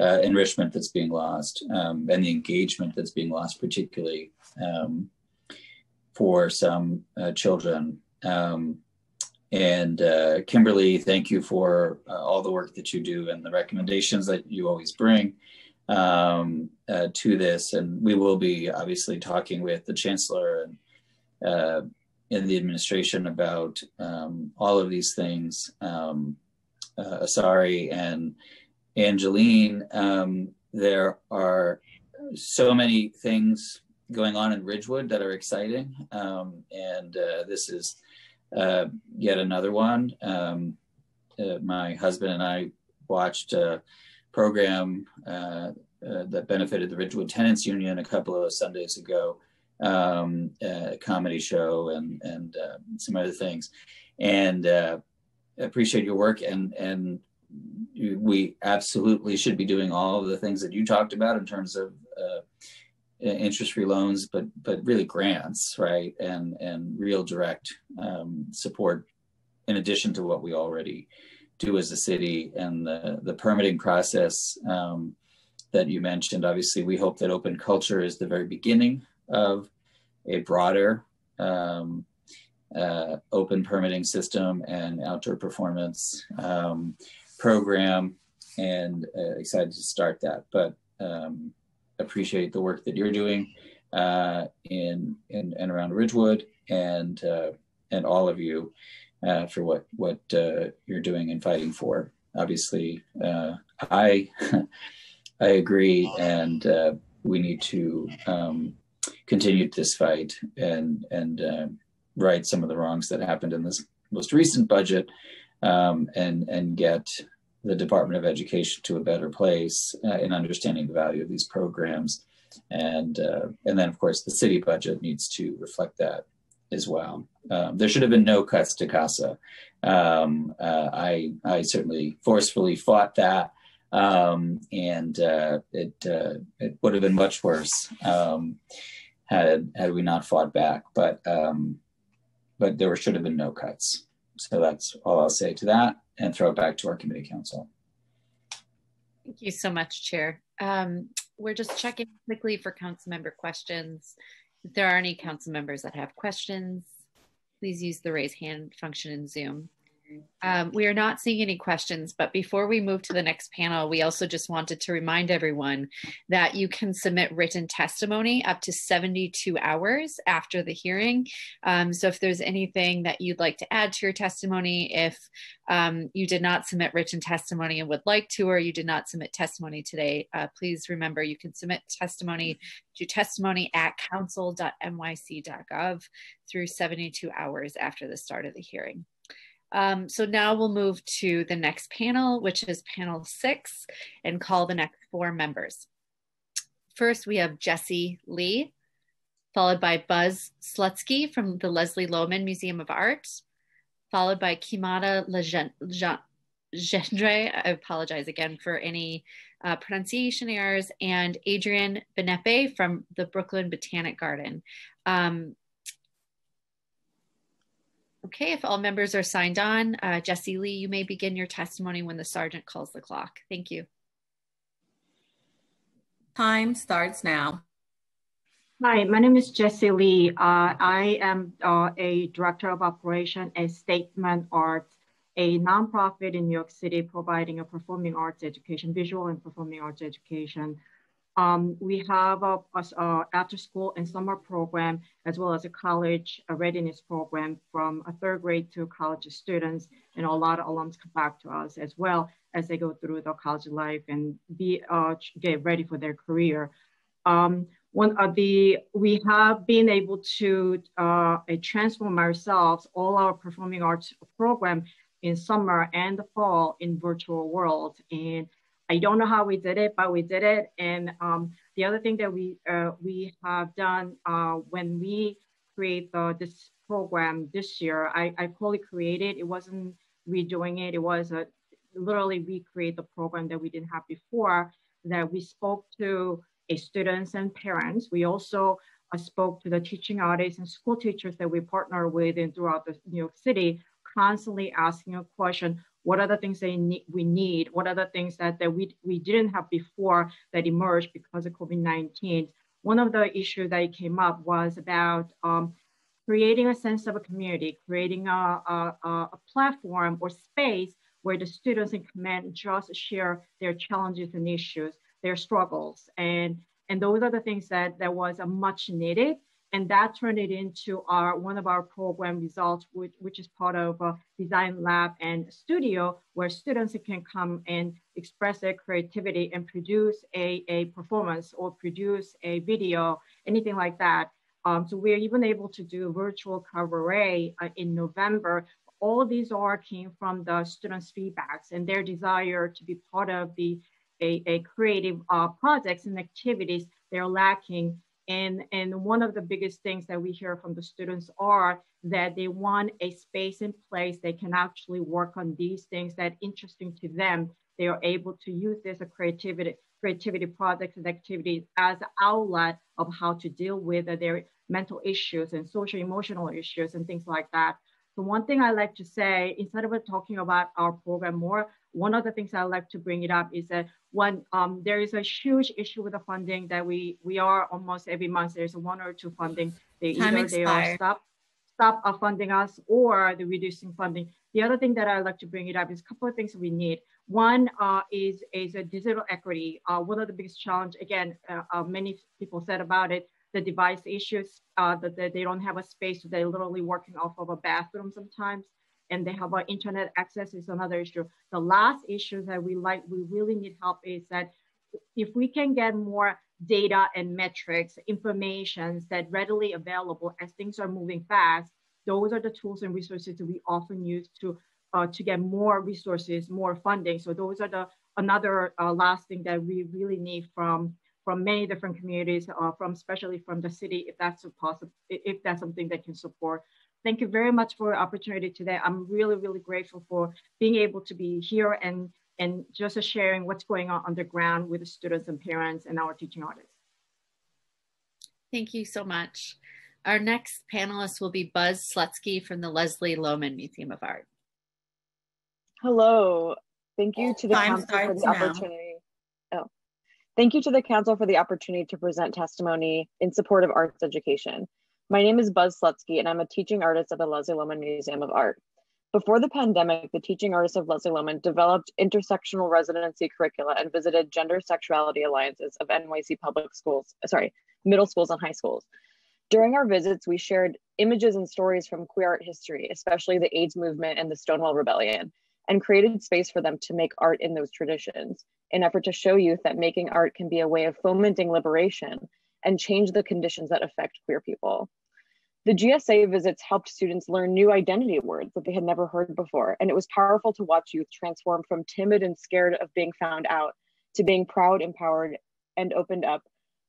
uh, enrichment that's being lost um, and the engagement that's being lost, particularly um, for some uh, children. Um, and uh, Kimberly, thank you for uh, all the work that you do and the recommendations that you always bring um, uh, to this. And we will be obviously talking with the chancellor and uh, in the administration about um, all of these things. Um, uh, Asari and Angeline, um, there are so many things going on in Ridgewood that are exciting, um, and uh, this is uh, yet another one. Um, uh, my husband and I watched a program uh, uh, that benefited the Ridgewood Tenants Union a couple of Sundays ago, um, a comedy show and and uh, some other things, and appreciate your work and and we absolutely should be doing all of the things that you talked about in terms of interest-free loans, but but really grants, right, and and real direct um, support in addition to what we already do as a city and the the permitting process um, that you mentioned. Obviously, we hope that open culture is the very beginning of a broader um, uh, open permitting system and outdoor performance um, program, and uh, excited to start that. But um, appreciate the work that you're doing uh, in, in and around Ridgewood and uh, and all of you uh, for what what uh, you're doing and fighting for. Obviously, uh, I (laughs) I agree, and uh, we need to um, continue this fight and and right some of the wrongs that happened in this most recent budget, um, and and get the Department of Education to a better place uh, in understanding the value of these programs. And, uh, and then, of course, the city budget needs to reflect that as well. Um, there should have been no cuts to CASA. Um, uh, I, I certainly forcefully fought that. Um, and uh, it, uh, it would have been much worse um, had, had we not fought back. But, um, but there should have been no cuts. So that's all I'll say to that and throw it back to our committee council. Thank you so much, Chair. Um, we're just checking quickly for council member questions. If there are any council members that have questions, please use the raise hand function in Zoom. Um, we are not seeing any questions, but before we move to the next panel, we also just wanted to remind everyone that you can submit written testimony up to 72 hours after the hearing. Um, so if there's anything that you'd like to add to your testimony, if um, you did not submit written testimony and would like to, or you did not submit testimony today, uh, please remember you can submit testimony to testimony at council.nyc.gov through 72 hours after the start of the hearing. Um, so now we'll move to the next panel, which is panel six, and call the next four members. First, we have Jesse Lee, followed by Buzz Slutsky from the Leslie Lohman Museum of Art, followed by Kimata Legendre. I apologize again for any uh, pronunciation errors, and Adrian Benepe from the Brooklyn Botanic Garden. Um, Okay, if all members are signed on, uh, Jesse Lee, you may begin your testimony when the sergeant calls the clock. Thank you. Time starts now. Hi, my name is Jesse Lee. Uh, I am uh, a director of operation at Statement Arts, a nonprofit in New York City providing a performing arts education, visual and performing arts education um, we have a, a, a, after school and summer program, as well as a college a readiness program from a third grade to college students. And a lot of alums come back to us as well as they go through their college life and be uh, get ready for their career. Um, one of the, we have been able to uh, transform ourselves, all our performing arts program in summer and the fall in virtual world. And I don't know how we did it, but we did it. And um, the other thing that we uh, we have done uh, when we create the, this program this year, I, I fully created. It wasn't redoing it. It was a, literally recreate the program that we didn't have before. That we spoke to students and parents. We also uh, spoke to the teaching artists and school teachers that we partner with and throughout the New York City, constantly asking a question, what are the things that we need? What are the things that, that we, we didn't have before that emerged because of COVID-19? One of the issues that came up was about um, creating a sense of a community, creating a, a, a, platform or space where the students in command just share their challenges and issues, their struggles. And, and those are the things that, that was a much needed and that turned it into our one of our program results, which, which is part of a design lab and studio, where students can come and express their creativity and produce a, a performance or produce a video, anything like that. Um, so we're even able to do virtual cabaret uh, in November. All these are came from the students' feedbacks and their desire to be part of the a, a creative uh, projects and activities they're lacking and, and one of the biggest things that we hear from the students are that they want a space in place they can actually work on these things that interesting to them. They are able to use this creativity, creativity projects and activities as outlet of how to deal with their mental issues and social emotional issues and things like that. So one thing I like to say, instead of talking about our program more, one of the things I like to bring it up is that when um, there is a huge issue with the funding that we we are almost every month there's one or two funding. They Time either expired. they are stop stop uh, funding us or the reducing funding. The other thing that I like to bring it up is a couple of things we need. One uh, is is a digital equity. Uh, one of the biggest challenge again, uh, uh, many people said about it the device issues, uh, that, that they don't have a space, they're literally working off of a bathroom sometimes, and they have an internet access is another issue. The last issue that we like, we really need help is that if we can get more data and metrics, information that readily available as things are moving fast, those are the tools and resources that we often use to uh, to get more resources, more funding. So those are the another uh, last thing that we really need from from many different communities, uh, from especially from the city, if that's possible, if that's something that can support. Thank you very much for the opportunity today. I'm really, really grateful for being able to be here and and just sharing what's going on on the ground with the students and parents and our teaching artists. Thank you so much. Our next panelist will be Buzz Slutsky from the Leslie Lohman Museum of Art. Hello. Thank you to the Time council for the now. opportunity. Thank you to the council for the opportunity to present testimony in support of arts education. My name is Buzz Slutsky, and I'm a teaching artist at the Leslie Lohman Museum of Art. Before the pandemic, the teaching artists of Leslie Lohman developed intersectional residency curricula and visited gender sexuality alliances of NYC public schools, sorry, middle schools and high schools. During our visits, we shared images and stories from queer art history, especially the AIDS movement and the Stonewall Rebellion, and created space for them to make art in those traditions, in effort to show youth that making art can be a way of fomenting liberation and change the conditions that affect queer people. The GSA visits helped students learn new identity words that they had never heard before, and it was powerful to watch youth transform from timid and scared of being found out to being proud, empowered, and opened up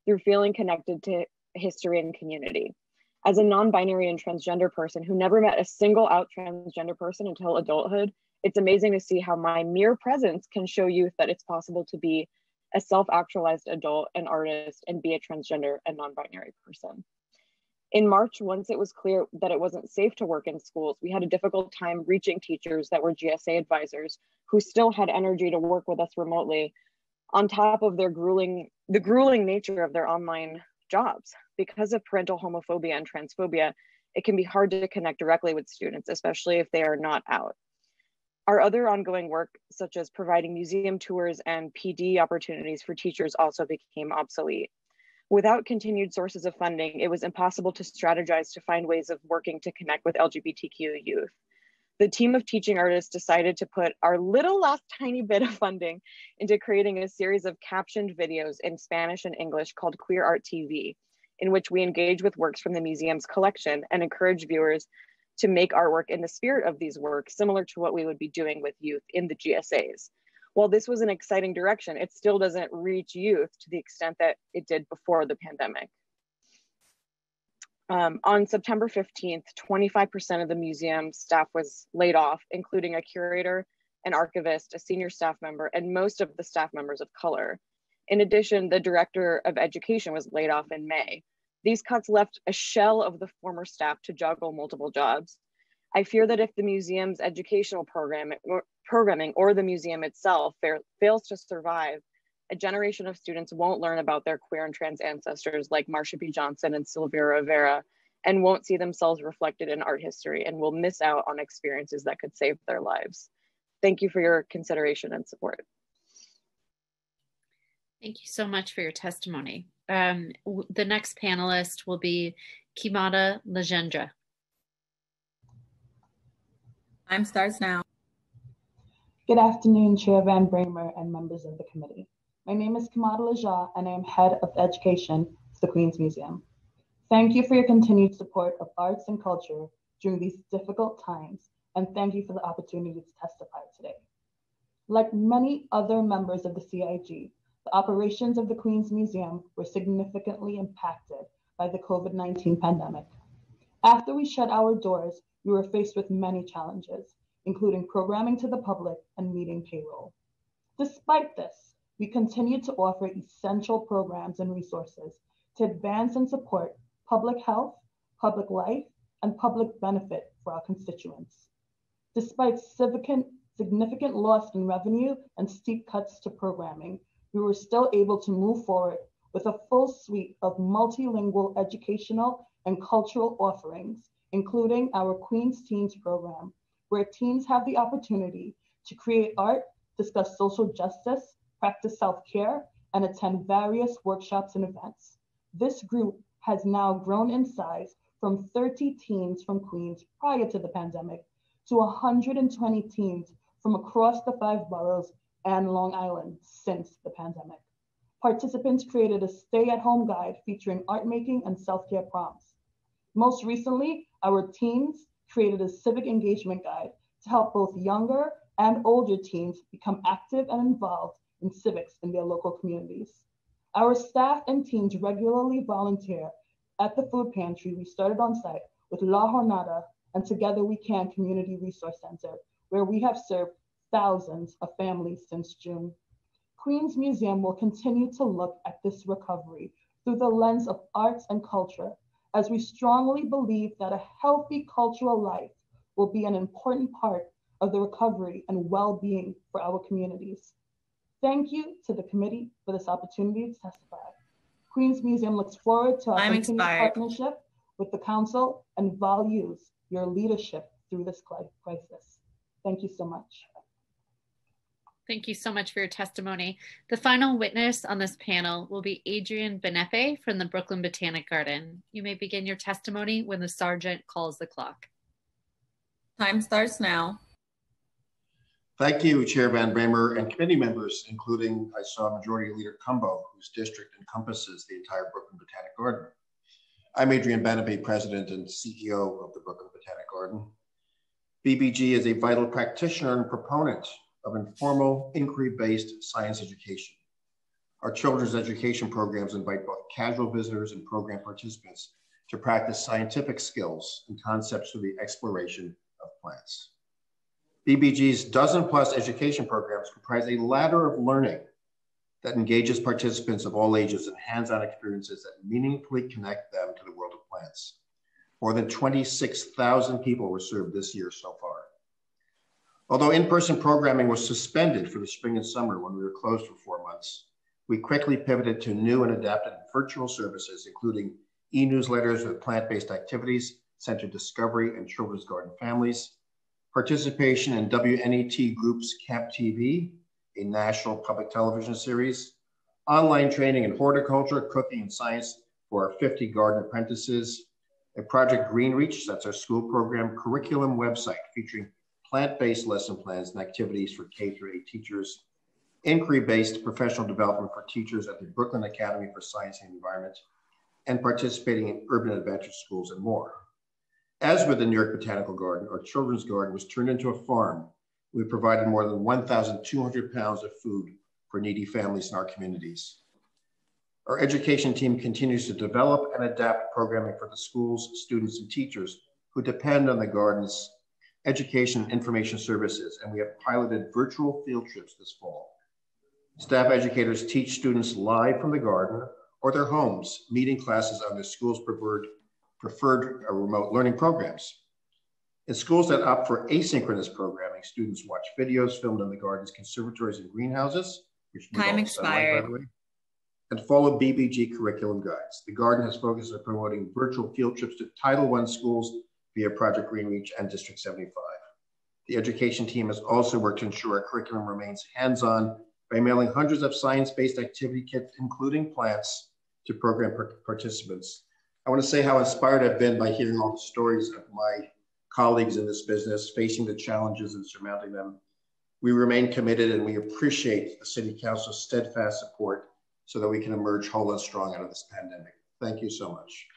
through feeling connected to history and community. As a non binary and transgender person who never met a single out transgender person until adulthood, it's amazing to see how my mere presence can show youth that it's possible to be a self actualized adult, an artist, and be a transgender and non binary person. In March, once it was clear that it wasn't safe to work in schools, we had a difficult time reaching teachers that were GSA advisors who still had energy to work with us remotely on top of their grueling the grueling nature of their online jobs. Because of parental homophobia and transphobia, it can be hard to connect directly with students, especially if they are not out. Our other ongoing work, such as providing museum tours and PD opportunities for teachers, also became obsolete. Without continued sources of funding, it was impossible to strategize to find ways of working to connect with LGBTQ youth. The team of teaching artists decided to put our little last (laughs) tiny bit of funding into creating a series of captioned videos in Spanish and English called Queer Art TV, in which we engage with works from the museum's collection and encourage viewers to make artwork in the spirit of these works, similar to what we would be doing with youth in the GSAs while this was an exciting direction, it still doesn't reach youth to the extent that it did before the pandemic. Um, on September 15th, 25% of the museum staff was laid off, including a curator, an archivist, a senior staff member, and most of the staff members of color. In addition, the director of education was laid off in May. These cuts left a shell of the former staff to juggle multiple jobs. I fear that if the museum's educational program or programming or the museum itself fa fails to survive, a generation of students won't learn about their queer and trans ancestors like Marsha P. Johnson and Sylvia Rivera and won't see themselves reflected in art history and will miss out on experiences that could save their lives. Thank you for your consideration and support. Thank you so much for your testimony. Um, the next panelist will be Kimada Legendre. Time starts now. Good afternoon, Chair Van Bramer and members of the committee. My name is Kamada Laja, and I am head of education at the Queens Museum. Thank you for your continued support of arts and culture during these difficult times, and thank you for the opportunity to testify today. Like many other members of the CIG, the operations of the Queens Museum were significantly impacted by the COVID-19 pandemic. After we shut our doors, we were faced with many challenges, including programming to the public and meeting payroll. Despite this, we continued to offer essential programs and resources to advance and support public health, public life, and public benefit for our constituents. Despite significant, significant loss in revenue and steep cuts to programming, we were still able to move forward with a full suite of multilingual educational and cultural offerings including our Queens Teens program, where teens have the opportunity to create art, discuss social justice, practice self-care, and attend various workshops and events. This group has now grown in size from 30 teens from Queens prior to the pandemic to 120 teens from across the five boroughs and Long Island since the pandemic. Participants created a stay-at-home guide featuring art making and self-care prompts. Most recently, our teams created a civic engagement guide to help both younger and older teens become active and involved in civics in their local communities. Our staff and teens regularly volunteer at the food pantry we started on site with La Jornada and Together We Can Community Resource Center, where we have served thousands of families since June. Queens Museum will continue to look at this recovery through the lens of arts and culture, as we strongly believe that a healthy cultural life will be an important part of the recovery and well-being for our communities. Thank you to the committee for this opportunity to testify. Queens Museum looks forward to our I'm continued expired. partnership with the council and values your leadership through this crisis. Thank you so much. Thank you so much for your testimony. The final witness on this panel will be Adrian Benepe from the Brooklyn Botanic Garden. You may begin your testimony when the sergeant calls the clock. Time starts now. Thank you, Chair Van Bramer and committee members, including I saw Majority Leader Cumbo, whose district encompasses the entire Brooklyn Botanic Garden. I'm Adrian Benepe, President and CEO of the Brooklyn Botanic Garden. BBG is a vital practitioner and proponent of informal, inquiry-based science education. Our children's education programs invite both casual visitors and program participants to practice scientific skills and concepts through the exploration of plants. BBG's dozen plus education programs comprise a ladder of learning that engages participants of all ages in hands-on experiences that meaningfully connect them to the world of plants. More than 26,000 people were served this year so far. Although in-person programming was suspended for the spring and summer when we were closed for four months, we quickly pivoted to new and adapted virtual services, including e-newsletters with plant-based activities, centered discovery and children's garden families, participation in WNET Group's Camp TV, a national public television series, online training in horticulture, cooking, and science for our 50 garden apprentices, a Project Greenreach, that's our school program curriculum website featuring plant-based lesson plans and activities for K through 8 teachers, inquiry-based professional development for teachers at the Brooklyn Academy for Science and Environment, and participating in urban adventure schools and more. As with the New York Botanical Garden, our children's garden was turned into a farm. We provided more than 1,200 pounds of food for needy families in our communities. Our education team continues to develop and adapt programming for the schools, students, and teachers who depend on the garden's education and information services, and we have piloted virtual field trips this fall. Staff educators teach students live from the garden or their homes, meeting classes on their school's preferred, preferred uh, remote learning programs. In schools that opt for asynchronous programming, students watch videos filmed in the garden's conservatories and greenhouses, which Time the the expired. way, and follow BBG curriculum guides. The garden has focused on promoting virtual field trips to Title I schools via Project Greenreach and District 75. The education team has also worked to ensure our curriculum remains hands-on by mailing hundreds of science-based activity kits, including plants, to program par- participants. I want to say how inspired I've been by hearing all the stories of my colleagues in this business facing the challenges and surmounting them. We remain committed and we appreciate the City Council's steadfast support so that we can emerge whole and strong out of this pandemic. Thank you so much.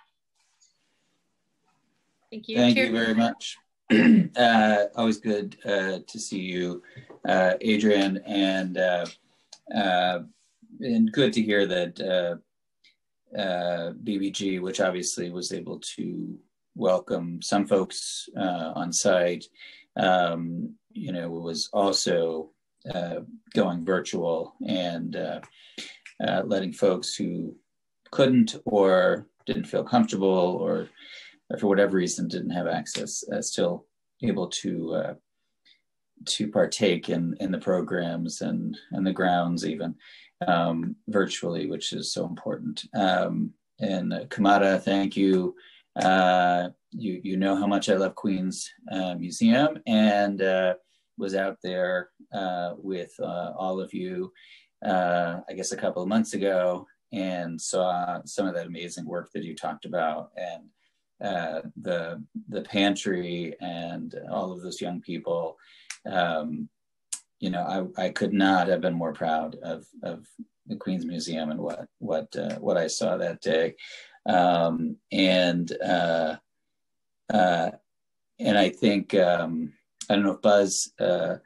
Thank you. Thank you very much. (clears throat) uh, always good uh, to see you, uh, Adrian, and uh, uh, and good to hear that uh, uh, BBG, which obviously was able to welcome some folks uh, on site, um, you know, was also uh, going virtual and uh, uh, letting folks who couldn't or didn't feel comfortable or or for whatever reason didn't have access, uh, still able to uh, to partake in in the programs and and the grounds even um, virtually, which is so important. Um, and uh, Kamada, thank you. Uh, you you know how much I love Queens uh, Museum and uh, was out there uh, with uh, all of you. Uh, I guess a couple of months ago and saw some of that amazing work that you talked about and uh, the the pantry and all of those young people. Um, you know, I, I could not have been more proud of of the Queens Museum and what what uh, what I saw that day, um, and uh, uh, and I think um, I don't know if Buzz uh,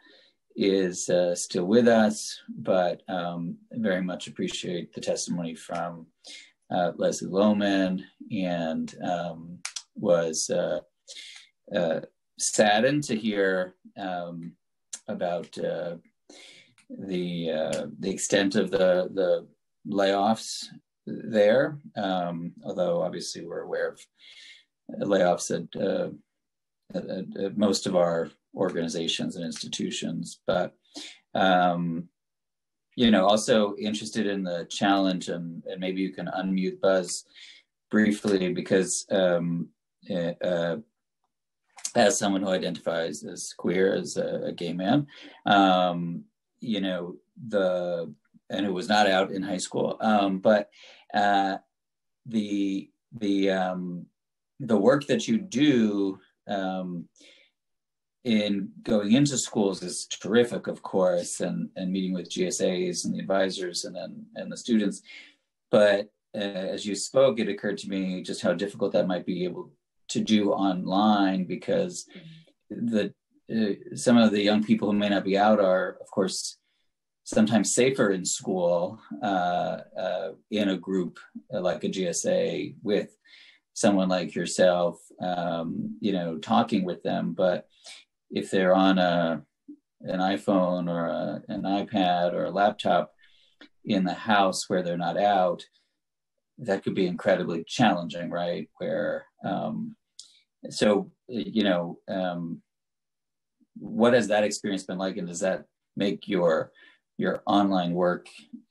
is uh, still with us, but um, very much appreciate the testimony from uh, Leslie Lohman and um, was uh, uh, saddened to hear um, about uh, the the extent of the the layoffs there. Um, although obviously we're aware of layoffs at, uh, at, at, most of our organizations and institutions, but um, you know, also interested in the challenge, and, and maybe you can unmute Buzz briefly because um, eh, uh, as someone who identifies as queer, as a, a gay man, um, you know, the and who was not out in high school. Um, but uh, the the um, the work that you do um, in going into schools is terrific, of course, and and meeting with GSAs and the advisors and then and the students. But uh, as you spoke, it occurred to me just how difficult that might be able to do online because the uh, some of the young people who may not be out are, of course, sometimes safer in school uh, uh, in a group like a GSA with someone like yourself, um, you know, talking with them. But if they're on a an iPhone or a, an iPad or a laptop in the house where they're not out, that could be incredibly challenging, right? Where um, so you know, um, what has that experience been like, and does that make your your online work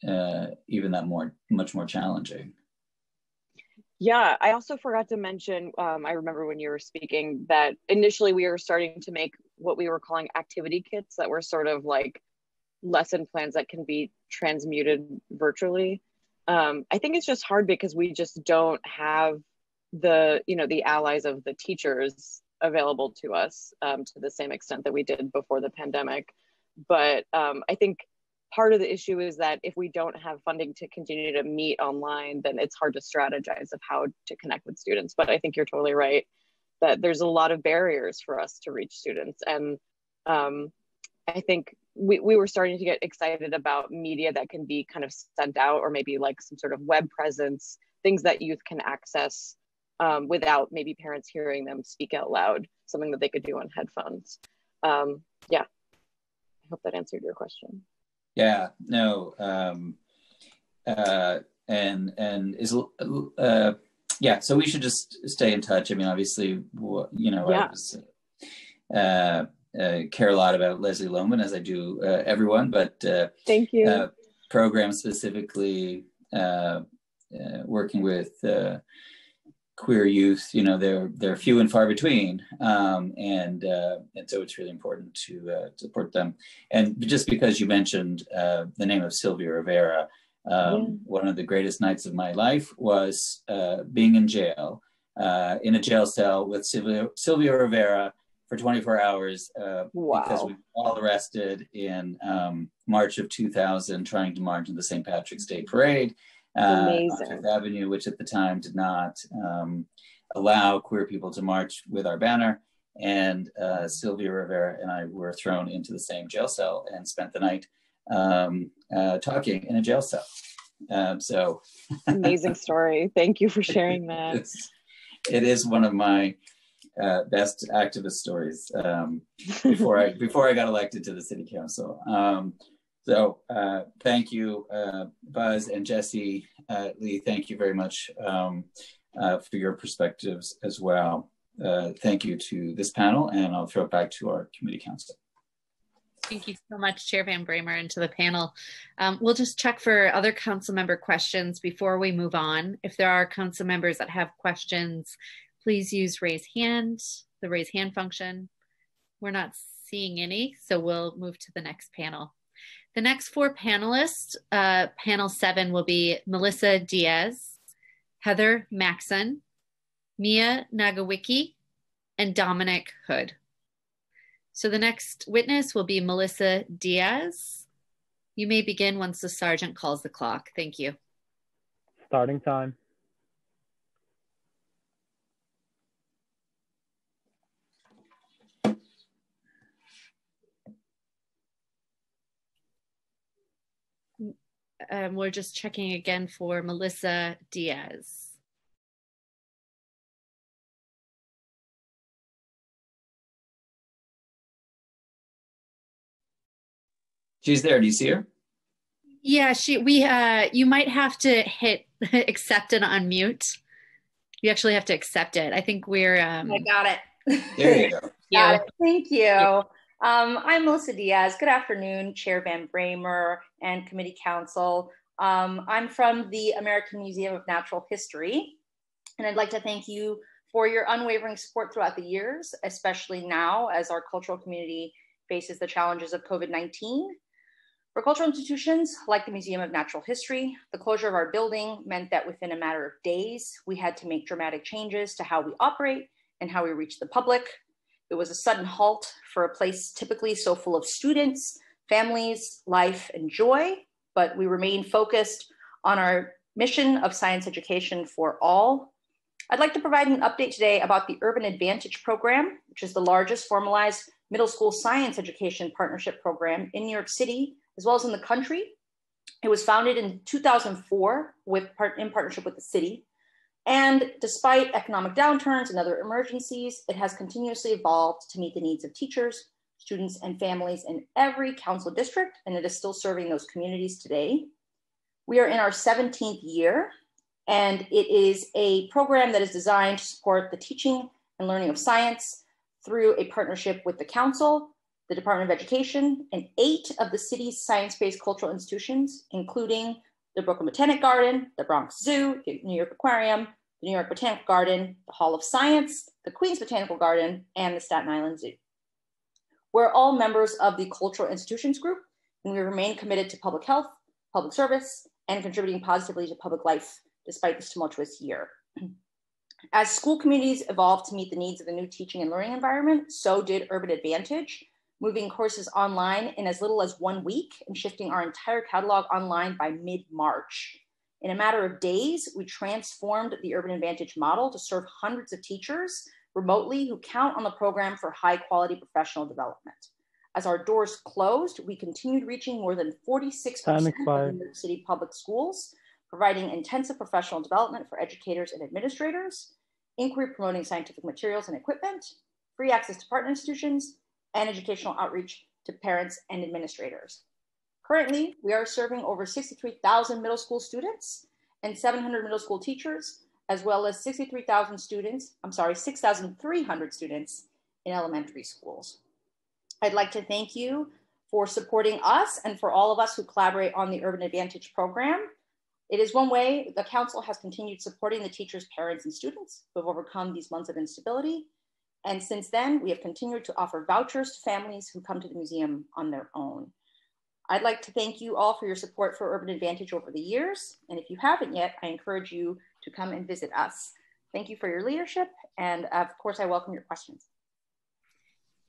uh, even that more much more challenging yeah i also forgot to mention um, i remember when you were speaking that initially we were starting to make what we were calling activity kits that were sort of like lesson plans that can be transmuted virtually. Um, i think it's just hard because we just don't have the you know the allies of the teachers available to us um, to the same extent that we did before the pandemic. But um, i think part of the issue is that if we don't have funding to continue to meet online, then it's hard to strategize of how to connect with students. But I think you're totally right that there's a lot of barriers for us to reach students. And um, I think we, we were starting to get excited about media that can be kind of sent out or maybe like some sort of web presence, things that youth can access um, without maybe parents hearing them speak out loud, something that they could do on headphones. Um, yeah, I hope that answered your question. Yeah, no, um, uh, and and is uh, yeah. So we should just stay in touch. I mean, obviously, you know, yeah. I was, uh, uh, care a lot about Leslie Lohman as I do uh, everyone, but uh, thank you. Uh, program specifically uh, uh, working with uh, queer youth, you know, they're they're few and far between, um, and uh, and so it's really important to uh, support them. And just because you mentioned uh, the name of Sylvia Rivera, um, yeah. one of the greatest nights of my life was uh, being in jail, uh, in a jail cell with Sylvia, Sylvia Rivera for 24 hours uh, wow. because we were all arrested in um, March of 2000 trying to march in the St. Patrick's Day Parade uh, Fifth Avenue, which at the time did not um, allow queer people to march with our banner. And uh, Sylvia Rivera and I were thrown into the same jail cell and spent the night um, uh, talking in a jail cell. Um, so (laughs) amazing story. Thank you for sharing that. it is it is one of my uh, best activist stories um, before I before I got elected to the city council. Um, so uh, thank you, uh, Buzz and Jesse uh, Lee. Thank you very much um, uh, for your perspectives as well. Uh, thank you to this panel, and I'll throw it back to our committee council. Thank you so much, Chair Van Bramer, and to the panel. Um, we'll just check for other council member questions before we move on. If there are council members that have questions, please use raise hand, the raise hand function. We're not seeing any, so we'll move to the next panel. The next four panelists, uh, panel seven, will be Melissa Diaz, Heather Maxson, Mia Nagawiecki, and Dominic Hood. So the next witness will be Melissa Diaz. You may begin once the sergeant calls the clock. Thank you. Starting time. Um, we're just checking again for Melissa Diaz. She's there. Do you see her? Yeah, she. We. Uh, you might have to hit (laughs) accept and unmute. You actually have to accept it. I think we're. Um, I got it. There you go. (laughs) got it. Thank you. Um, I'm Melissa Diaz. Good afternoon, Chair Van Bramer and Committee Council. Um, I'm from the American Museum of Natural History, and I'd like to thank you for your unwavering support throughout the years, especially now as our cultural community faces the challenges of COVID 19 for cultural institutions like the Museum of Natural History, the closure of our building meant that within a matter of days, we had to make dramatic changes to how we operate and how we reach the public. It was a sudden halt for a place typically so full of students, families, life, and joy, but we remain focused on our mission of science education for all. I'd like to provide an update today about the Urban Advantage Program, which is the largest formalized middle school science education partnership program in New York City as well as in the country. It was founded in 2004 with part, in partnership with the city. And despite economic downturns and other emergencies, it has continuously evolved to meet the needs of teachers, students, and families in every council district, and it is still serving those communities today. We are in our 17th year, and it is a program that is designed to support the teaching and learning of science through a partnership with the council, the Department of Education, and eight of the city's science-based cultural institutions, including the Brooklyn Botanic Garden, the Bronx Zoo, the New York Aquarium, the New York Botanical Garden, the Hall of Science, the Queens Botanical Garden, and the Staten Island Zoo. We're all members of the Cultural Institutions Group, and we remain committed to public health, public service, and contributing positively to public life despite this tumultuous year. As school communities evolved to meet the needs of the new teaching and learning environment, so did Urban Advantage, moving courses online in as little as one week and shifting our entire catalog online by mid March. In a matter of days, we transformed the Urban Advantage model to serve hundreds of teachers remotely who count on the program for high quality professional development. As our doors closed, we continued reaching more than 46% of New York City public schools, providing intensive professional development for educators and administrators, inquiry promoting scientific materials and equipment, free access to partner institutions, and educational outreach to parents and administrators. Currently, we are serving over 63,000 middle school students and 700 middle school teachers, as well as 63,000 students, I'm sorry, 6,300 students in elementary schools. I'd like to thank you for supporting us and for all of us who collaborate on the Urban Advantage program. It is one way the council has continued supporting the teachers, parents, and students who have overcome these months of instability and since then, we have continued to offer vouchers to families who come to the museum on their own. I'd like to thank you all for your support for Urban Advantage over the years. And if you haven't yet, I encourage you to come and visit us. Thank you for your leadership. And of course, I welcome your questions.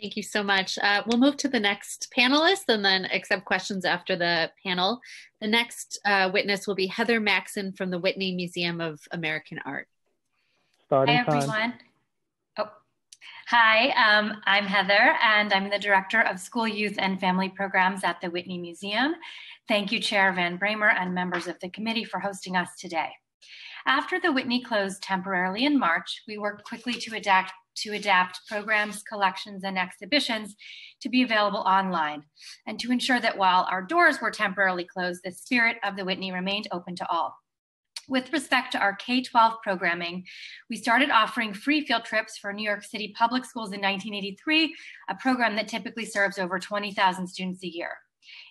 Thank you so much. Uh, we'll move to the next panelist and then accept questions after the panel. The next uh, witness will be Heather Maxson from the Whitney Museum of American Art. Starting Hi, everyone. Time. Hi, um, I'm Heather, and I'm the Director of School, Youth, and Family Programs at the Whitney Museum. Thank you, Chair Van Bramer and members of the committee for hosting us today. After the Whitney closed temporarily in March, we worked quickly to adapt to adapt programs, collections, and exhibitions to be available online, and to ensure that while our doors were temporarily closed, the spirit of the Whitney remained open to all. With respect to our K 12 programming, we started offering free field trips for New York City public schools in 1983, a program that typically serves over 20,000 students a year.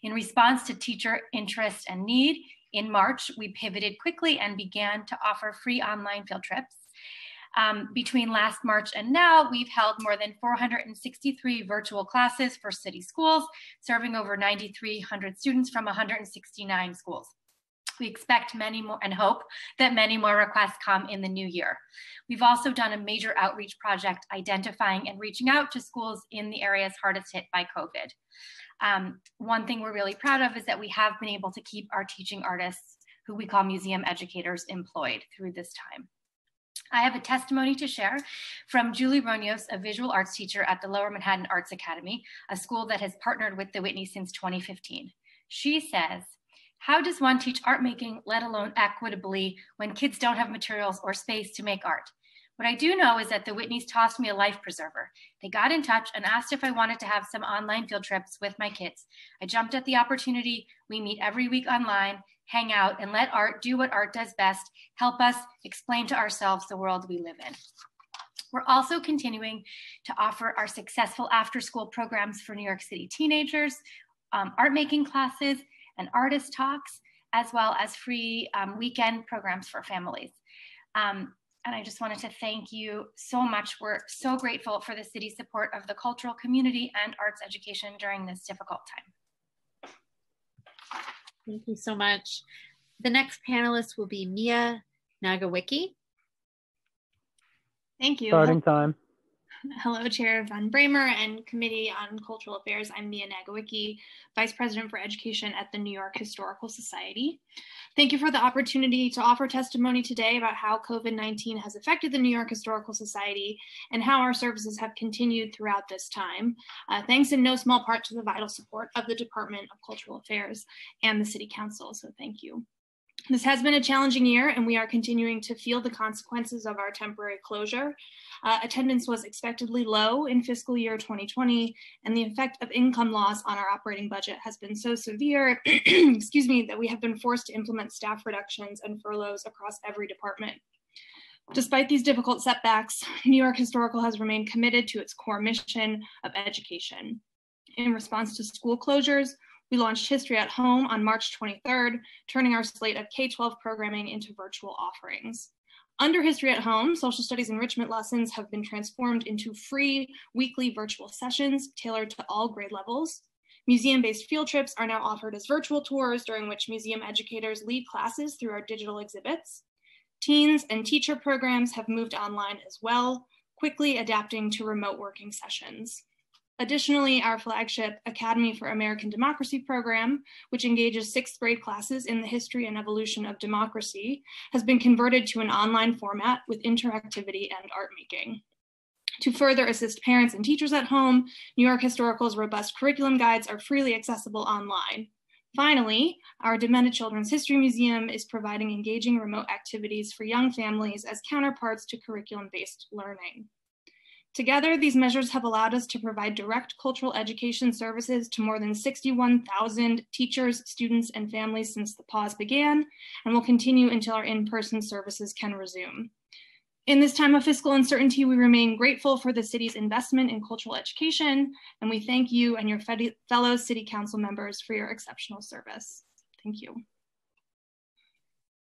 In response to teacher interest and need, in March, we pivoted quickly and began to offer free online field trips. Um, between last March and now, we've held more than 463 virtual classes for city schools, serving over 9,300 students from 169 schools. We expect many more and hope that many more requests come in the new year. We've also done a major outreach project identifying and reaching out to schools in the areas hardest hit by COVID. Um, one thing we're really proud of is that we have been able to keep our teaching artists, who we call museum educators, employed through this time. I have a testimony to share from Julie Ronios, a visual arts teacher at the Lower Manhattan Arts Academy, a school that has partnered with the Whitney since 2015. She says, How does one teach art making, let alone equitably, when kids don't have materials or space to make art? What I do know is that the Whitneys tossed me a life preserver. They got in touch and asked if I wanted to have some online field trips with my kids. I jumped at the opportunity. We meet every week online, hang out, and let art do what art does best help us explain to ourselves the world we live in. We're also continuing to offer our successful after school programs for New York City teenagers, um, art making classes, and artist talks, as well as free um, weekend programs for families. Um, and I just wanted to thank you so much. We're so grateful for the city's support of the cultural community and arts education during this difficult time. Thank you so much. The next panelist will be Mia Nagawiecki. Thank you. Starting time. Hello, Chair Van Bramer and Committee on Cultural Affairs. I'm Mia Nagawiecki, Vice President for Education at the New York Historical Society. Thank you for the opportunity to offer testimony today about how COVID-19 has affected the New York Historical Society and how our services have continued throughout this time, uh, thanks in no small part to the vital support of the Department of Cultural Affairs and the City Council, so thank you. This has been a challenging year, and we are continuing to feel the consequences of our temporary closure. Uh, attendance was expectedly low in fiscal year 2020, and the effect of income loss on our operating budget has been so severe, (clears throat) excuse me, that we have been forced to implement staff reductions and furloughs across every department. Despite these difficult setbacks, New York Historical has remained committed to its core mission of education. In response to school closures, we launched History at Home on March 23rd, turning our slate of K-12 programming into virtual offerings. Under History at Home, social studies enrichment lessons have been transformed into free weekly virtual sessions tailored to all grade levels. Museum-based field trips are now offered as virtual tours during which museum educators lead classes through our digital exhibits. Teens and teacher programs have moved online as well, quickly adapting to remote working sessions. Additionally, our flagship Academy for American Democracy program, which engages sixth grade classes in the history and evolution of democracy, has been converted to an online format with interactivity and art making. To further assist parents and teachers at home, New York Historical's robust curriculum guides are freely accessible online. Finally, our DiMenna Children's History Museum is providing engaging remote activities for young families as counterparts to curriculum-based learning. Together, these measures have allowed us to provide direct cultural education services to more than 61,000 teachers, students, and families since the pause began, and will continue until our in-person services can resume. In this time of fiscal uncertainty, we remain grateful for the city's investment in cultural education, and we thank you and your fellow city council members for your exceptional service. Thank you.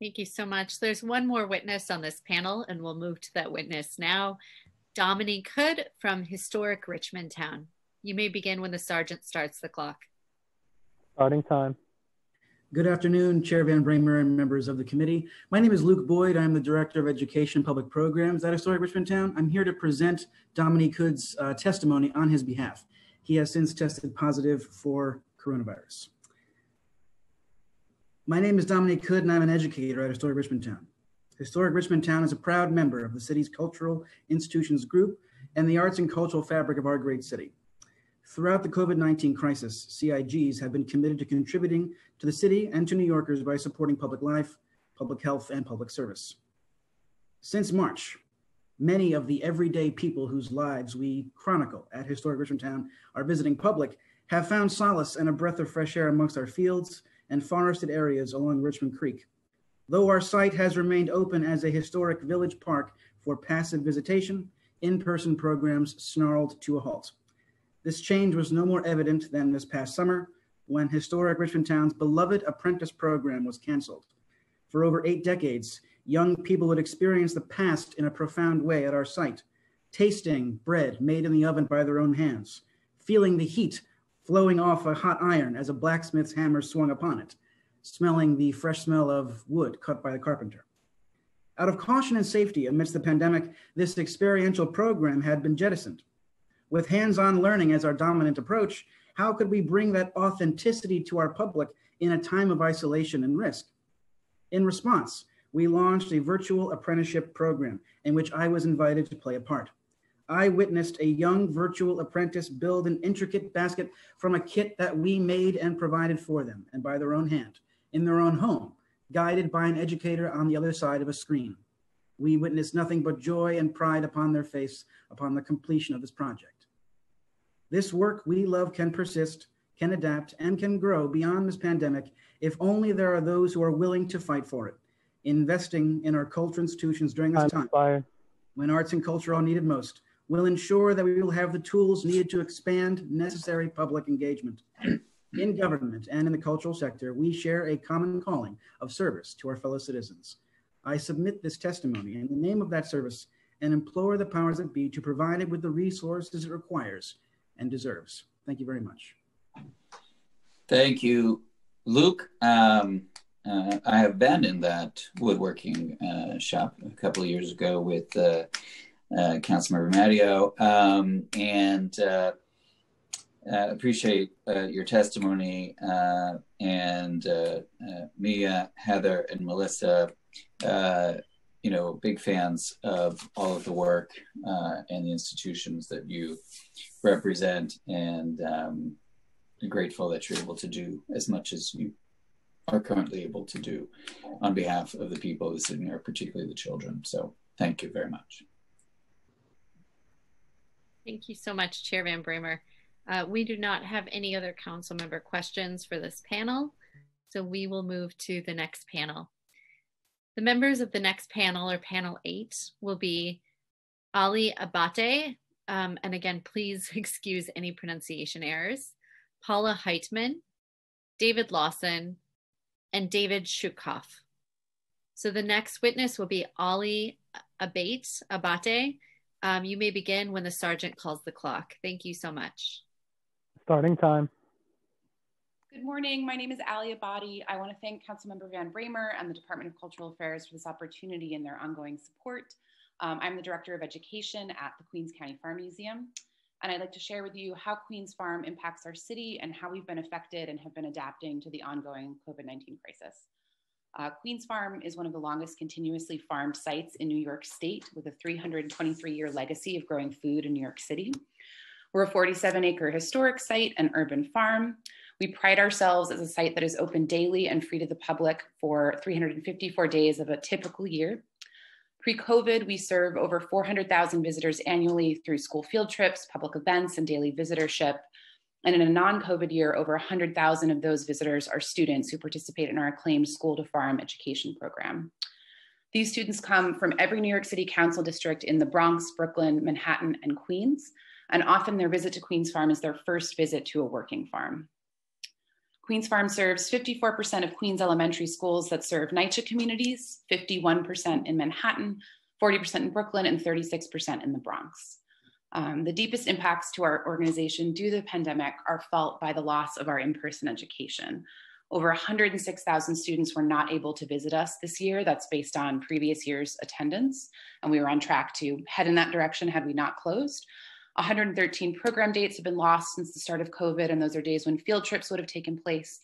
Thank you so much. There's one more witness on this panel, and we'll move to that witness now. Dominique Hood from historic Richmond Town. You may begin when the sergeant starts the clock. Starting time. Good afternoon, Chair Van Bramer and members of the committee. My name is Luke Boyd. I'm the Director of Education and Public Programs at Historic Richmond Town. I'm here to present Dominique Hood's uh, testimony on his behalf. He has since tested positive for coronavirus. My name is Dominique Hood and I'm an educator at Historic Richmond Town. Historic Richmond Town is a proud member of the city's cultural institutions group and the arts and cultural fabric of our great city. Throughout the COVID 19 crisis, CIGs have been committed to contributing to the city and to New Yorkers by supporting public life, public health, and public service. Since March, many of the everyday people whose lives we chronicle at Historic Richmond Town are visiting public have found solace and a breath of fresh air amongst our fields and forested areas along Richmond Creek Though our site has remained open as a historic village park for passive visitation, in-person programs snarled to a halt. This change was no more evident than this past summer when historic Richmond Town's beloved apprentice program was canceled. For over eight decades, young people would experience the past in a profound way at our site, tasting bread made in the oven by their own hands, feeling the heat flowing off a hot iron as a blacksmith's hammer swung upon it, smelling the fresh smell of wood cut by the carpenter. Out of caution and safety amidst the pandemic, this experiential program had been jettisoned. With hands on learning as our dominant approach, how could we bring that authenticity to our public in a time of isolation and risk? In response, we launched a virtual apprenticeship program in which I was invited to play a part. I witnessed a young virtual apprentice build an intricate basket from a kit that we made and provided for them and by their own hand in their own home, guided by an educator on the other side of a screen. We witness nothing but joy and pride upon their face upon the completion of this project. This work we love can persist, can adapt, and can grow beyond this pandemic if only there are those who are willing to fight for it, investing in our cultural institutions during this time when arts and culture are needed most will ensure that we will have the tools needed to expand necessary public engagement. In government and in the cultural sector, we share a common calling of service to our fellow citizens. I submit this testimony in the name of that service and implore the powers that be to provide it with the resources it requires and deserves. Thank you very much. Thank you, Luke. Um, uh, I have been in that woodworking uh, shop a couple of years ago with uh, uh, Councilmember Matteo, um, and uh, uh, appreciate uh, your testimony. Uh, and Mia, Heather, and Melissa, you know, big fans of all of the work and the institutions that you represent, and um, grateful that you're able to do as much as you are currently able to do on behalf of the people of the city, or particularly the children. So thank you very much. Thank you so much, Chair Van Bramer. Uh, we do not have any other council member questions for this panel, so we will move to the next panel. The members of the next panel, or panel eight, will be Ali Abate, um, and again, please (laughs) excuse any pronunciation errors, Paula Heitman, David Lawson, and David Shookhoff. So the next witness will be Ali Abate, Abate. Um, you may begin when the sergeant calls the clock. Thank you so much. Starting time. Good morning. My name is Ali Abadi. I want to thank Councilmember Van Bramer and the Department of Cultural Affairs for this opportunity and their ongoing support. Um, I'm the Director of Education at the Queens County Farm Museum, and I'd like to share with you how Queens Farm impacts our city and how we've been affected and have been adapting to the ongoing COVID 19 crisis. Uh, Queens Farm is one of the longest continuously farmed sites in New York State with a 323 year legacy of growing food in New York City. We're a 47 acre historic site and urban farm. We pride ourselves as a site that is open daily and free to the public for 354 days of a typical year. Pre COVID, we serve over 400,000 visitors annually through school field trips, public events, and daily visitorship. And in a non COVID year, over 100,000 of those visitors are students who participate in our acclaimed school to farm education program. These students come from every New York City Council district in the Bronx, Brooklyn, Manhattan, and Queens. And often their visit to Queens Farm is their first visit to a working farm. Queens Farm serves 54% of Queens elementary schools that serve NYCHA communities, 51% in Manhattan, 40% in Brooklyn, and 36% in the Bronx. Um, the deepest impacts to our organization due to the pandemic are felt by the loss of our in-person education. Over 106,000 students were not able to visit us this year. That's based on previous year's attendance. And we were on track to head in that direction had we not closed. 113 program dates have been lost since the start of COVID, and those are days when field trips would have taken place.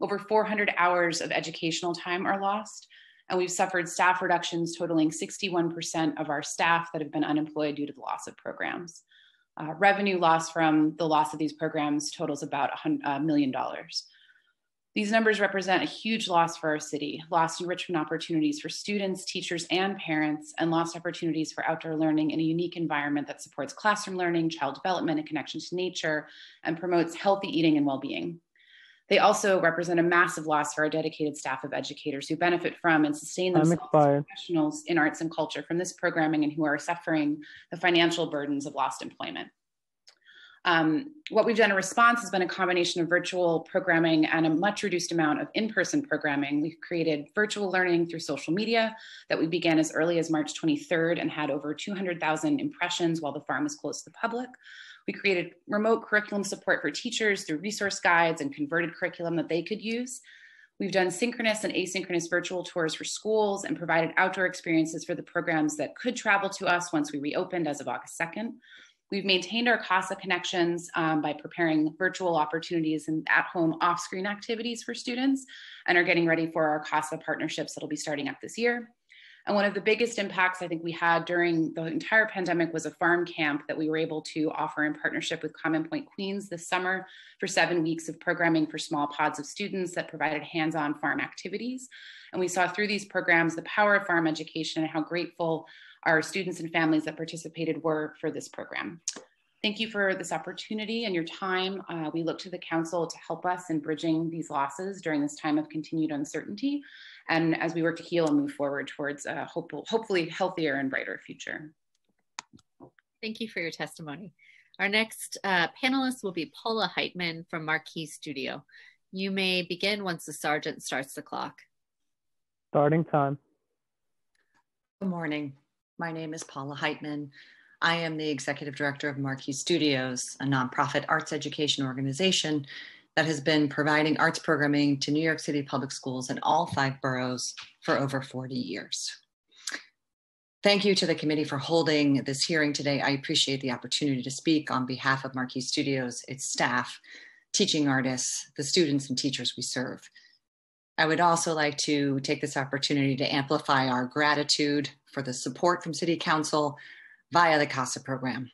Over 400 hours of educational time are lost, and we've suffered staff reductions totaling 61% of our staff that have been unemployed due to the loss of programs. Uh, revenue loss from the loss of these programs totals about a million dollars. These numbers represent a huge loss for our city, lost enrichment opportunities for students, teachers, and parents, and lost opportunities for outdoor learning in a unique environment that supports classroom learning, child development, and connection to nature, and promotes healthy eating and well-being. They also represent a massive loss for our dedicated staff of educators who benefit from and sustain themselves as professionals in arts and culture from this programming and who are suffering the financial burdens of lost employment. Um, what we've done in response has been a combination of virtual programming and a much reduced amount of in-person programming. We've created virtual learning through social media that we began as early as March 23rd and had over 200,000 impressions while the farm was closed to the public. We created remote curriculum support for teachers through resource guides and converted curriculum that they could use. We've done synchronous and asynchronous virtual tours for schools and provided outdoor experiences for the programs that could travel to us once we reopened as of August 2nd. We've maintained our CASA connections um, by preparing virtual opportunities and at-home off-screen activities for students and are getting ready for our CASA partnerships that'll be starting up this year. And one of the biggest impacts I think we had during the entire pandemic was a farm camp that we were able to offer in partnership with Common Point Queens this summer for seven weeks of programming for small pods of students that provided hands on farm activities. And we saw through these programs the power of farm education and how grateful our students and families that participated were for this program. Thank you for this opportunity and your time. Uh, we look to the council to help us in bridging these losses during this time of continued uncertainty and as we work to heal and move forward towards a hopeful, hopefully healthier and brighter future. Thank you for your testimony. Our next uh, panelist will be Paula Heitman from Marquis Studio. You may begin once the sergeant starts the clock. Starting time. Good morning. My name is Paula Heitman. I am the executive director of Marquis Studios, a nonprofit arts education organization that has been providing arts programming to New York City public schools in all five boroughs for over 40 years. Thank you to the committee for holding this hearing today. I appreciate the opportunity to speak on behalf of Marquis Studios, its staff, teaching artists, the students and teachers we serve. I would also like to take this opportunity to amplify our gratitude for the support from City Council via the CASA program.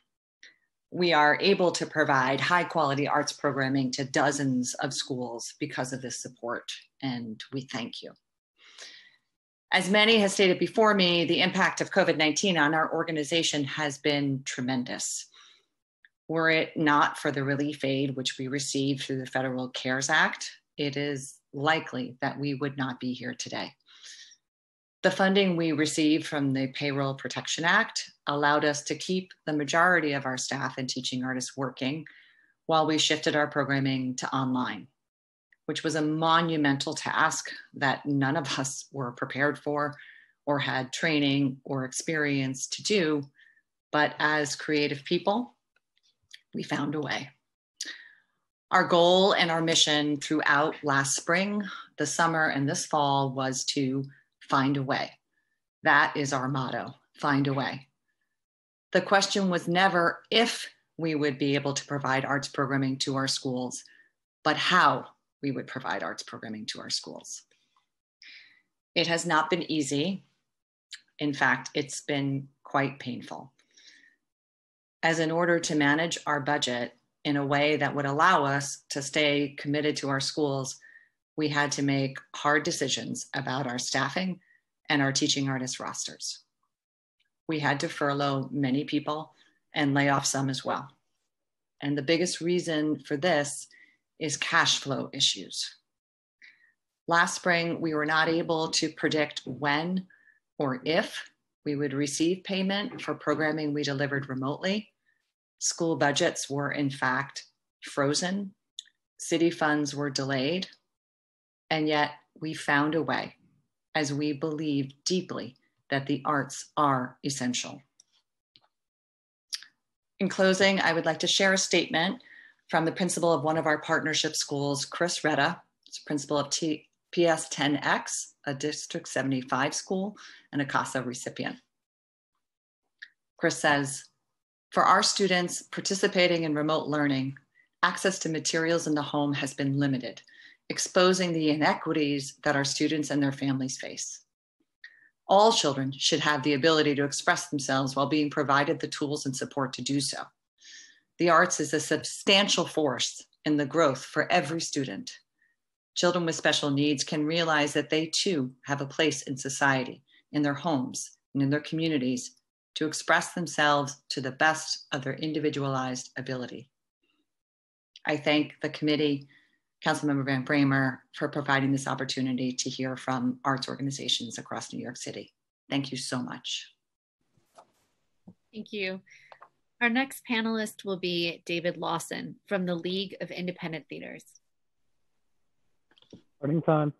We are able to provide high quality arts programming to dozens of schools because of this support, and we thank you. As many has stated before me, the impact of COVID 19 on our organization has been tremendous. Were it not for the relief aid which we received through the Federal CARES Act, it is likely that we would not be here today. The funding we received from the Payroll Protection Act allowed us to keep the majority of our staff and teaching artists working while we shifted our programming to online, which was a monumental task that none of us were prepared for or had training or experience to do. But as creative people, we found a way. Our goal and our mission throughout last spring, the summer, and this fall was to find a way. That is our motto find a way. The question was never if we would be able to provide arts programming to our schools, but how we would provide arts programming to our schools. It has not been easy. In fact, it's been quite painful. As in order to manage our budget in a way that would allow us to stay committed to our schools, we had to make hard decisions about our staffing and our teaching artist rosters. We had to furlough many people and lay off some as well. And the biggest reason for this is cash flow issues. Last spring, we were not able to predict when or if we would receive payment for programming we delivered remotely. School budgets were, in fact, frozen. City funds were delayed and yet we found a way as we believe deeply that the arts are essential. In closing, I would like to share a statement from the principal of one of our partnership schools, Chris Retta, principal of T PS 10X, a District 75 school, and a CASA recipient. Chris says, for our students participating in remote learning, access to materials in the home has been limited exposing the inequities that our students and their families face. All children should have the ability to express themselves while being provided the tools and support to do so. The arts is a substantial force in the growth for every student. Children with special needs can realize that they too have a place in society, in their homes, and in their communities to express themselves to the best of their individualized ability. I thank the committee Councilmember Van Bramer for providing this opportunity to hear from arts organizations across New York City. Thank you so much. Thank you. Our next panelist will be David Lawson from the League of Independent Theaters. Starting time.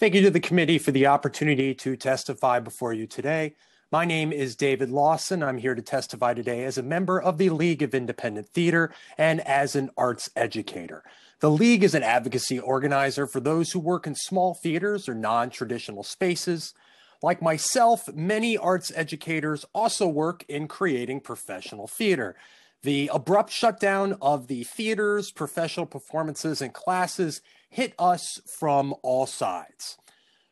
Thank you to the committee for the opportunity to testify before you today. My name is David Lawson. I'm here to testify today as a member of the League of Independent Theater and as an arts educator. The League is an advocacy organizer for those who work in small theaters or non traditional spaces. Like myself, many arts educators also work in creating professional theater. The abrupt shutdown of the theaters, professional performances, and classes hit us from all sides.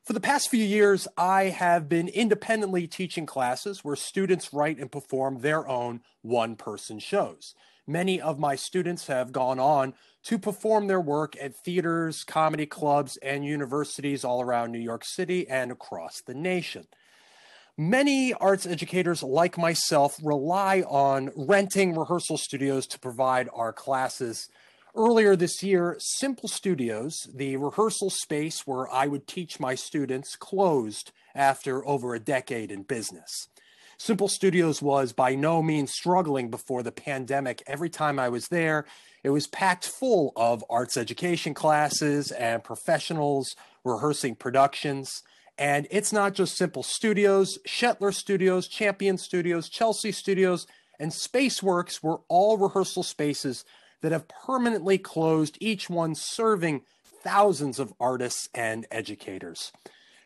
For the past few years, I have been independently teaching classes where students write and perform their own one person shows. Many of my students have gone on to perform their work at theaters, comedy clubs, and universities all around New York City and across the nation. Many arts educators, like myself, rely on renting rehearsal studios to provide our classes Earlier this year, Simple Studios, the rehearsal space where I would teach my students, closed after over a decade in business. Simple Studios was by no means struggling before the pandemic. Every time I was there, it was packed full of arts education classes and professionals rehearsing productions. And it's not just Simple Studios, Shetler Studios, Champion Studios, Chelsea Studios, and Spaceworks were all rehearsal spaces that have permanently closed, each one serving thousands of artists and educators.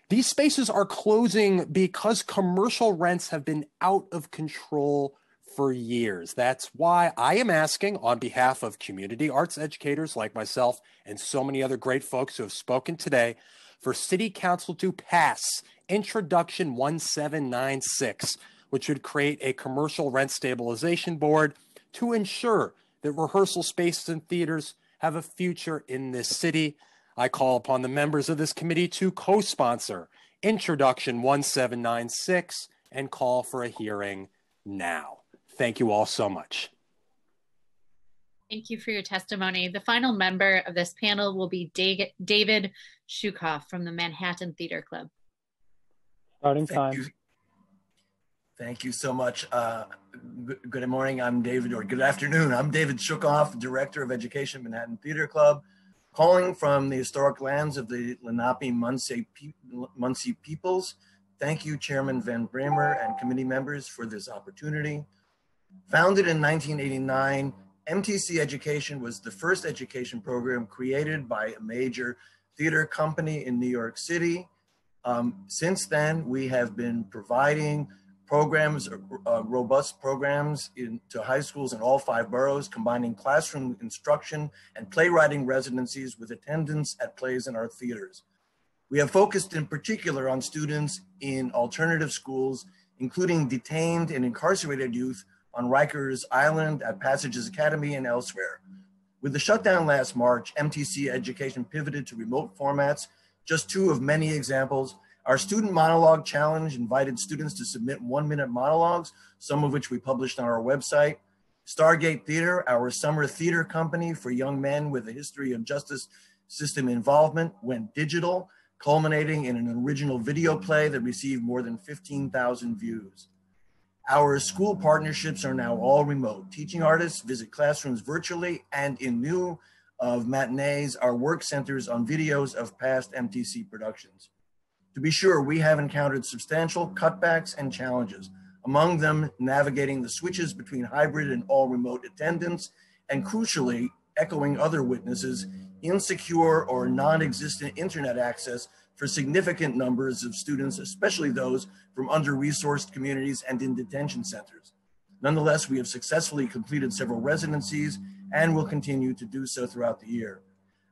These spaces are closing because commercial rents have been out of control for years. That's why I am asking, on behalf of community arts educators like myself and so many other great folks who have spoken today, for City Council to pass Introduction 1796, which would create a commercial rent stabilization board to ensure that rehearsal spaces and theaters have a future in this city. I call upon the members of this committee to co sponsor Introduction 1796 and call for a hearing now. Thank you all so much. Thank you for your testimony. The final member of this panel will be David Shookhoff from the Manhattan Theater Club. Starting Thank time. Thank you so much. Uh, good morning. I'm David, or good afternoon. I'm David Shookhoff, Director of Education, Manhattan Theater Club, calling from the historic lands of the Lenape Munsee peoples. Thank you, Chairman Van Bramer and committee members for this opportunity. Founded in 1989, MTC Education was the first education program created by a major theater company in New York City. Um, since then, we have been providing programs, uh, robust programs into high schools in all five boroughs, combining classroom instruction and playwriting residencies with attendance at plays in our theaters. We have focused in particular on students in alternative schools, including detained and incarcerated youth on Rikers Island at Passages Academy and elsewhere. With the shutdown last March, MTC Education pivoted to remote formats, just two of many examples our student monologue challenge invited students to submit one minute monologues, some of which we published on our website. Stargate Theater, our summer theater company for young men with a history of justice system involvement, went digital, culminating in an original video play that received more than 15,000 views. Our school partnerships are now all remote. Teaching artists visit classrooms virtually and in lieu of matinees, our work centers on videos of past MTC productions. To be sure, we have encountered substantial cutbacks and challenges, among them navigating the switches between hybrid and all remote attendance, and crucially, echoing other witnesses, insecure or non-existent internet access for significant numbers of students, especially those from under-resourced communities and in detention centers. Nonetheless, we have successfully completed several residencies and will continue to do so throughout the year.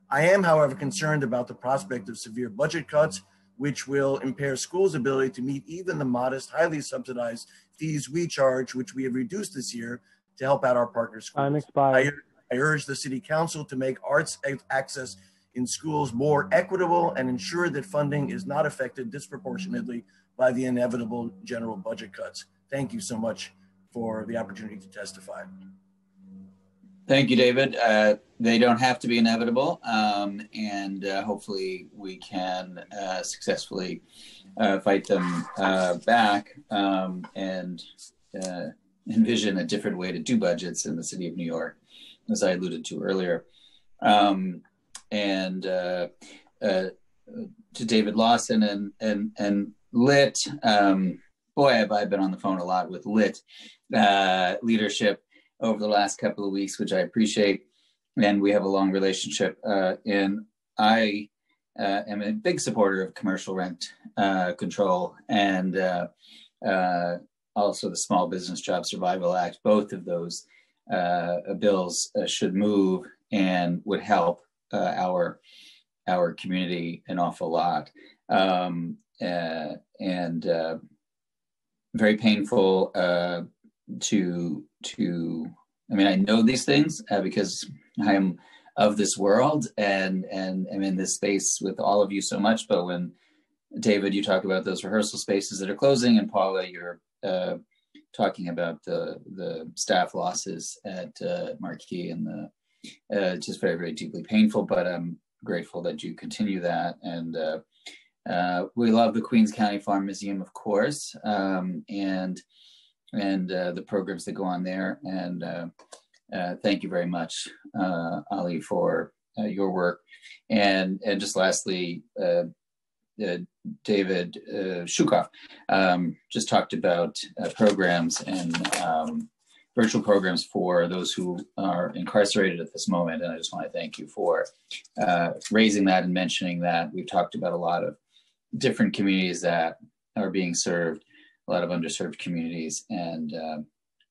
I am, however, concerned about the prospect of severe budget cuts which will impair schools' ability to meet even the modest, highly subsidized fees we charge, which we have reduced this year to help out our partner schools. Time expired. I, I urge the City Council to make arts access in schools more equitable and ensure that funding is not affected disproportionately by the inevitable general budget cuts. Thank you so much for the opportunity to testify. Thank you, David. Uh, they don't have to be inevitable, um, and uh, hopefully we can uh, successfully uh, fight them uh, back um, and uh, envision a different way to do budgets in the city of New York, as I alluded to earlier. Um, and to David Lawson and and and Lit, um, boy, have I been on the phone a lot with Lit leadership over the last couple of weeks, which I appreciate. And we have a long relationship. Uh, and I uh, am a big supporter of commercial rent uh, control and uh, uh, also the Small Business Job Survival Act. Both of those uh, bills should move and would help our our community an awful lot. um, and very painful to to. I mean, I know these things uh, because I am of this world and and i'm in this space with all of you so much. But when David, you talk about those rehearsal spaces that are closing, and Paula, you're uh, talking about the the staff losses at uh, Marquis and the uh, just very very deeply painful. But I'm grateful that you continue that, and uh, uh, we love the Queens County Farm Museum, of course, um, and and uh, the programs that go on there. And uh, uh, thank you very much, uh, Ali, for uh, your work. And and just lastly, David Shookhoff um, just talked about programs and um, virtual programs for those who are incarcerated at this moment. And I just want to thank you for uh, raising that and mentioning that. We've talked about a lot of different communities that are being served, a lot of underserved communities and uh,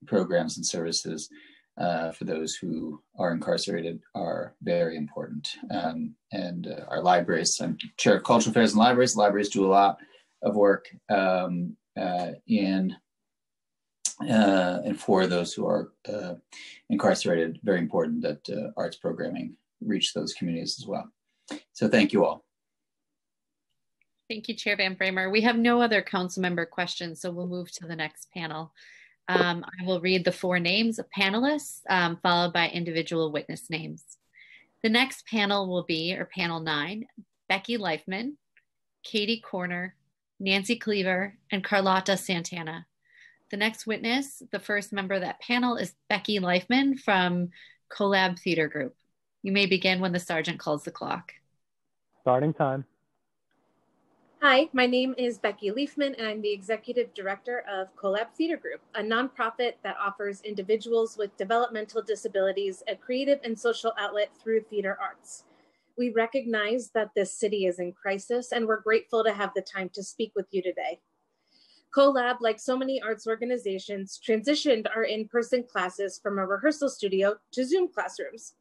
programs and services uh, for those who are incarcerated are very important. Um, and uh, our libraries, I'm chair of cultural affairs and libraries. Libraries do a lot of work um, uh, in uh, and for those who are uh, incarcerated. Very important that arts programming reach those communities as well. So thank you all. Thank you, Chair Van Bramer. We have no other council member questions, so we'll move to the next panel. Um, I will read the four names of panelists, um, followed by individual witness names. The next panel will be, or panel nine, Becky Leifman, Katie Corner, Nancy Cleaver, and Carlota Santana. The next witness, the first member of that panel is Becky Leifman from Collab Theater Group. You may begin when the sergeant calls the clock. Starting time. Hi, my name is Becky Leafman, and I'm the Executive Director of CoLab Theater Group, a nonprofit that offers individuals with developmental disabilities a creative and social outlet through theater arts. We recognize that this city is in crisis, and we're grateful to have the time to speak with you today. CoLab, like so many arts organizations, transitioned our in-person classes from a rehearsal studio to Zoom classrooms.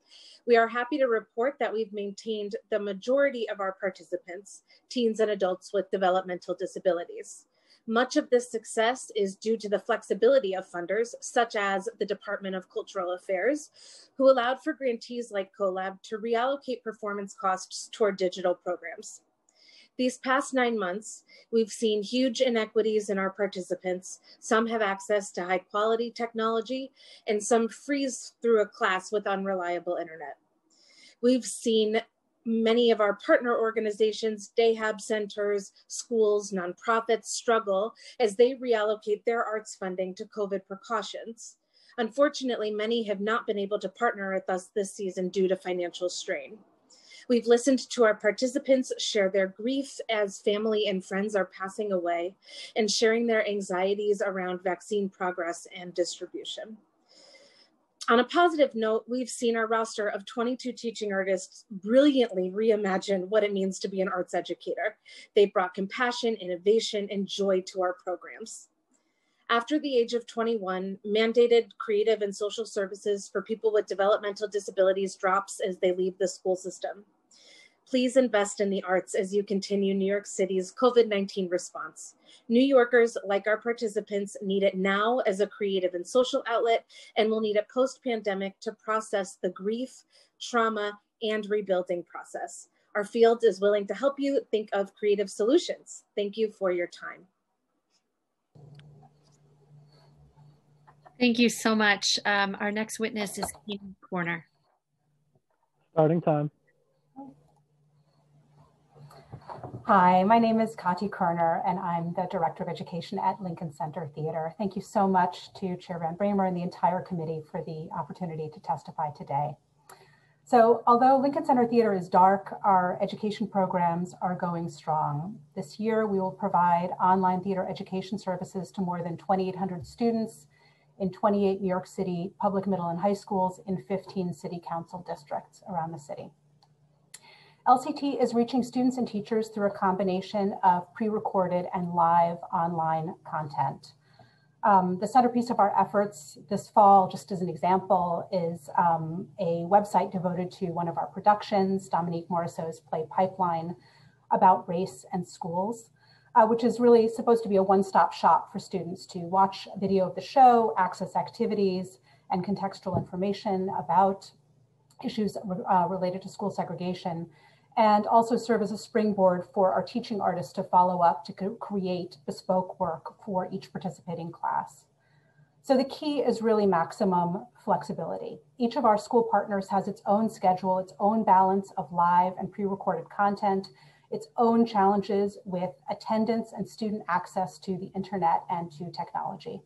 We are happy to report that we've maintained the majority of our participants, teens and adults with developmental disabilities. Much of this success is due to the flexibility of funders, such as the Department of Cultural Affairs, who allowed for grantees like CoLab to reallocate performance costs toward digital programs. These past nine months, we've seen huge inequities in our participants. Some have access to high quality technology, and some freeze through a class with unreliable internet. We've seen many of our partner organizations, Dayhab centers, schools, nonprofits struggle as they reallocate their arts funding to COVID precautions. Unfortunately, many have not been able to partner with us this season due to financial strain. We've listened to our participants share their grief as family and friends are passing away and sharing their anxieties around vaccine progress and distribution. On a positive note, we've seen our roster of 22 teaching artists brilliantly reimagine what it means to be an arts educator. They brought compassion, innovation, and joy to our programs after the age of 21, mandated creative and social services for people with developmental disabilities drops as they leave the school system. Please invest in the arts as you continue New York City's COVID 19 response. New Yorkers, like our participants, need it now as a creative and social outlet, and will need it post pandemic to process the grief, trauma, and rebuilding process. Our field is willing to help you think of creative solutions. Thank you for your time. Thank you so much. Um, our next witness is Katie Corner. Starting time. Hi, my name is Kati Koerner, and I'm the Director of Education at Lincoln Center Theater. Thank you so much to Chair Van Bramer and the entire committee for the opportunity to testify today. So although Lincoln Center Theater is dark, our education programs are going strong. This year, we will provide online theater education services to more than 2,800 students in 28 New York City public middle and high schools in 15 city council districts around the city. LCT is reaching students and teachers through a combination of pre-recorded and live online content. Um, the centerpiece of our efforts this fall, just as an example, is um, a website devoted to one of our productions, Dominique Morisseau's play Pipeline, about race and schools, uh, which is really supposed to be a one-stop shop for students to watch video of the show, access activities, and contextual information about issues uh, related to school segregation, and also serve as a springboard for our teaching artists to follow up to create bespoke work for each participating class. So the key is really maximum flexibility. Each of our school partners has its own schedule, its own balance of live and pre-recorded content, its own challenges with attendance and student access to the internet and to technology.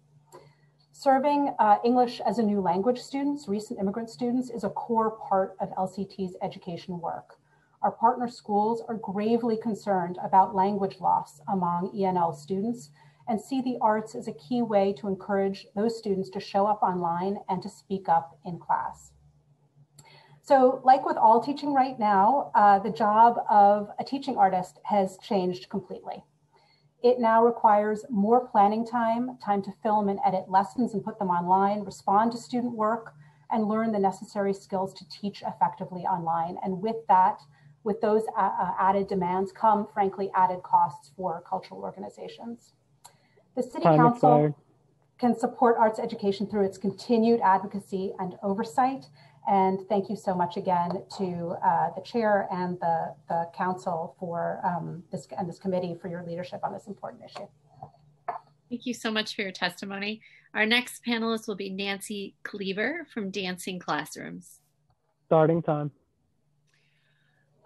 Serving uh, English as a new language students, recent immigrant students, is a core part of LCT's education work. Our partner schools are gravely concerned about language loss among ENL students and see the arts as a key way to encourage those students to show up online and to speak up in class. So like with all teaching right now, uh, the job of a teaching artist has changed completely. It now requires more planning time, time to film and edit lessons and put them online, respond to student work, and learn the necessary skills to teach effectively online. And with that, with those uh, uh added demands come, frankly, added costs for cultural organizations. The City Time Council can support arts education through its continued advocacy and oversight. And thank you so much again to uh, the chair and the, the council for um, this and this committee for your leadership on this important issue. Thank you so much for your testimony. Our next panelist will be Nancy Cleaver from Dancing Classrooms. Starting time.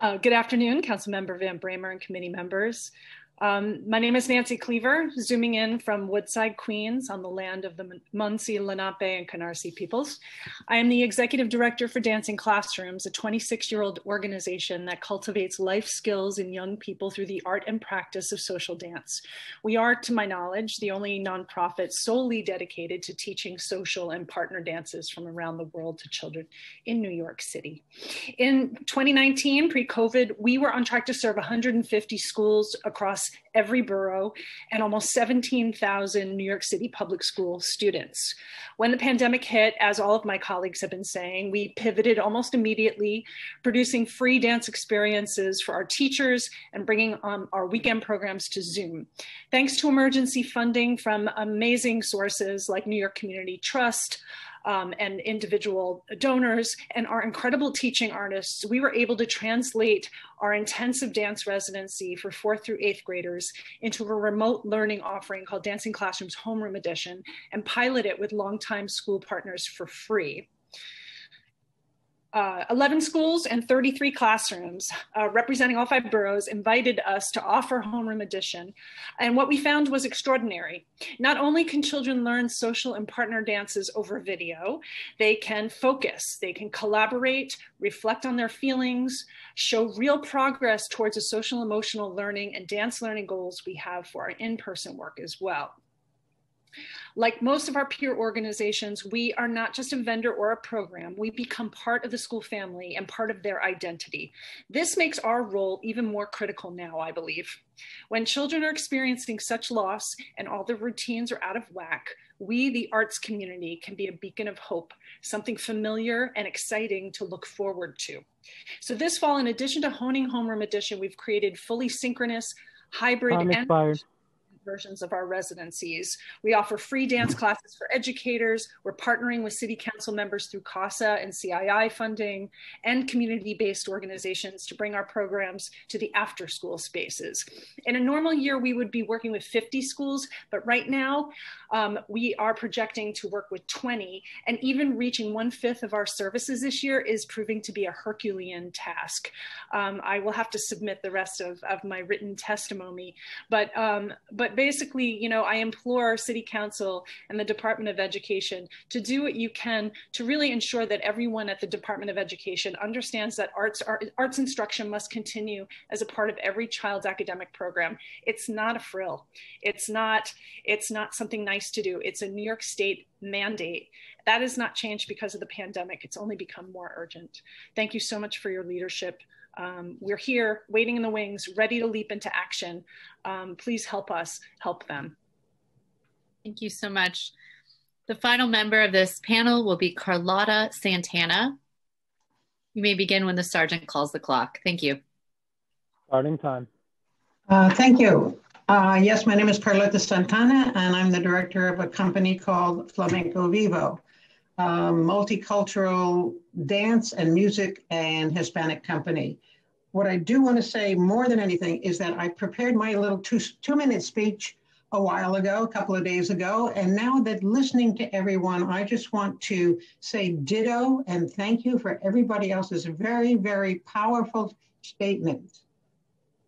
Uh, good afternoon, Council Member Van Bramer and committee members. Um, my name is Nancy Cleaver, zooming in from Woodside, Queens, on the land of the Munsee, Lenape, and Canarsie peoples. I am the executive director for Dancing Classrooms, a 26-year-old organization that cultivates life skills in young people through the art and practice of social dance. We are, to my knowledge, the only nonprofit solely dedicated to teaching social and partner dances from around the world to children in New York City. In 2019, pre-COVID, we were on track to serve 150 schools across every borough and almost 17,000 New York City public school students. When the pandemic hit, as all of my colleagues have been saying, we pivoted almost immediately, producing free dance experiences for our teachers and bringing um, our weekend programs to Zoom. Thanks to emergency funding from amazing sources like New York Community Trust, um, and individual donors and our incredible teaching artists, we were able to translate our intensive dance residency for fourth through eighth graders into a remote learning offering called Dancing Classrooms Homeroom Edition and pilot it with longtime school partners for free uh, 11 schools and 33 classrooms uh, representing all five boroughs invited us to offer homeroom edition. And what we found was extraordinary. Not only can children learn social and partner dances over video, they can focus, they can collaborate, reflect on their feelings, show real progress towards the social emotional learning and dance learning goals we have for our in-person work as well. Like most of our peer organizations, we are not just a vendor or a program. We become part of the school family and part of their identity. This makes our role even more critical now, I believe. When children are experiencing such loss and all their routines are out of whack, we, the arts community, can be a beacon of hope, something familiar and exciting to look forward to. So this fall, in addition to Honing Homeroom Edition, we've created fully synchronous, hybrid, Time and expired versions of our residencies. We offer free dance classes for educators. We're partnering with city council members through CASA and CII funding and community-based organizations to bring our programs to the after school spaces. In a normal year, we would be working with 50 schools, but right now um, we are projecting to work with 20 and even reaching one fifth of our services this year is proving to be a Herculean task. Um, I will have to submit the rest of, of my written testimony, but, um, but basically, you know, I implore City Council and the Department of Education to do what you can to really ensure that everyone at the Department of Education understands that arts arts instruction must continue as a part of every child's academic program. It's not a frill. It's not it's not something nice to do. It's a New York State mandate. That has not changed because of the pandemic. It's only become more urgent. Thank you so much for your leadership. Um, we're here waiting in the wings, ready to leap into action. Um, please help us help them. Thank you so much. The final member of this panel will be Carlota Santana. You may begin when the sergeant calls the clock. Thank you. Starting time. Uh, thank you. Uh, yes, my name is Carlota Santana, and I'm the director of a company called Flamenco Vivo, multicultural dance and music and Hispanic company. What I do want to say more than anything is that I prepared my little two, two minute speech a while ago, a couple of days ago. And now that listening to everyone, I just want to say ditto and thank you for everybody else's very, very powerful statements.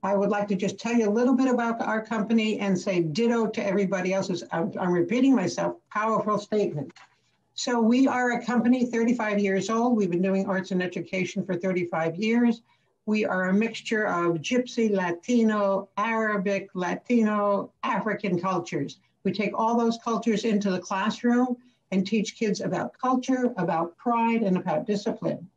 I would like to just tell you a little bit about our company and say ditto to everybody else's, I'm, I'm repeating myself, powerful statement. So we are a company 35 years old. We've been doing arts and education for 35 years. We are a mixture of Gypsy, Latino, Arabic, Latino, African cultures. We take all those cultures into the classroom and teach kids about culture, about pride, and about discipline.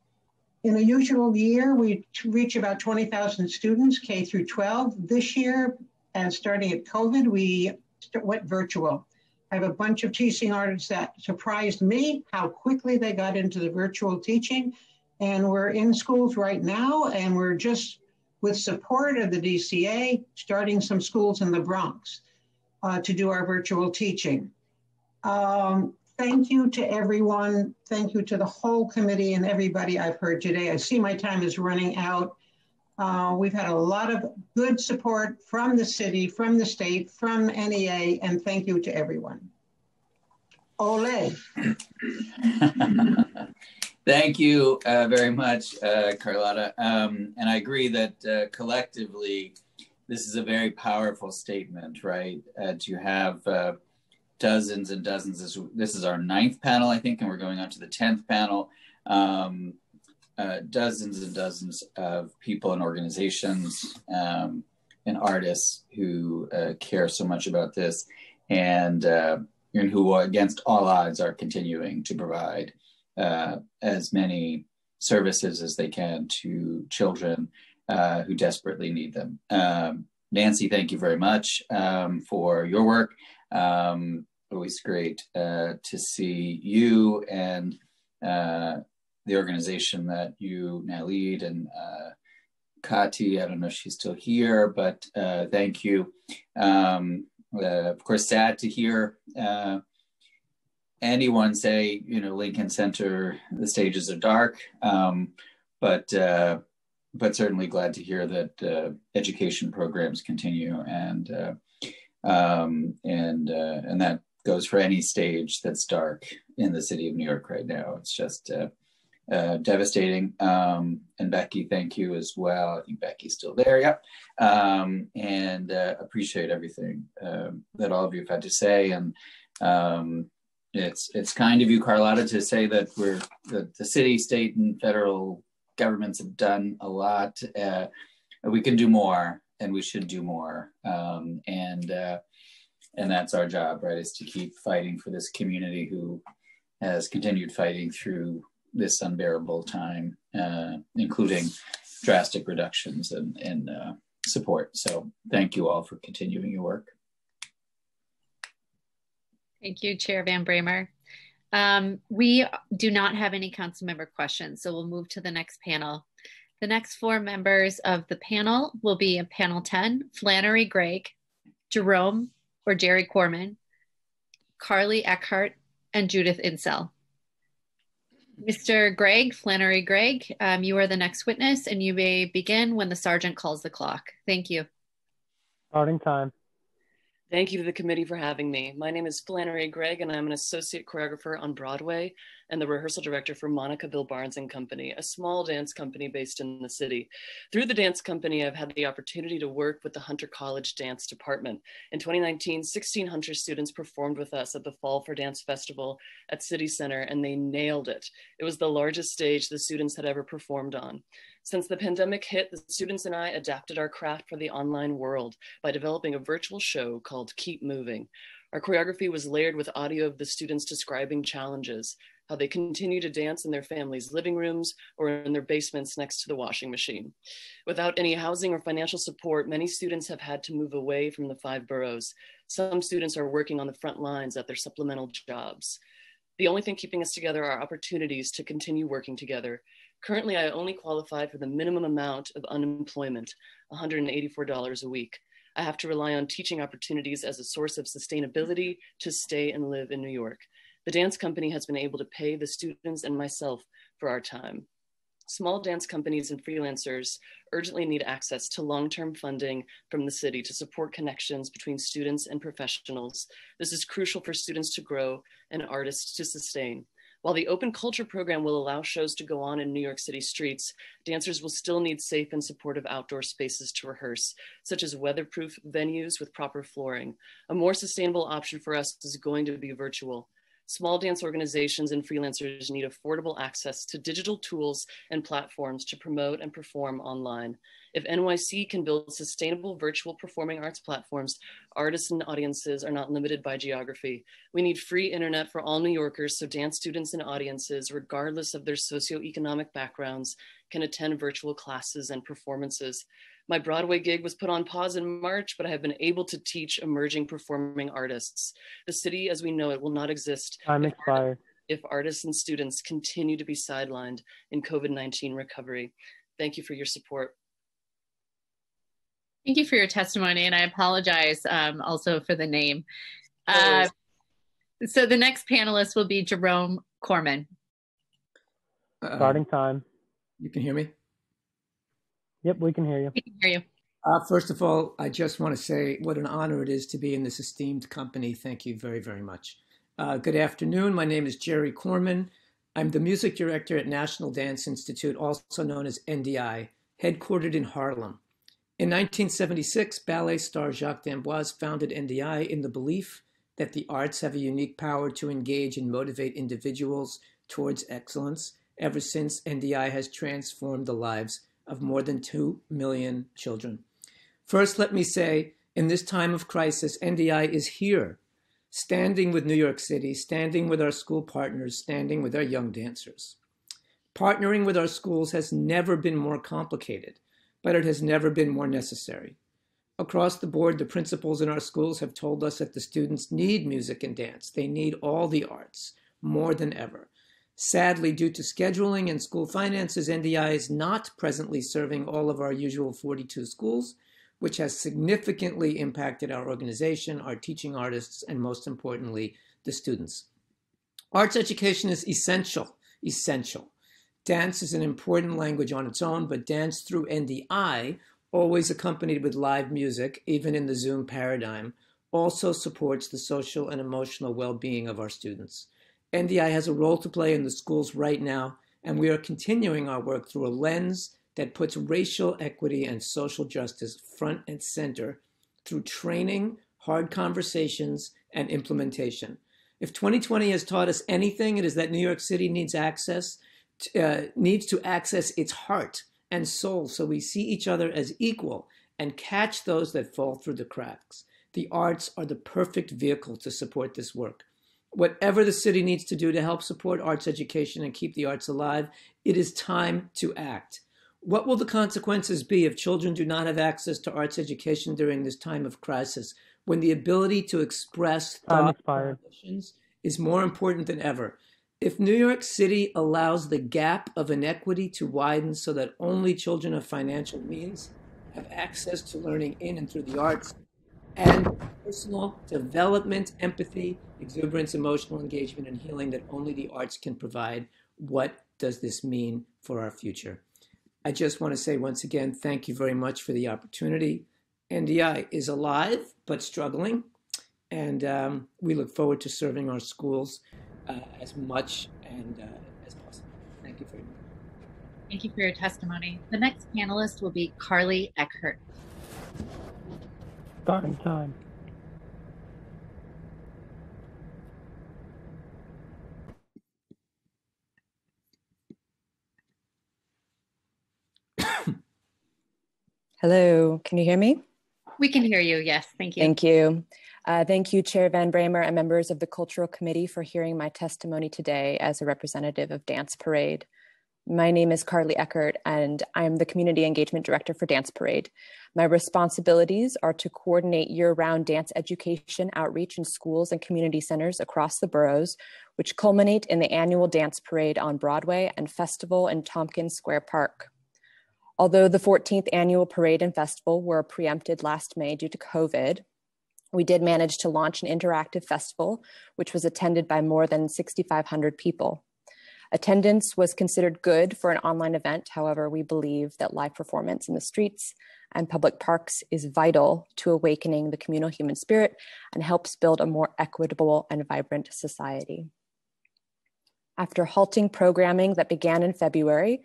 In a usual year, we reach about 20,000 students, K through 12. This year, and starting at COVID, we went virtual. I have a bunch of teaching artists that surprised me how quickly they got into the virtual teaching and we're in schools right now, and we're just with support of the DCA, starting some schools in the Bronx uh, to do our virtual teaching. Um, thank you to everyone. Thank you to the whole committee and everybody I've heard today. I see my time is running out. Uh, we've had a lot of good support from the city, from the state, from NEA, and thank you to everyone. Ole. (laughs) Thank you uh, very much, uh, Carlota. Um, and I agree that uh, collectively, this is a very powerful statement, right? Uh, to have uh, dozens and dozens. This, this, is our ninth panel, I think, and we're going on to the 10th panel. Um, uh, dozens and dozens of people and organizations um, and artists who care so much about this and, and who, against all odds, are continuing to provide uh, as many services as they can to children uh, who desperately need them. Um, Nancy, thank you very much um, for your work. Um, always great uh, to see you and uh, the organization that you now lead and uh, Kati, I don't know if she's still here, but uh, thank you. Um, of course, sad to hear anyone say, you know, Lincoln Center, the stages are dark, um, but uh, but certainly glad to hear that uh, education programs continue, and uh, um, and uh, and that goes for any stage that's dark in the city of New York right now. It's just uh, uh, devastating. Um, and Becky, thank you as well. I think Becky's still there. Yep. Um, and uh, appreciate everything uh, that all of you have had to say. And um, it's it's kind of you, Carlota, to say that we're the, the city, state, and federal governments have done a lot. Uh, we can do more, and we should do more. Um, and uh, and that's our job, right? Is to keep fighting for this community who has continued fighting through this unbearable time, uh, including drastic reductions in, in uh, support. So thank you all for continuing your work. Thank you, Chair Van Bramer. Um, we do not have any council member questions, so we'll move to the next panel. The next four members of the panel will be in panel 10, Flannery Gregg, Jerome or Jerry Corman, Carly Eckert, and Judith Insel. Mr. Gregg, Flannery Gregg, um, you are the next witness and you may begin when the sergeant calls the clock. Thank you. Starting time. Thank you to the committee for having me. My name is Flannery Gregg, and I'm an associate choreographer on Broadway and the rehearsal director for Monica Bill Barnes and Company, a small dance company based in the city. Through the dance company, I've had the opportunity to work with the Hunter College Dance Department. In 2019, 16 Hunter students performed with us at the Fall for Dance Festival at City Center, and they nailed it. It was the largest stage the students had ever performed on. Since the pandemic hit, the students and I adapted our craft for the online world by developing a virtual show called Keep Moving. Our choreography was layered with audio of the students describing challenges, how they continue to dance in their families' living rooms or in their basements next to the washing machine. Without any housing or financial support, many students have had to move away from the five boroughs. Some students are working on the front lines at their supplemental jobs. The only thing keeping us together are opportunities to continue working together, Currently, I only qualify for the minimum amount of unemployment, $184 a week. I have to rely on teaching opportunities as a source of sustainability to stay and live in New York. The dance company has been able to pay the students and myself for our time. Small dance companies and freelancers urgently need access to long-term funding from the city to support connections between students and professionals. This is crucial for students to grow and artists to sustain. While the open culture program will allow shows to go on in New York City streets, dancers will still need safe and supportive outdoor spaces to rehearse, such as weatherproof venues with proper flooring. A more sustainable option for us is going to be virtual. Small dance organizations and freelancers need affordable access to digital tools and platforms to promote and perform online. If NYC can build sustainable virtual performing arts platforms, artists and audiences are not limited by geography. We need free internet for all New Yorkers so dance students and audiences, regardless of their socioeconomic backgrounds, can attend virtual classes and performances. My Broadway gig was put on pause in March, but I have been able to teach emerging performing artists. The city as we know it will not exist Time if, expired. if artists and students continue to be sidelined in COVID-19 recovery. Thank you for your support. Thank you for your testimony, and I apologize um, also for the name. Uh, so the next panelist will be Jerome Corman. Starting time. You can hear me? Yep, we can hear you. We can hear you. Uh, first of all, I just want to say what an honor it is to be in this esteemed company. Thank you very, very much. Uh, good afternoon. My name is Jerry Corman. I'm the music director at National Dance Institute, also known as NDI, headquartered in Harlem. In 1976, ballet star Jacques d'Amboise founded NDI in the belief that the arts have a unique power to engage and motivate individuals towards excellence. Ever since, NDI has transformed the lives of more than 2 million children. First, let me say, in this time of crisis, NDI is here, standing with New York City, standing with our school partners, standing with our young dancers. Partnering with our schools has never been more complicated, but it has never been more necessary. Across the board, the principals in our schools have told us that the students need music and dance. They need all the arts more than ever. Sadly, due to scheduling and school finances, NDI is not presently serving all of our usual 42 schools, which has significantly impacted our organization, our teaching artists, and most importantly, the students. Arts education is essential, essential. Dance is an important language on its own, but dance through NDI, always accompanied with live music, even in the Zoom paradigm, also supports the social and emotional well-being of our students. NDI has a role to play in the schools right now, and we are continuing our work through a lens that puts racial equity and social justice front and center through training, hard conversations, and implementation. If 2020 has taught us anything, it is that New York City needs access, uh, needs to access its heart and soul so we see each other as equal and catch those that fall through the cracks. The arts are the perfect vehicle to support this work whatever the city needs to do to help support arts education and keep the arts alive, it is time to act. What will the consequences be if children do not have access to arts education during this time of crisis, when the ability to express thought is more important than ever? If New York City allows the gap of inequity to widen so that only children of financial means have access to learning in and through the arts, and personal development, empathy, exuberance, emotional engagement, and healing that only the arts can provide. What does this mean for our future? I just want to say once again, thank you very much for the opportunity. NDI is alive but struggling, and um, we look forward to serving our schools uh, as much and uh, as possible. Thank you very much. Thank you for your testimony. The next panelist will be Carly Eckert. Starting time. Hello, can you hear me? We can hear you, yes, thank you. Thank you. Uh, thank you, Chair Van Bramer and members of the Cultural Committee for hearing my testimony today as a representative of Dance Parade. My name is Carly Eckert, and I'm the Community Engagement Director for Dance Parade. My responsibilities are to coordinate year round dance education outreach in schools and community centers across the boroughs, which culminate in the annual Dance Parade on Broadway and Festival in Tompkins Square Park. Although the 14th annual parade and festival were preempted last May due to COVID, we did manage to launch an interactive festival, which was attended by more than 6,500 people. Attendance was considered good for an online event. However, we believe that live performance in the streets and public parks is vital to awakening the communal human spirit and helps build a more equitable and vibrant society. After halting programming that began in February,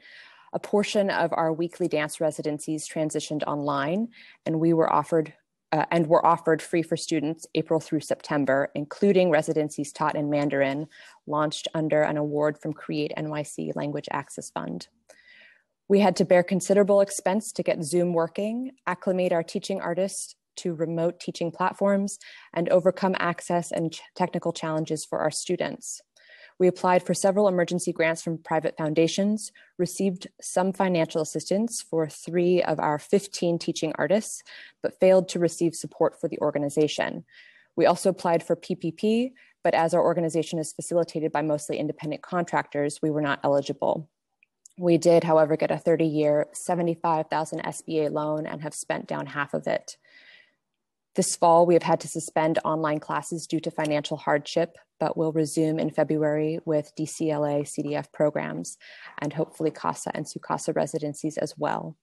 a portion of our weekly dance residencies transitioned online, and we were offered uh, and were offered free for students April through September, including residencies taught in Mandarin, launched under an award from Create NYC Language Access Fund. We had to bear considerable expense to get Zoom working, acclimate our teaching artists to remote teaching platforms, and overcome access and ch technical challenges for our students. We applied for several emergency grants from private foundations, received some financial assistance for three of our 15 teaching artists, but failed to receive support for the organization. We also applied for PPP, but as our organization is facilitated by mostly independent contractors, we were not eligible. We did, however, get a 30 year, 75,000 SBA loan and have spent down half of it. This fall, we have had to suspend online classes due to financial hardship, but will resume in February with DCLA CDF programs and hopefully CASA and SU-CASA residencies as well.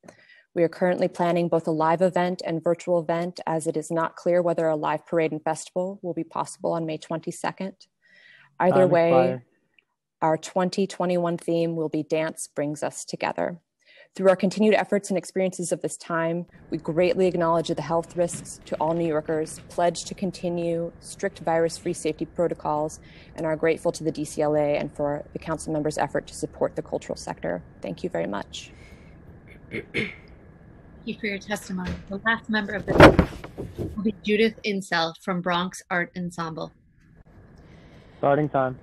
We are currently planning both a live event and virtual event as it is not clear whether a live parade and festival will be possible on May 22nd. Either Time way, our 2021 theme will be Dance Brings Us Together. Through our continued efforts and experiences of this time, we greatly acknowledge the health risks to all New Yorkers, pledge to continue strict virus free safety protocols, and are grateful to the DCLA and for the council members' effort to support the cultural sector. Thank you very much. Thank you for your testimony. The last member of the will be Judith Insel from Bronx Art Ensemble. Starting time.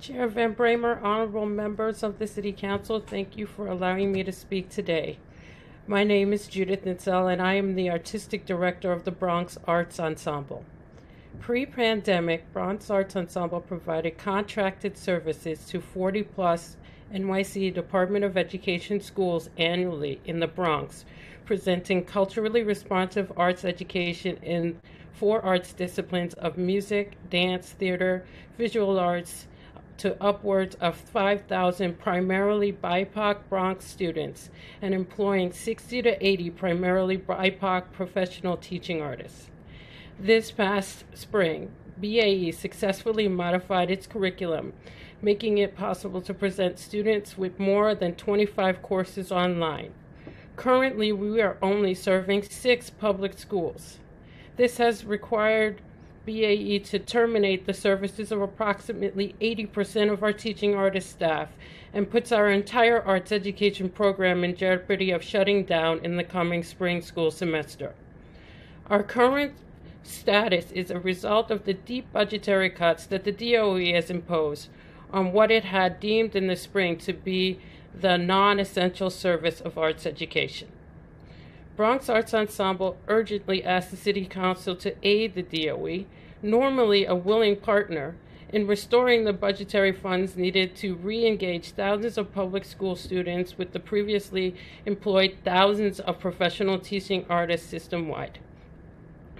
Chair Van Bramer, honorable members of the City Council, thank you for allowing me to speak today. My name is Judith Nitzel, and I am the Artistic Director of the Bronx Arts Ensemble. Pre pandemic, Bronx Arts Ensemble provided contracted services to 40 plus NYC Department of Education schools annually in the Bronx, presenting culturally responsive arts education in four arts disciplines of music, dance, theater, visual arts, to upwards of 5,000 primarily BIPOC Bronx students and employing 60 to 80 primarily BIPOC professional teaching artists. This past spring, BAE successfully modified its curriculum, making it possible to present students with more than 25 courses online. Currently, we are only serving six public schools. This has required BAE to terminate the services of approximately 80% of our teaching artist staff and puts our entire arts education program in jeopardy of shutting down in the coming spring school semester. Our current status is a result of the deep budgetary cuts that the DOE has imposed on what it had deemed in the spring to be the non essential service of arts education. Bronx Arts Ensemble urgently asked the City Council to aid the DOE, normally a willing partner, in restoring the budgetary funds needed to re engage thousands of public school students with the previously employed thousands of professional teaching artists system wide.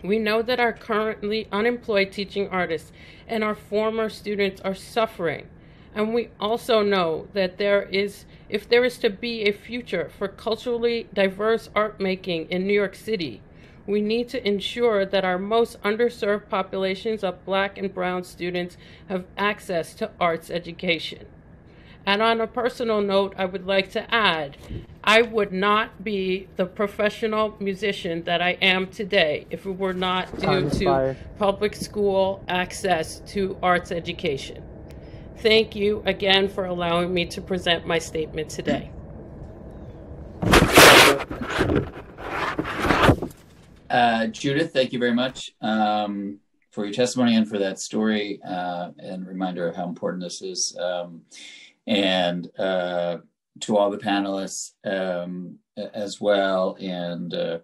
We know that our currently unemployed teaching artists and our former students are suffering. And we also know that there is, if there is to be a future for culturally diverse art making in New York City, we need to ensure that our most underserved populations of Black and Brown students have access to arts education. And on a personal note, I would like to add I would not be the professional musician that I am today if it were not due to public school access to arts education. Thank you again for allowing me to present my statement today. Uh, Judith, thank you very much um, for your testimony and for that story uh, and reminder of how important this is. Um, and uh, to all the panelists um, as well. And uh,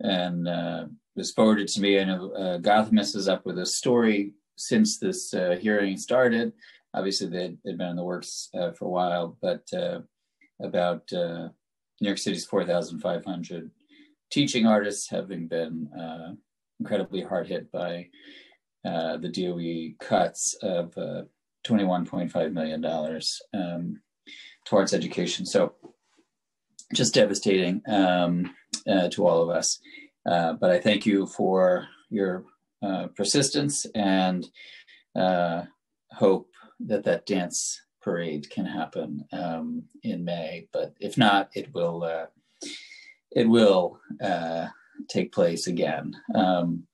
and uh, was forwarded to me. I know uh, Gothamist is up with a story since this uh, hearing started. Obviously, they'd, they'd been in the works uh, for a while, but uh, about uh, New York City's 4,500 teaching artists having been uh, incredibly hard hit by uh, the DOE cuts of uh, $21.5 million um, towards education. So just devastating um, uh, to all of us. Uh, but I thank you for your uh, persistence and hope that that dance parade can happen um, in May. But if not, it will uh, it will uh, take place again. Um,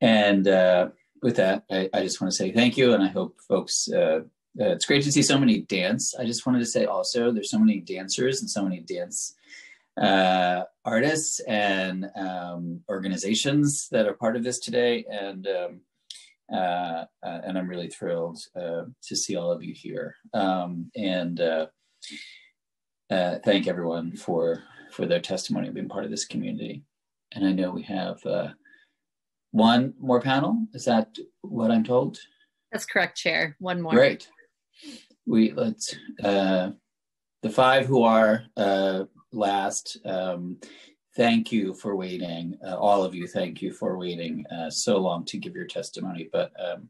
and uh, with that, I, I, just want to say thank you, and I hope folks. Uh, uh, it's great to see so many dance. I just wanted to say also, there's so many dancers and so many dance uh, artists and um, organizations that are part of this today, and um, uh, and I'm really thrilled to see all of you here. Um, and thank everyone for for their testimony of being part of this community. And I know we have uh, one more panel. Is that what I'm told? That's correct, Chair. One more. Great. We let's uh, the five who are uh, last. Um, thank you for waiting. Uh, all of you, thank you for waiting uh, so long to give your testimony. But um,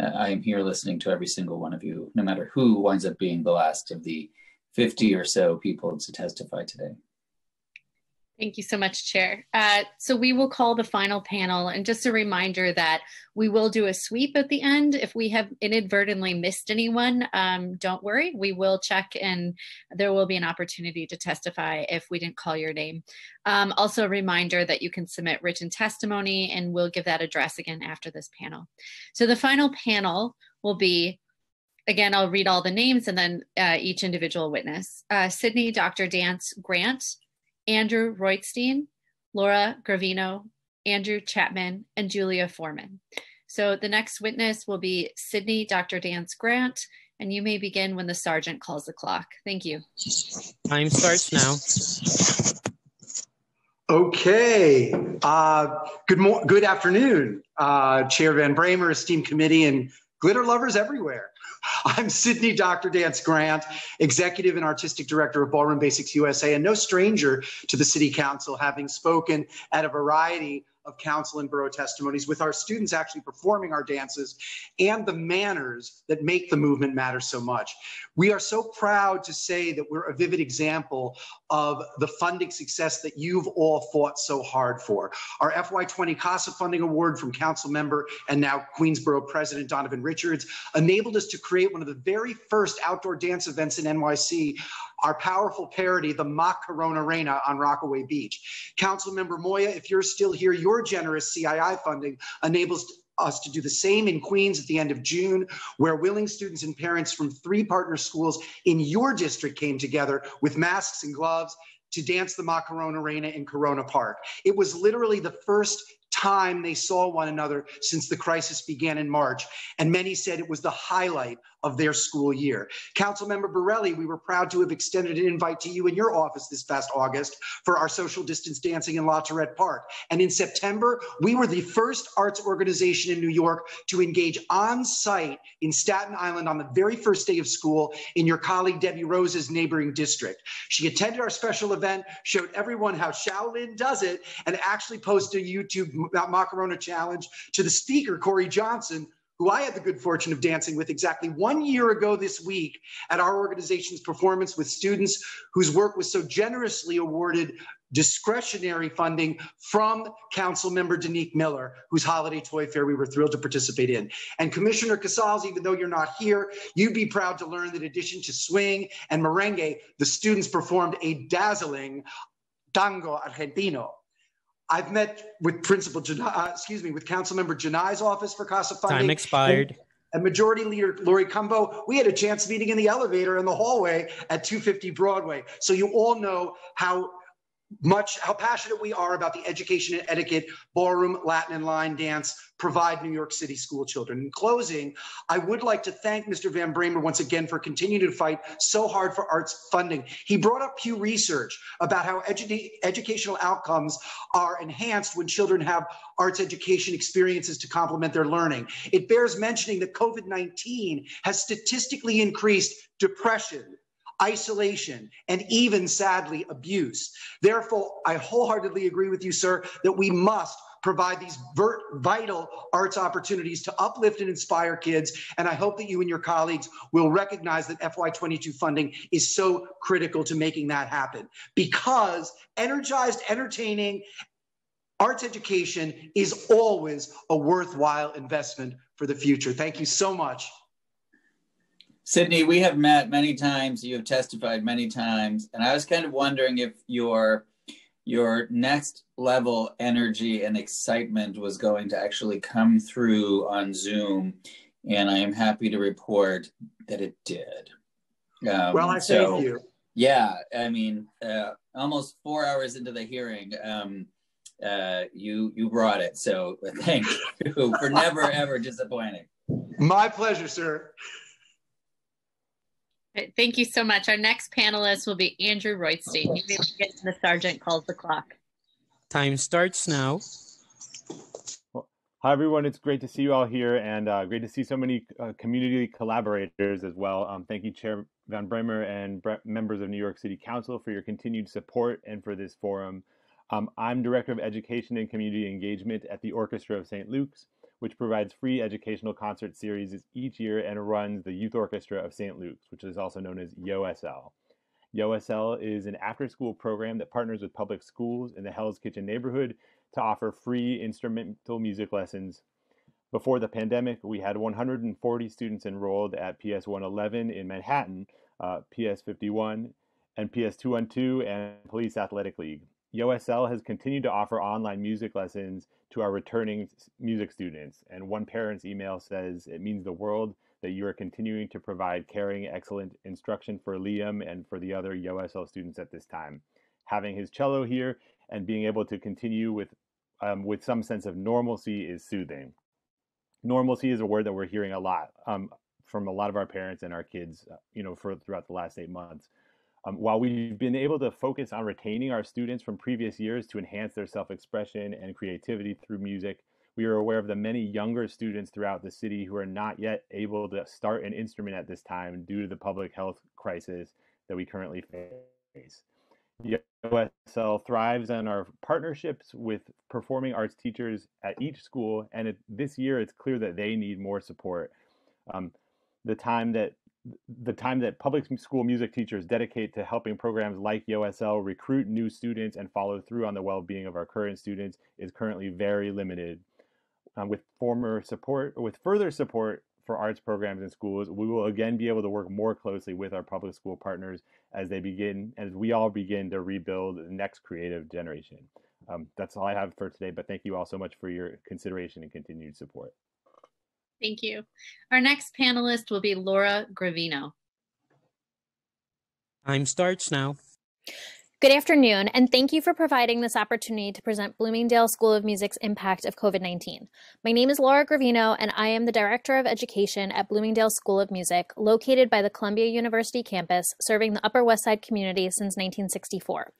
uh, I am here listening to every single one of you, no matter who winds up being the last of the 50 or so people to testify today. Thank you so much, Chair. Uh, so we will call the final panel. And just a reminder that we will do a sweep at the end. If we have inadvertently missed anyone, um, don't worry. We will check and there will be an opportunity to testify if we didn't call your name. Um, also a reminder that you can submit written testimony and we'll give that address again after this panel. So the final panel will be again, I'll read all the names and then uh, each individual witness. Uh, Sydney Dr. Dance Grant, Andrew Roitstein, Laura Gravino, Andrew Chapman, and Julia Foreman. So the next witness will be Sydney Dr. Dance Grant, and you may begin when the sergeant calls the clock. Thank you. Time starts now. Okay. Uh, good mo- Good afternoon, uh, Chair Van Bramer, esteemed committee, and glitter lovers everywhere. (laughs) I'm Sydney Dr. Dance Grant, Executive and Artistic Director of Ballroom Basics USA, and no stranger to the City Council, having spoken at a variety of council and borough testimonies with our students actually performing our dances and the manners that make the movement matter so much. We are so proud to say that we're a vivid example of the funding success that you've all fought so hard for. Our FY20 CASA funding award from council member and now Queensborough President Donovan Richards enabled us to create one of the very first outdoor dance events in NYC our powerful parody, the Macarona Arena on Rockaway Beach. Councilmember Moya, if you're still here, your generous CII funding enables us to do the same in Queens at the end of June, where willing students and parents from three partner schools in your district came together with masks and gloves to dance the Macarona Arena in Corona Park. It was literally the first time they saw one another since the crisis began in March, and many said it was the highlight of their school year. Councilmember Borelli, we were proud to have extended an invite to you in your office this past August for our social distance dancing in La Tourette Park. And in September, we were the first arts organization in New York to engage on site in Staten Island on the very first day of school in your colleague Debbie Rose's neighboring district. She attended our special event, showed everyone how Shaolin does it, and actually posted a YouTube Macarona challenge to the speaker, Corey Johnson, who I had the good fortune of dancing with exactly one year ago this week at our organization's performance with students whose work was so generously awarded discretionary funding from Council Member Daneek Miller, whose holiday toy fair we were thrilled to participate in. And Commissioner Casals, even though you're not here, you'd be proud to learn that in addition to swing and merengue, the students performed a dazzling tango argentino I've met with Principal, uh, excuse me, with Councilmember Janai's office for CASA funding. Time expired. And, and Majority Leader Laurie Cumbo, we had a chance meeting in the elevator in the hallway at 250 Broadway. So you all know how much how passionate we are about the education and etiquette ballroom latin and line dance provide new york city school children. In closing i would like to thank mr van bramer once again for continuing to fight so hard for arts funding. He brought up pew research about how edu- educational outcomes are enhanced when children have arts education experiences to complement their learning. It bears mentioning that covid-19 has statistically increased depression isolation, and even sadly abuse. Therefore, I wholeheartedly agree with you, sir, that we must provide these vital arts opportunities to uplift and inspire kids. And I hope that you and your colleagues will recognize that FY22 funding is so critical to making that happen because energized, entertaining arts education is always a worthwhile investment for the future. Thank you so much. Sydney, we have met many times. You have testified many times, and I was kind of wondering if your your next level energy and excitement was going to actually come through on Zoom, and I am happy to report that it did. Um, well, I so, thank you. Yeah, I mean, uh, almost four hours into the hearing, um, uh, you you brought it. So (laughs) thank you for never ever disappointing. My pleasure, sir. Thank you so much. Our next panelist will be Andrew Roitstein. You may begin the sergeant calls the clock. Time starts now. Well, hi, everyone. It's great to see you all here and uh, great to see so many uh, community collaborators as well. Um, thank you, Chair Van Bramer and members of New York City Council for your continued support and for this forum. Um, I'm Director of Education and Community Engagement at the Orchestra of St. Luke's which provides free educational concert series each year and runs the Youth Orchestra of St. Luke's, which is also known as YOSL. YOSL is an after school program that partners with public schools in the Hell's Kitchen neighborhood to offer free instrumental music lessons. Before the pandemic, we had 140 students enrolled at PS 111 in Manhattan, uh, PS 51, and PS 212 and Police Athletic League. YOSL has continued to offer online music lessons to our returning music students. And one parent's email says, It means the world that you are continuing to provide caring, excellent instruction for Liam and for the other YOSL students at this time. Having his cello here and being able to continue with, um, with some sense of normalcy is soothing. Normalcy is a word that we're hearing a lot um, from a lot of our parents and our kids, uh, you know, for throughout the last eight months. Um, while we've been able to focus on retaining our students from previous years to enhance their self-expression and creativity through music, we are aware of the many younger students throughout the city who are not yet able to start an instrument at this time due to the public health crisis that we currently face. The OSL thrives on our partnerships with performing arts teachers at each school, and it, this year it's clear that they need more support. Um, the time that the time that public school music teachers dedicate to helping programs like YOSL recruit new students and follow through on the well-being of our current students is currently very limited. Um, with former support, with further support for arts programs in schools, we will again be able to work more closely with our public school partners as they begin, as we all begin to rebuild the next creative generation. Um, that's all I have for today, but thank you all so much for your consideration and continued support. Thank you. Our next panelist will be Laura Gravino. Time starts now. Good afternoon, and thank you for providing this opportunity to present Bloomingdale School of Music's impact of COVID 19. My name is Laura Gravino, and I am the Director of Education at Bloomingdale School of Music, located by the Columbia University campus, serving the Upper West Side community since 1964.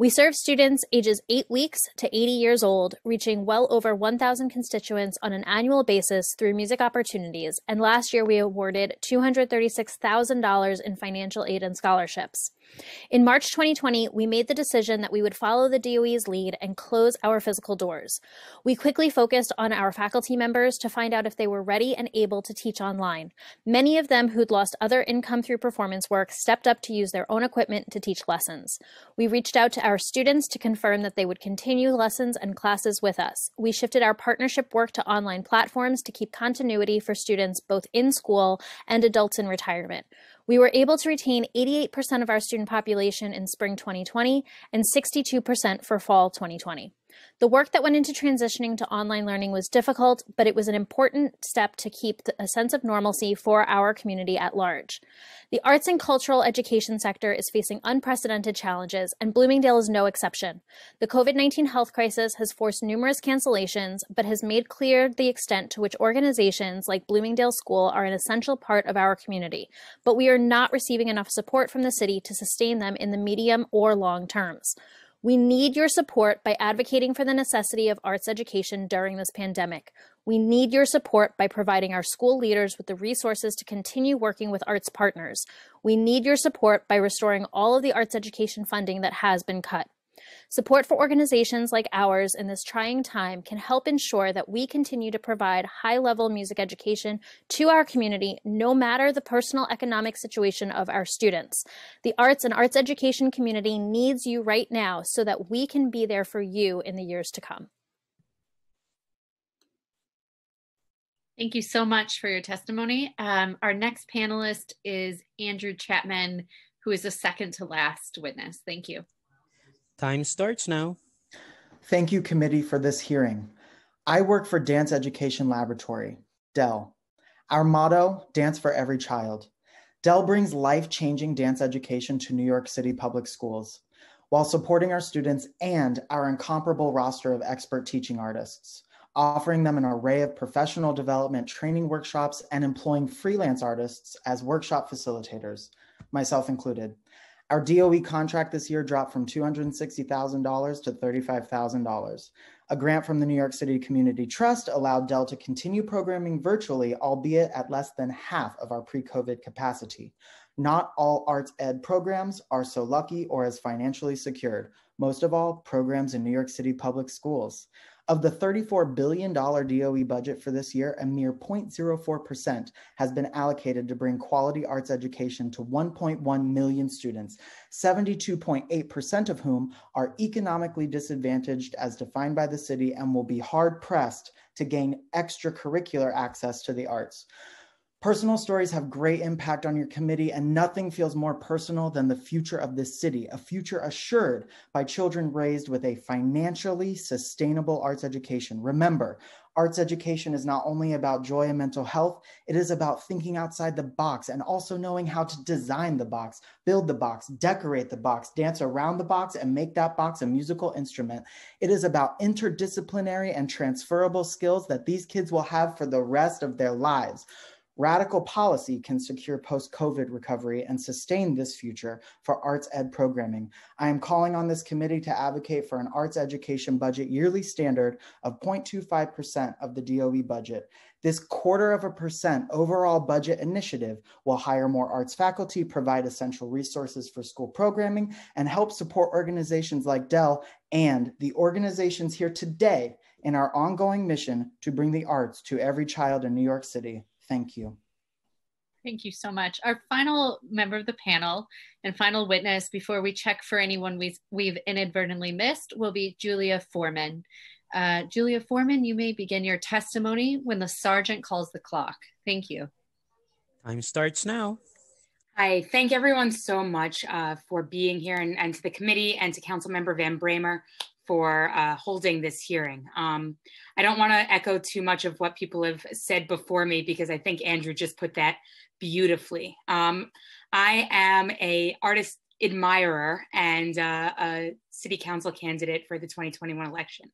We serve students ages 8 weeks to 80 years old, reaching well over 1,000 constituents on an annual basis through music opportunities, and last year we awarded $236,000 in financial aid and scholarships. In March 2020, we made the decision that we would follow the DOE's lead and close our physical doors. We quickly focused on our faculty members to find out if they were ready and able to teach online. Many of them who'd lost other income through performance work stepped up to use their own equipment to teach lessons. We reached out to our students to confirm that they would continue lessons and classes with us. We shifted our partnership work to online platforms to keep continuity for students both in school and adults in retirement. We were able to retain 88% of our student population in spring 2020 and 62% for fall 2020. The work that went into transitioning to online learning was difficult, but it was an important step to keep a sense of normalcy for our community at large. The arts and cultural education sector is facing unprecedented challenges, and Bloomingdale is no exception. The COVID 19 health crisis has forced numerous cancellations, but has made clear the extent to which organizations like Bloomingdale School are an essential part of our community, but we are not receiving enough support from the city to sustain them in the medium or long terms. We need your support by advocating for the necessity of arts education during this pandemic. We need your support by providing our school leaders with the resources to continue working with arts partners. We need your support by restoring all of the arts education funding that has been cut. Support for organizations like ours in this trying time can help ensure that we continue to provide high level music education to our community, no matter the personal economic situation of our students. The arts and arts education community needs you right now so that we can be there for you in the years to come. Thank you so much for your testimony. Um, our next panelist is Andrew Chapman, who is the second to last witness. Thank you. Time starts now. Thank you, committee, for this hearing. I work for Dance Education Laboratory, DEL. Our motto, Dance for Every Child. DEL brings life changing dance education to New York City public schools while supporting our students and our incomparable roster of expert teaching artists, offering them an array of professional development training workshops and employing freelance artists as workshop facilitators, myself included. Our DOE contract this year dropped from $260,000 to $35,000. A grant from the New York City Community Trust allowed DEL to continue programming virtually, albeit at less than half of our pre COVID capacity. Not all arts ed programs are so lucky or as financially secured. Most of all, programs in New York City public schools. Of the $34 billion DOE budget for this year, a mere 0.04% has been allocated to bring quality arts education to 1.1 million students, 72.8% of whom are economically disadvantaged as defined by the city and will be hard pressed to gain extracurricular access to the arts. Personal stories have great impact on your committee, and nothing feels more personal than the future of this city, a future assured by children raised with a financially sustainable arts education. Remember, arts education is not only about joy and mental health, it is about thinking outside the box and also knowing how to design the box, build the box, decorate the box, dance around the box, and make that box a musical instrument. It is about interdisciplinary and transferable skills that these kids will have for the rest of their lives. Radical policy can secure post COVID recovery and sustain this future for arts ed programming. I am calling on this committee to advocate for an arts education budget yearly standard of 0.25% of the DOE budget. This quarter of a percent overall budget initiative will hire more arts faculty, provide essential resources for school programming, and help support organizations like DEL and the organizations here today in our ongoing mission to bring the arts to every child in New York City. Thank you. Thank you so much. Our final member of the panel and final witness before we check for anyone we've, we've inadvertently missed will be Julia Foreman. Uh, Julia Foreman, you may begin your testimony when the sergeant calls the clock. Thank you. Time starts now. I thank everyone so much uh, for being here and, and, to the committee and to Council Member Van Bramer for uh, holding this hearing. Um, I don't want to echo too much of what people have said before me because I think Andrew just put that beautifully. Um, I am a artist admirer and uh, a city council candidate for the 2021 election.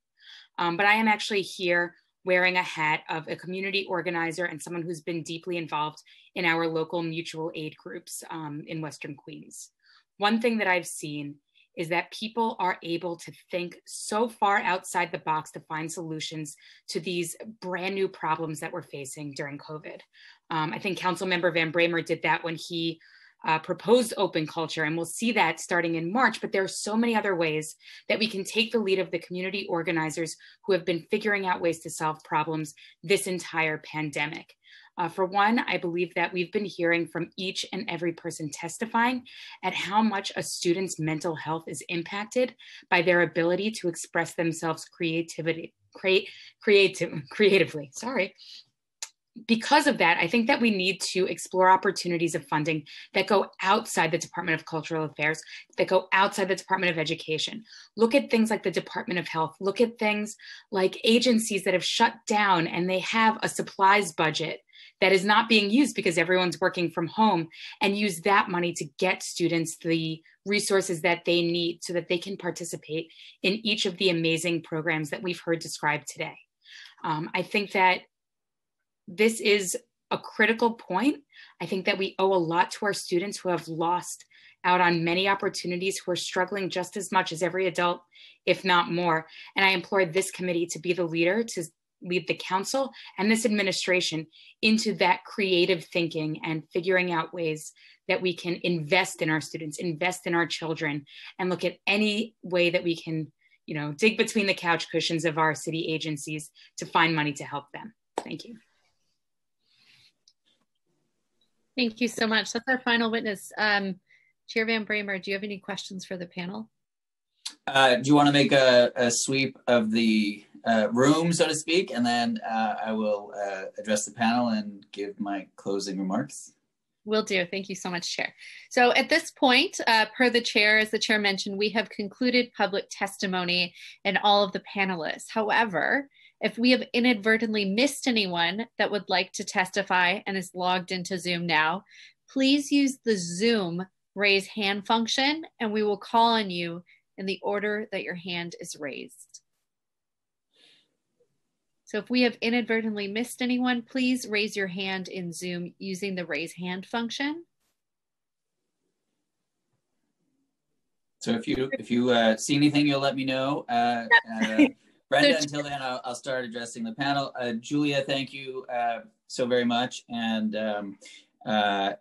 Um, but I am actually here wearing a hat of a community organizer and someone who's been deeply involved in our local mutual aid groups um, in Western Queens. One thing that I've seen is that people are able to think so far outside the box to find solutions to these brand new problems that we're facing during COVID. Um, I think Council Member Van Bramer did that when he uh, proposed open culture, and we'll see that starting in March. But there are so many other ways that we can take the lead of the community organizers who have been figuring out ways to solve problems this entire pandemic. Uh, for one, I believe that we've been hearing from each and every person testifying at how much a student's mental health is impacted by their ability to express themselves creativity, create, creative, (laughs) creatively. Sorry, because of that, I think that we need to explore opportunities of funding that go outside the Department of Cultural Affairs, that go outside the Department of Education. Look at things like the Department of Health. Look at things like agencies that have shut down and they have a supplies budget that is not being used because everyone's working from home and use that money to get students the resources that they need so that they can participate in each of the amazing programs that we've heard described today. Um, I think that this is a critical point. I think that we owe a lot to our students who have lost out on many opportunities who are struggling just as much as every adult, if not more. And I implore this committee to be the leader to lead the council and this administration into that creative thinking and figuring out ways that we can invest in our students, invest in our children, and look at any way that we can, you know, dig between the couch cushions of our city agencies to find money to help them. Thank you. Thank you so much. That's our final witness. Um, Chair Van Bramer, do you have any questions for the panel? Uh, do you want to make a, a sweep of the uh, room, so to speak, and then uh, I will uh, address the panel and give my closing remarks? Will do. Thank you so much, Chair. So at this point, uh, per the Chair, as the Chair mentioned, we have concluded public testimony and all of the panelists. However, if we have inadvertently missed anyone that would like to testify and is logged into Zoom now, please use the Zoom raise hand function and we will call on you in the order that your hand is raised. So if we have inadvertently missed anyone, please raise your hand in Zoom using the raise hand function. So if you if you uh, see anything, you'll let me know. Uh, uh, (laughs) Brenda, until then, I'll, I'll, start addressing the panel. Uh, Julia, thank you uh, so very much. And um, uh,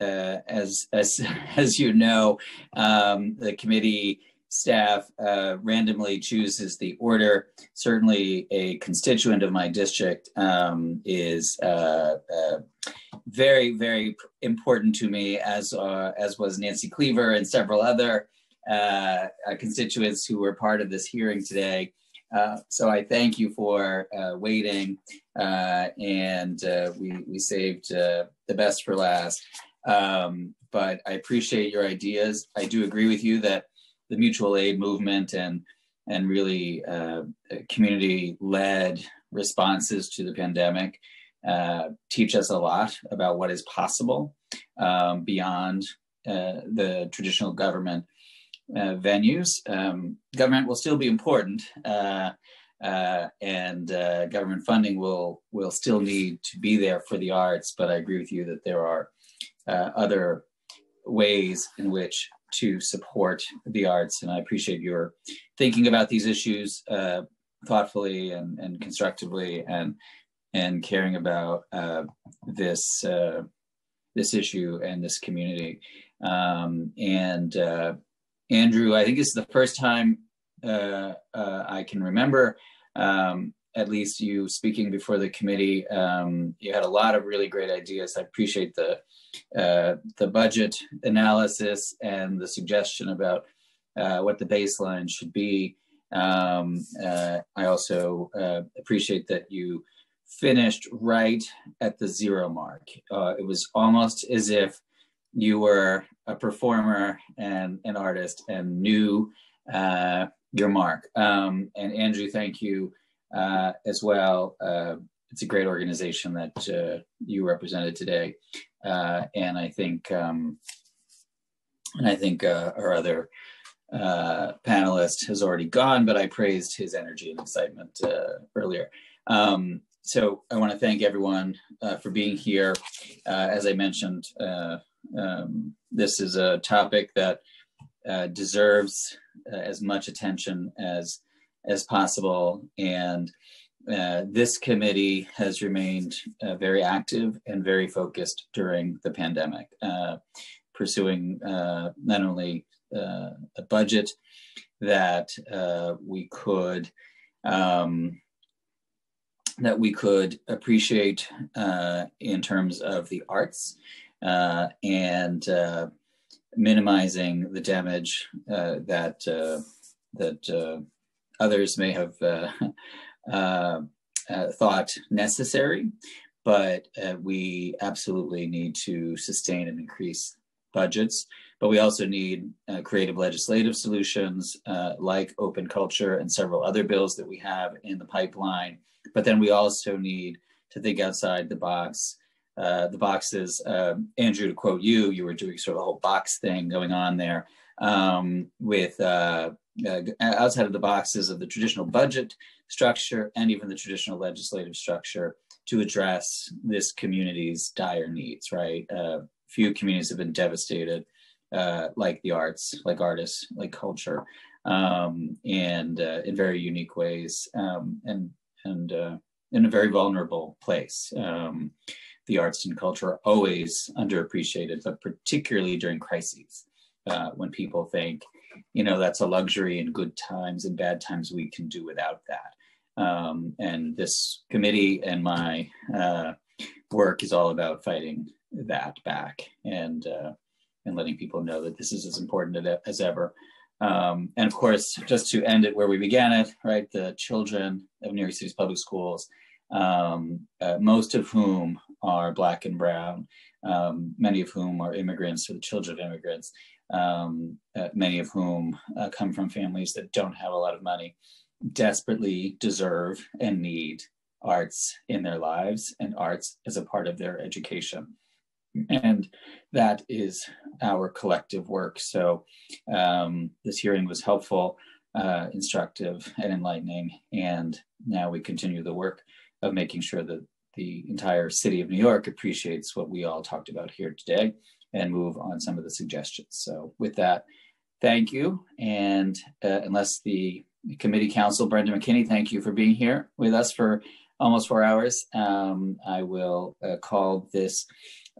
as, as, (laughs) as you know, um, the committee staff uh, randomly chooses the order. Certainly, a constituent of my district um, is uh, uh, very, very important to me, as uh, as was Nancy Cleaver and several other uh, uh, constituents who were part of this hearing today. so I thank you for waiting, and we we saved the best for last. Um, but I appreciate your ideas. I do agree with you that the mutual aid movement and and really uh, community led responses to the pandemic uh, teach us a lot about what is possible um, beyond uh, the traditional government uh, venues. Um, government will still be important, uh, uh, and government funding will will still need to be there for the arts. But I agree with you that there are other ways in which to support the arts. And I appreciate your thinking about these issues uh, thoughtfully and, and constructively and and caring about uh, this uh, this issue and this community. Um, and uh, Andrew, I think this is the first time uh, uh, I can remember um, at least you speaking before the committee. Um, you had a lot of really great ideas. I appreciate the uh, the budget analysis and the suggestion about uh, what the baseline should be. Um, uh, I also uh, appreciate that you finished right at the zero mark. Uh, it was almost as if you were a performer and an artist and knew your mark. Um, and Andrew, thank you as well it's a great organization that uh, you represented today uh, and I think um, and I think uh, our other uh, panelist has already gone, but I praised his energy and excitement uh, earlier. Um, so I want to thank everyone uh, for being here. Uh, as I mentioned, um, this is a topic that deserves as much attention as as possible, and uh, this committee has remained uh, very active and very focused during the pandemic, uh, pursuing uh, not only uh, a budget that we could um, that we could appreciate in terms of the arts and minimizing the damage that that others may have (laughs) uh, uh, thought necessary, but uh, we absolutely need to sustain and increase budgets. But we also need uh, creative legislative solutions uh, like open culture and several other bills that we have in the pipeline. But then we also need to think outside the box. Uh, the boxes, um, Andrew, to quote you, you were doing sort of a whole box thing going on there um, with outside of the boxes of the traditional budget structure and even the traditional legislative structure to address this community's dire needs, right? Uh, few communities have been devastated uh, like the arts, like artists, like culture, um, and uh, in very unique ways, um, and and uh, in a very vulnerable place. Um, the arts and culture are always underappreciated, but particularly during crises, uh, when people think, you know, that's a luxury in good times and bad times we can do without that. Um, and this committee and my uh, work is all about fighting that back and uh, and letting people know that this is as important as ever. Um, and of course, just to end it where we began it, right? The children of New York City's public schools, um, uh, most of whom are Black and Brown, um, many of whom are immigrants or the children of immigrants, um, uh, many of whom uh, come from families that don't have a lot of money, desperately deserve and need arts in their lives and arts as a part of their education. And that is our collective work. So um, this hearing was helpful, uh, instructive, and enlightening. And now we continue the work of making sure that the entire city of New York appreciates what we all talked about here today and move on some of the suggestions. So with that, thank you. And uh, unless the committee counsel, Brenda McKinney, thank you for being here with us for almost four hours. Um, I will uh, call this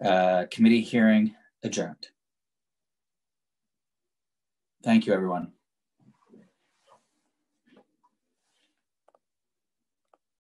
uh, committee hearing adjourned. Thank you, everyone.